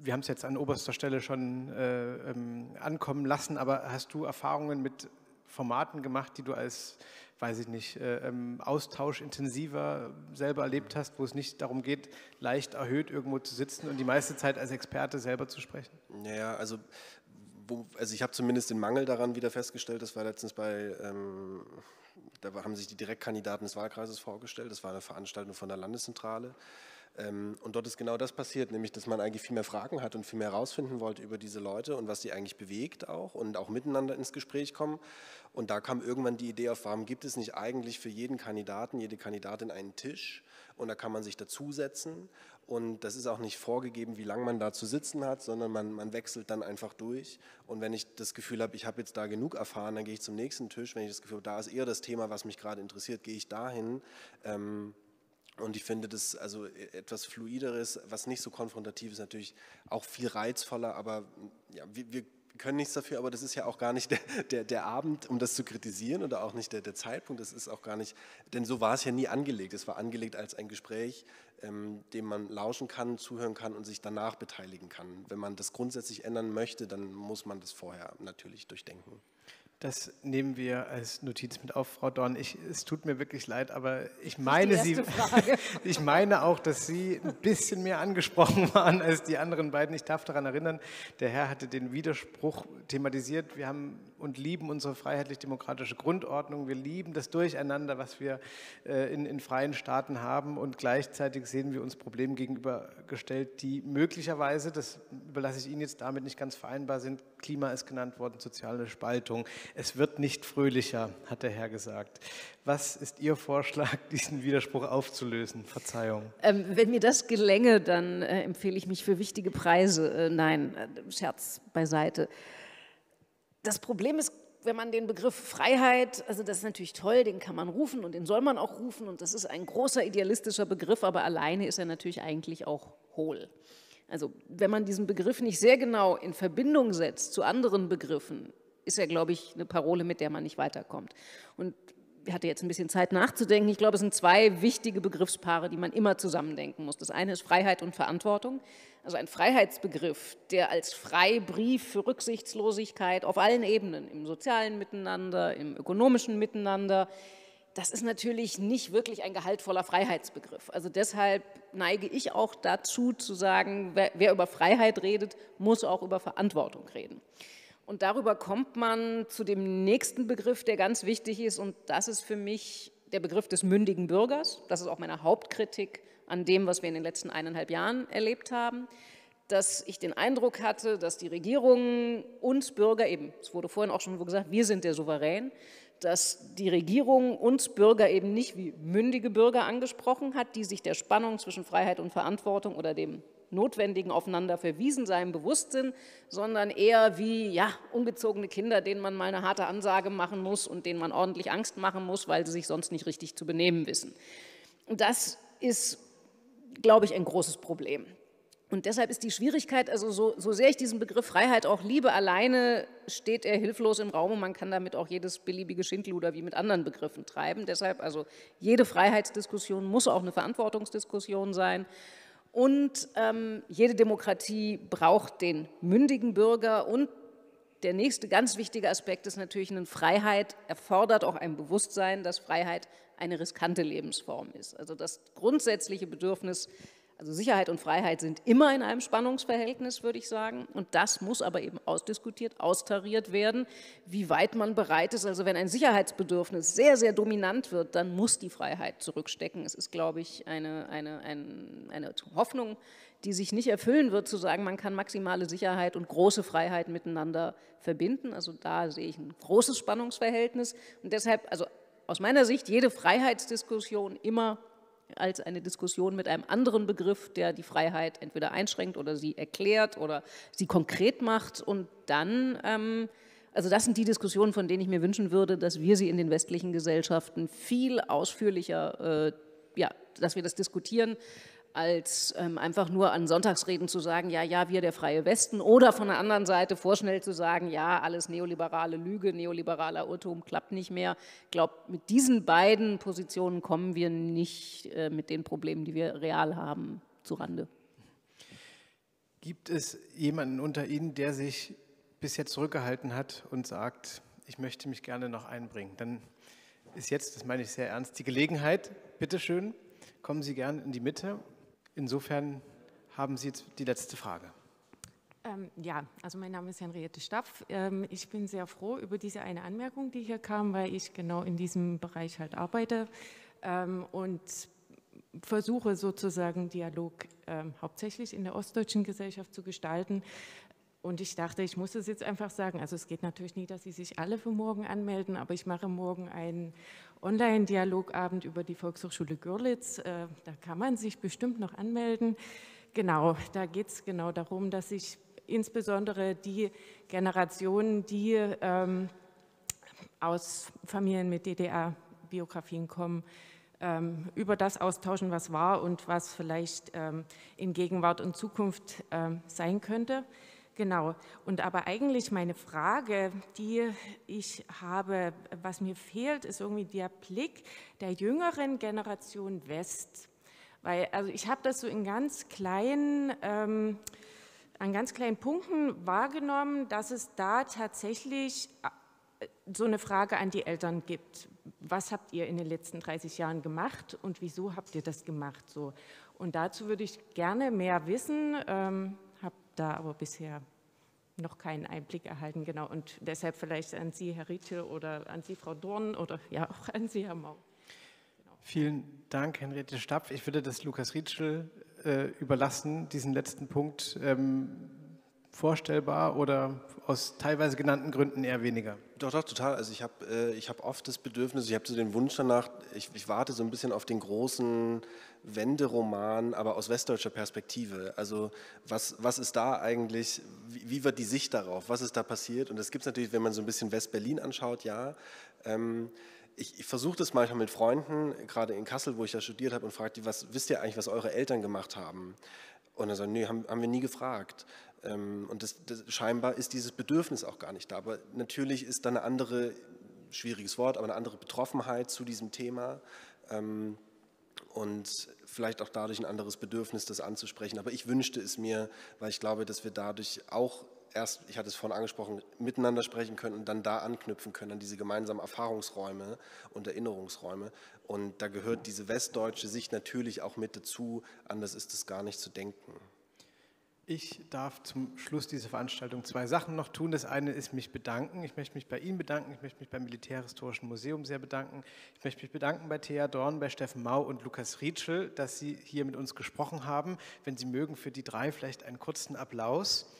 wir haben es jetzt an oberster Stelle schon äh, ähm, ankommen lassen, aber hast du Erfahrungen mit Formaten gemacht, die du als, weiß ich nicht, äh, ähm, austauschintensiver selber erlebt hast, wo es nicht darum geht, leicht erhöht irgendwo zu sitzen und die meiste Zeit als Experte selber zu sprechen? Ja, also also ich habe zumindest den Mangel daran wieder festgestellt. Das war letztens bei ähm, da haben sich die Direktkandidaten des Wahlkreises vorgestellt. Das war eine Veranstaltung von der Landeszentrale. Ähm, und dort ist genau das passiert, nämlich dass man eigentlich viel mehr Fragen hat und viel mehr herausfinden wollte über diese Leute und was sie eigentlich bewegt auch und auch miteinander ins Gespräch kommen. Und da kam irgendwann die Idee auf, warum gibt es nicht eigentlich für jeden Kandidaten, jede Kandidatin einen Tisch und da kann man sich dazusetzen und das ist auch nicht vorgegeben, wie lange man da zu sitzen hat, sondern man, man wechselt dann einfach durch. Und wenn ich das Gefühl habe, ich habe jetzt da genug erfahren, dann gehe ich zum nächsten Tisch. Wenn ich das Gefühl habe, da ist eher das Thema, was mich gerade interessiert, gehe ich dahin. Ähm, und ich finde das also etwas Fluideres, was nicht so konfrontativ ist, natürlich auch viel reizvoller, aber ja, wir, wir können nichts dafür, aber das ist ja auch gar nicht der, der, der Abend, um das zu kritisieren oder auch nicht der, der Zeitpunkt. Das ist auch gar nicht, denn so war es ja nie angelegt. Es war angelegt als ein Gespräch, ähm, dem man lauschen kann, zuhören kann und sich danach beteiligen kann. Wenn man das grundsätzlich ändern möchte, dann muss man das vorher natürlich durchdenken. Das nehmen wir als Notiz mit auf, Frau Dorn. Ich, es tut mir wirklich leid, aber ich meine, Sie, ich meine auch, dass Sie ein bisschen mehr angesprochen waren als die anderen beiden. Ich darf daran erinnern, der Herr hatte den Widerspruch thematisiert. Wir haben und lieben unsere freiheitlich-demokratische Grundordnung. Wir lieben das Durcheinander, was wir äh, in, in freien Staaten haben. Und gleichzeitig sehen wir uns Problemen gegenübergestellt, die möglicherweise, das überlasse ich Ihnen jetzt damit nicht ganz vereinbar sind. Klima ist genannt worden, soziale Spaltung. Es wird nicht fröhlicher, hat der Herr gesagt. Was ist Ihr Vorschlag, diesen Widerspruch aufzulösen? Verzeihung. Ähm, wenn mir das gelänge, dann äh, empfehle ich mich für wichtige Preise. Äh, nein, äh, Scherz beiseite. Das Problem ist, wenn man den Begriff Freiheit, also das ist natürlich toll, den kann man rufen und den soll man auch rufen und das ist ein großer idealistischer Begriff, aber alleine ist er natürlich eigentlich auch hohl. Also wenn man diesen Begriff nicht sehr genau in Verbindung setzt zu anderen Begriffen, ist er, glaube ich, eine Parole, mit der man nicht weiterkommt. Und hatte jetzt ein bisschen Zeit nachzudenken. Ich glaube, es sind zwei wichtige Begriffspaare, die man immer zusammendenken muss. Das eine ist Freiheit und Verantwortung. Also ein Freiheitsbegriff, der als Freibrief für Rücksichtslosigkeit auf allen Ebenen, im sozialen Miteinander, im ökonomischen Miteinander, das ist natürlich nicht wirklich ein gehaltvoller Freiheitsbegriff. Also deshalb neige ich auch dazu zu sagen, wer, wer über Freiheit redet, muss auch über Verantwortung reden. Und darüber kommt man zu dem nächsten Begriff, der ganz wichtig ist, und das ist für mich der Begriff des mündigen Bürgers. Das ist auch meine Hauptkritik an dem, was wir in den letzten eineinhalb Jahren erlebt haben, dass ich den Eindruck hatte, dass die Regierung uns Bürger eben, es wurde vorhin auch schon gesagt, wir sind der Souverän, dass die Regierung uns Bürger eben nicht wie mündige Bürger angesprochen hat, die sich der Spannung zwischen Freiheit und Verantwortung oder dem notwendigen aufeinander verwiesen sein bewusst sind, sondern eher wie ja, ungezogene Kinder, denen man mal eine harte Ansage machen muss und denen man ordentlich Angst machen muss, weil sie sich sonst nicht richtig zu benehmen wissen. Und das ist, glaube ich, ein großes Problem. Und deshalb ist die Schwierigkeit, also so, so, sehr ich diesen Begriff Freiheit auch liebe, alleine steht er hilflos im Raum und man kann damit auch jedes beliebige Schindluder wie mit anderen Begriffen treiben. Deshalb also jede Freiheitsdiskussion muss auch eine Verantwortungsdiskussion sein. Und ähm, jede Demokratie braucht den mündigen Bürger und der nächste ganz wichtige Aspekt ist natürlich, eine Freiheit erfordert auch ein Bewusstsein, dass Freiheit eine riskante Lebensform ist. Also das grundsätzliche Bedürfnis also Sicherheit und Freiheit sind immer in einem Spannungsverhältnis, würde ich sagen. Und das muss aber eben ausdiskutiert, austariert werden, wie weit man bereit ist. Also wenn ein Sicherheitsbedürfnis sehr, sehr dominant wird, dann muss die Freiheit zurückstecken. Es ist, glaube ich, eine, eine, eine, eine Hoffnung, die sich nicht erfüllen wird, zu sagen, man kann maximale Sicherheit und große Freiheit miteinander verbinden. Also da sehe ich ein großes Spannungsverhältnis. Und deshalb, also aus meiner Sicht, jede Freiheitsdiskussion immer als eine Diskussion mit einem anderen Begriff, der die Freiheit entweder einschränkt oder sie erklärt oder sie konkret macht. Und dann, ähm, also das sind die Diskussionen, von denen ich mir wünschen würde, dass wir sie in den westlichen Gesellschaften viel ausführlicher, äh, ja, dass wir das diskutieren, als ähm, einfach nur an Sonntagsreden zu sagen, ja, ja, wir der freie Westen oder von der anderen Seite vorschnell zu sagen, ja, alles neoliberale Lüge, neoliberaler Irrtum klappt nicht mehr. Ich glaube, mit diesen beiden Positionen kommen wir nicht äh, mit den Problemen, die wir real haben, zurande. Gibt es jemanden unter Ihnen, der sich bisher zurückgehalten hat und sagt, ich möchte mich gerne noch einbringen? Dann ist jetzt, das meine ich sehr ernst, die Gelegenheit, bitteschön, kommen Sie gerne in die Mitte Insofern haben Sie jetzt die letzte Frage. Ähm, ja, also mein Name ist Henriette Staff. Ähm, ich bin sehr froh über diese eine Anmerkung, die hier kam, weil ich genau in diesem Bereich halt arbeite ähm, und versuche sozusagen Dialog ähm, hauptsächlich in der ostdeutschen Gesellschaft zu gestalten. Und ich dachte, ich muss es jetzt einfach sagen. Also es geht natürlich nicht, dass Sie sich alle für morgen anmelden, aber ich mache morgen einen Online-Dialogabend über die Volkshochschule Görlitz. Äh, da kann man sich bestimmt noch anmelden. Genau, da geht es genau darum, dass sich insbesondere die Generationen, die ähm, aus Familien mit DDR-Biografien kommen, ähm, über das austauschen, was war und was vielleicht ähm, in Gegenwart und Zukunft ähm, sein könnte. Genau. Und aber eigentlich meine Frage, die ich habe, was mir fehlt, ist irgendwie der Blick der jüngeren Generation West. Weil, also ich habe das so in ganz kleinen, ähm, an ganz kleinen Punkten wahrgenommen, dass es da tatsächlich äh, so eine Frage an die Eltern gibt. Was habt ihr in den letzten 30 Jahren gemacht und wieso habt ihr das gemacht? So. Und dazu würde ich gerne mehr wissen. Ähm, da aber bisher noch keinen Einblick erhalten. Genau. Und deshalb vielleicht an Sie, Herr Riethe, oder an Sie, Frau Dorn, oder ja auch an Sie, Herr Mau. Genau. Vielen Dank, Henriette Stapf. Ich würde das Lukas Rietschel äh, überlassen, diesen letzten Punkt. Ähm, vorstellbar oder aus teilweise genannten Gründen eher weniger? Doch, doch, total. Also ich habe äh, hab oft das Bedürfnis, ich habe so den Wunsch danach, ich, ich, warte so ein bisschen auf den großen Wenderoman, aber aus westdeutscher Perspektive. Also was, was ist da eigentlich, wie, wie wird die Sicht darauf, was ist da passiert? Und das gibt es natürlich, wenn man so ein bisschen West-Berlin anschaut, ja. Ähm, ich, ich versuche das manchmal mit Freunden, gerade in Kassel, wo ich ja studiert habe, und frage die, was wisst ihr eigentlich, was eure Eltern gemacht haben? Und dann sagen, nee, haben, haben wir nie gefragt. Ähm, und das, das, scheinbar ist dieses Bedürfnis auch gar nicht da. Aber natürlich ist da eine andere, schwieriges Wort, aber eine andere Betroffenheit zu diesem Thema. Ähm, und vielleicht auch dadurch ein anderes Bedürfnis, das anzusprechen. Aber ich wünschte es mir, weil ich glaube, dass wir dadurch auch erst, ich hatte es vorhin angesprochen, miteinander sprechen können und dann da anknüpfen können an diese gemeinsamen Erfahrungsräume und Erinnerungsräume. Und da gehört diese westdeutsche Sicht natürlich auch mit dazu. Anders ist es gar nicht zu denken. Ich darf zum Schluss dieser Veranstaltung zwei Sachen noch tun. Das eine ist mich bedanken. Ich möchte mich bei Ihnen bedanken. Ich möchte mich beim Militärhistorischen Museum sehr bedanken. Ich möchte mich bedanken bei Thea Dorn, bei Steffen Mau und Lukas Rietschel, dass Sie hier mit uns gesprochen haben. Wenn Sie mögen, für die drei vielleicht einen kurzen Applaus.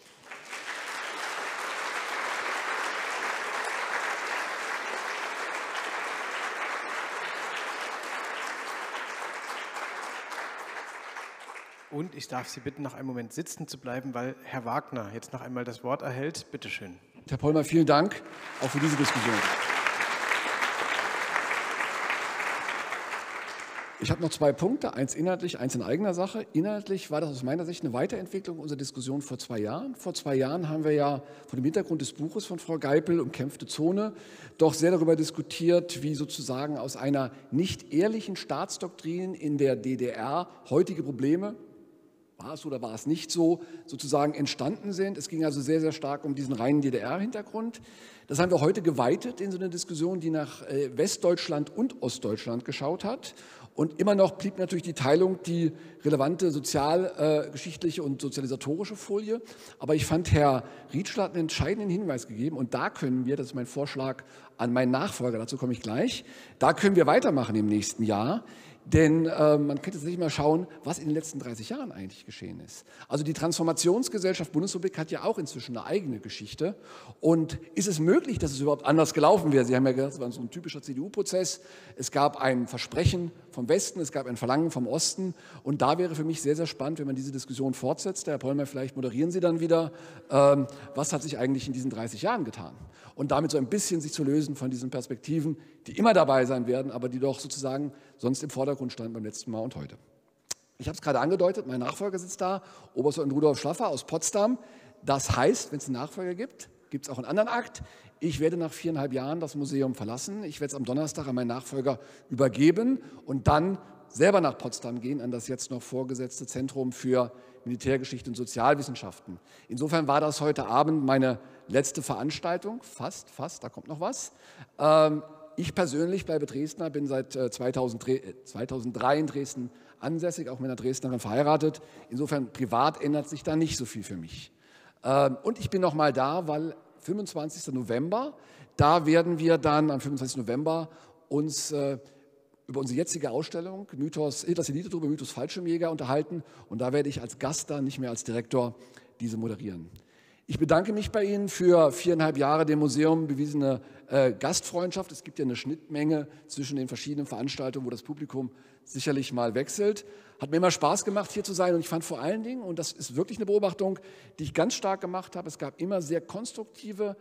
Und ich darf Sie bitten, noch einen Moment sitzen zu bleiben, weil Herr Wagner jetzt noch einmal das Wort erhält. Bitte schön. Herr Pollmer, vielen Dank auch für diese Diskussion. Ich habe noch zwei Punkte, eins inhaltlich, eins in eigener Sache. Inhaltlich war das aus meiner Sicht eine Weiterentwicklung unserer Diskussion vor zwei Jahren. Vor zwei Jahren haben wir ja vor dem Hintergrund des Buches von Frau Geipel, Umkämpfte Zone, doch sehr darüber diskutiert, wie sozusagen aus einer nicht ehrlichen Staatsdoktrin in der DDR heutige Probleme war es oder war es nicht so, sozusagen entstanden sind. Es ging also sehr, sehr stark um diesen reinen DDR-Hintergrund. Das haben wir heute geweitet in so eine Diskussion, die nach äh, Westdeutschland und Ostdeutschland geschaut hat. Und immer noch blieb natürlich die Teilung die relevante sozialgeschichtliche äh, und sozialisatorische Folie. Aber ich fand, Herr Rietschler hat einen entscheidenden Hinweis gegeben. Und da können wir, das ist mein Vorschlag an meinen Nachfolger, dazu komme ich gleich, da können wir weitermachen im nächsten Jahr. Denn äh, man könnte sich mal schauen, was in den letzten 30 Jahren eigentlich geschehen ist. Also die Transformationsgesellschaft Bundesrepublik hat ja auch inzwischen eine eigene Geschichte. Und ist es möglich, dass es überhaupt anders gelaufen wäre? Sie haben ja gesagt, es war so ein typischer CDU-Prozess. Es gab ein Versprechen vom Westen, es gab ein Verlangen vom Osten. Und da wäre für mich sehr, sehr spannend, wenn man diese Diskussion fortsetzt. Herr Pollmer, vielleicht moderieren Sie dann wieder. Ähm, was hat sich eigentlich in diesen 30 Jahren getan? Und damit so ein bisschen sich zu lösen von diesen Perspektiven, die immer dabei sein werden, aber die doch sozusagen sonst im Vordergrund standen beim letzten Mal und heute. Ich habe es gerade angedeutet, mein Nachfolger sitzt da, Oberstleutnant Rudolf Schlaffer aus Potsdam. Das heißt, wenn es einen Nachfolger gibt, gibt es auch einen anderen Akt. Ich werde nach viereinhalb Jahren das Museum verlassen. Ich werde es am Donnerstag an meinen Nachfolger übergeben und dann selber nach Potsdam gehen, an das jetzt noch vorgesetzte Zentrum für Militärgeschichte und Sozialwissenschaften. Insofern war das heute Abend meine letzte Veranstaltung, fast, fast, da kommt noch was. Ähm, ich persönlich bleibe Dresdner, bin seit 2003 äh, in Dresden ansässig, auch mit einer Dresdnerin verheiratet. Insofern privat ändert sich da nicht so viel für mich. Ähm, und ich bin noch mal da, weil 25. November, da werden wir dann am 25. November uns äh, über unsere jetzige Ausstellung Mythos, Hitlers Elite-Truppe, Mythos Fallschirmjäger unterhalten. Und da werde ich als Gast dann, nicht mehr als Direktor, diese moderieren. Ich bedanke mich bei Ihnen für viereinhalb Jahre dem Museum bewiesene äh, Gastfreundschaft. Es gibt ja eine Schnittmenge zwischen den verschiedenen Veranstaltungen, wo das Publikum sicherlich mal wechselt. Hat mir immer Spaß gemacht, hier zu sein. Und ich fand vor allen Dingen, und das ist wirklich eine Beobachtung, die ich ganz stark gemacht habe, es gab immer sehr konstruktive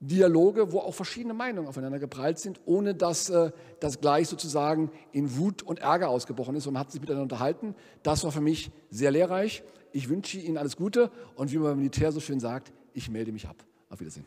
Dialoge, wo auch verschiedene Meinungen aufeinander geprallt sind, ohne dass äh, das gleich sozusagen in Wut und Ärger ausgebrochen ist. Und man hat sich miteinander unterhalten. Das war für mich sehr lehrreich. Ich wünsche Ihnen alles Gute und wie man beim Militär so schön sagt, ich melde mich ab. Auf Wiedersehen.